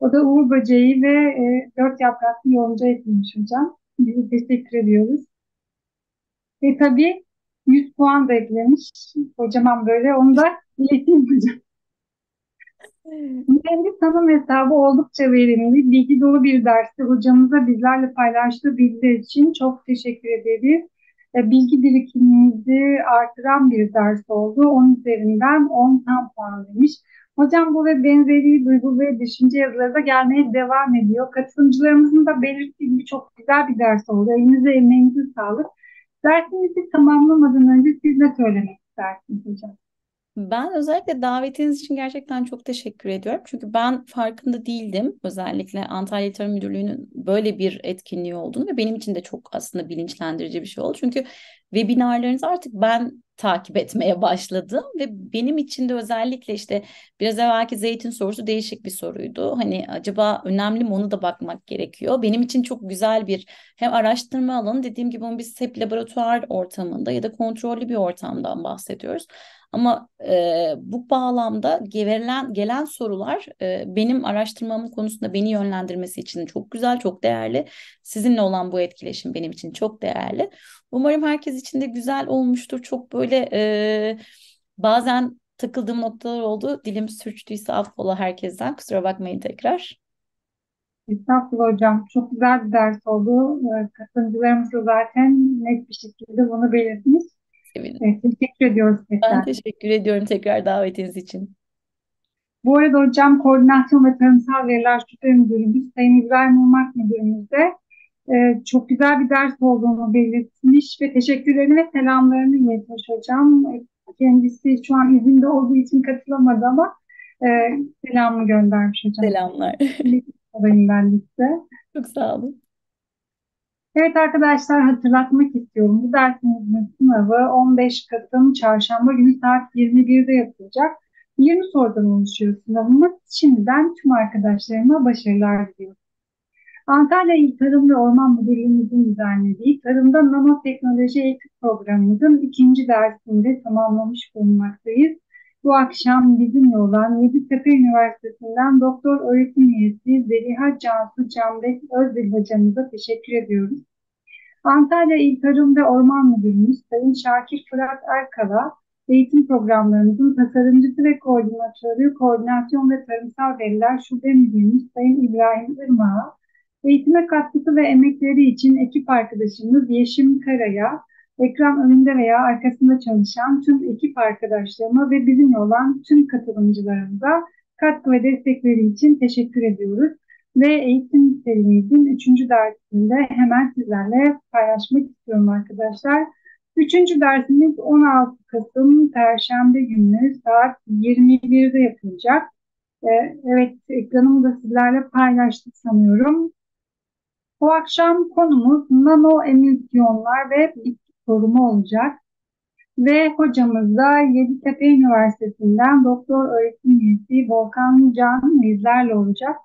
S7: O da Uğur Böceği ve e, dört yapraklı yonca eklemiş hocam. Biz teşekkür ediyoruz. Ve tabii 100 puan da eklemiş. Kocaman böyle. Onu da ileteyim hocam. Mühendis tanım hesabı oldukça verimli, bilgi dolu bir dersi hocamıza bizlerle paylaştığı bilgiler için çok teşekkür ederiz. E, Bilgi birikimimizi artıran bir ders oldu. 10 üzerinden 10 tam puan vermiş. Hocam bu ve benzeri duygu ve düşünce yazıları da gelmeye devam ediyor. Katılımcılarımızın da belirttiği gibi çok güzel bir ders oldu. Elinize emeğinize sağlık. Dersinizi tamamlamadan önce siz ne söylemek istersiniz hocam?
S8: Ben özellikle davetiniz için gerçekten çok teşekkür ediyorum. Çünkü ben farkında değildim özellikle Antalya Tarım Müdürlüğü'nün böyle bir etkinliği olduğunu ve benim için de çok aslında bilinçlendirici bir şey oldu. Çünkü webinarlarınızı artık ben takip etmeye başladım ve benim için de özellikle işte biraz evvelki zeytin sorusu değişik bir soruydu. Hani acaba önemli mi onu da bakmak gerekiyor. Benim için çok güzel bir hem araştırma alanı dediğim gibi biz hep laboratuvar ortamında ya da kontrollü bir ortamdan bahsediyoruz. Ama e, bu bağlamda verilen gelen sorular e, benim araştırmamın konusunda beni yönlendirmesi için çok güzel, çok değerli. Sizinle olan bu etkileşim benim için çok değerli. Umarım herkes için de güzel olmuştur. Çok böyle e, bazen takıldığım noktalar oldu. Dilim sürçtüyse affola herkesten. Kusura bakmayın tekrar.
S7: Estağfurullah hocam. Çok güzel bir ders oldu. Ee, Katılımcılarımız da zaten net bir şekilde bunu belirtmiş.
S8: Sevindim.
S7: Evet, teşekkür ediyoruz tekrar.
S8: Ben teşekkür ediyorum tekrar davetiniz için.
S7: Bu arada hocam Koordinasyon ve Tarımsal Veriler Şube Müdürümüz Sayın İbrahim Irmak Müdürümüz de e, çok güzel bir ders olduğunu belirtmiş ve teşekkürlerini ve selamlarını iletmiş hocam. Kendisi şu an izinde olduğu için katılamadı ama e, selamını göndermiş hocam.
S8: Selamlar.
S7: Ben de.
S8: Çok sağ olun.
S7: Evet arkadaşlar hatırlatmak istiyorum. Bu dersimizin sınavı 15 Kasım Çarşamba günü saat 21'de yapılacak. 20 sorudan oluşuyor sınavımız. Şimdiden tüm arkadaşlarıma başarılar diliyorum. Antalya İl Tarım ve Orman Müdürlüğümüzün düzenlediği Tarımda Nanoteknoloji Eğitim Programımızın ikinci dersinde tamamlamış bulunmaktayız. Bu akşam bizimle olan Yeditepe Üniversitesi'nden doktor öğretim üyesi Zeliha Cansu Canbek Özdil hocamıza teşekkür ediyoruz. Antalya İl Tarım ve Orman Müdürümüz Sayın Şakir Fırat Erkala, eğitim programlarımızın tasarımcısı ve koordinatörü Koordinasyon ve Tarımsal Veriler Şube Müdürümüz Sayın İbrahim Irmak'a, eğitime katkısı ve emekleri için ekip arkadaşımız Yeşim Kara'ya, ekran önünde veya arkasında çalışan tüm ekip arkadaşlarıma ve bizimle olan tüm katılımcılarımıza katkı ve destekleri için teşekkür ediyoruz. Ve eğitim serimizin 3. dersinde hemen sizlerle paylaşmak istiyorum arkadaşlar. Üçüncü dersimiz 16 Kasım Perşembe günü saat 21'de yapılacak. Ee, evet, ekranımı da sizlerle paylaştık sanıyorum. Bu akşam konumuz nano emisyonlar ve bitki korumu olacak. Ve hocamız da Yeditepe Üniversitesi'nden doktor öğretim üyesi Volkan Can bizlerle olacak.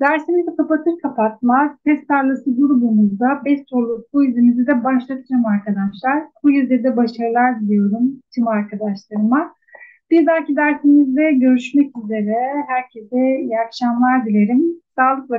S7: Dersimizi kapatır kapatmaz test tarlası grubumuzda 5 soruluk quizimizi de başlatacağım arkadaşlar. Quizde de başarılar diliyorum tüm arkadaşlarıma. Bir dahaki dersimizde görüşmek üzere. Herkese iyi akşamlar dilerim. Sağlıkla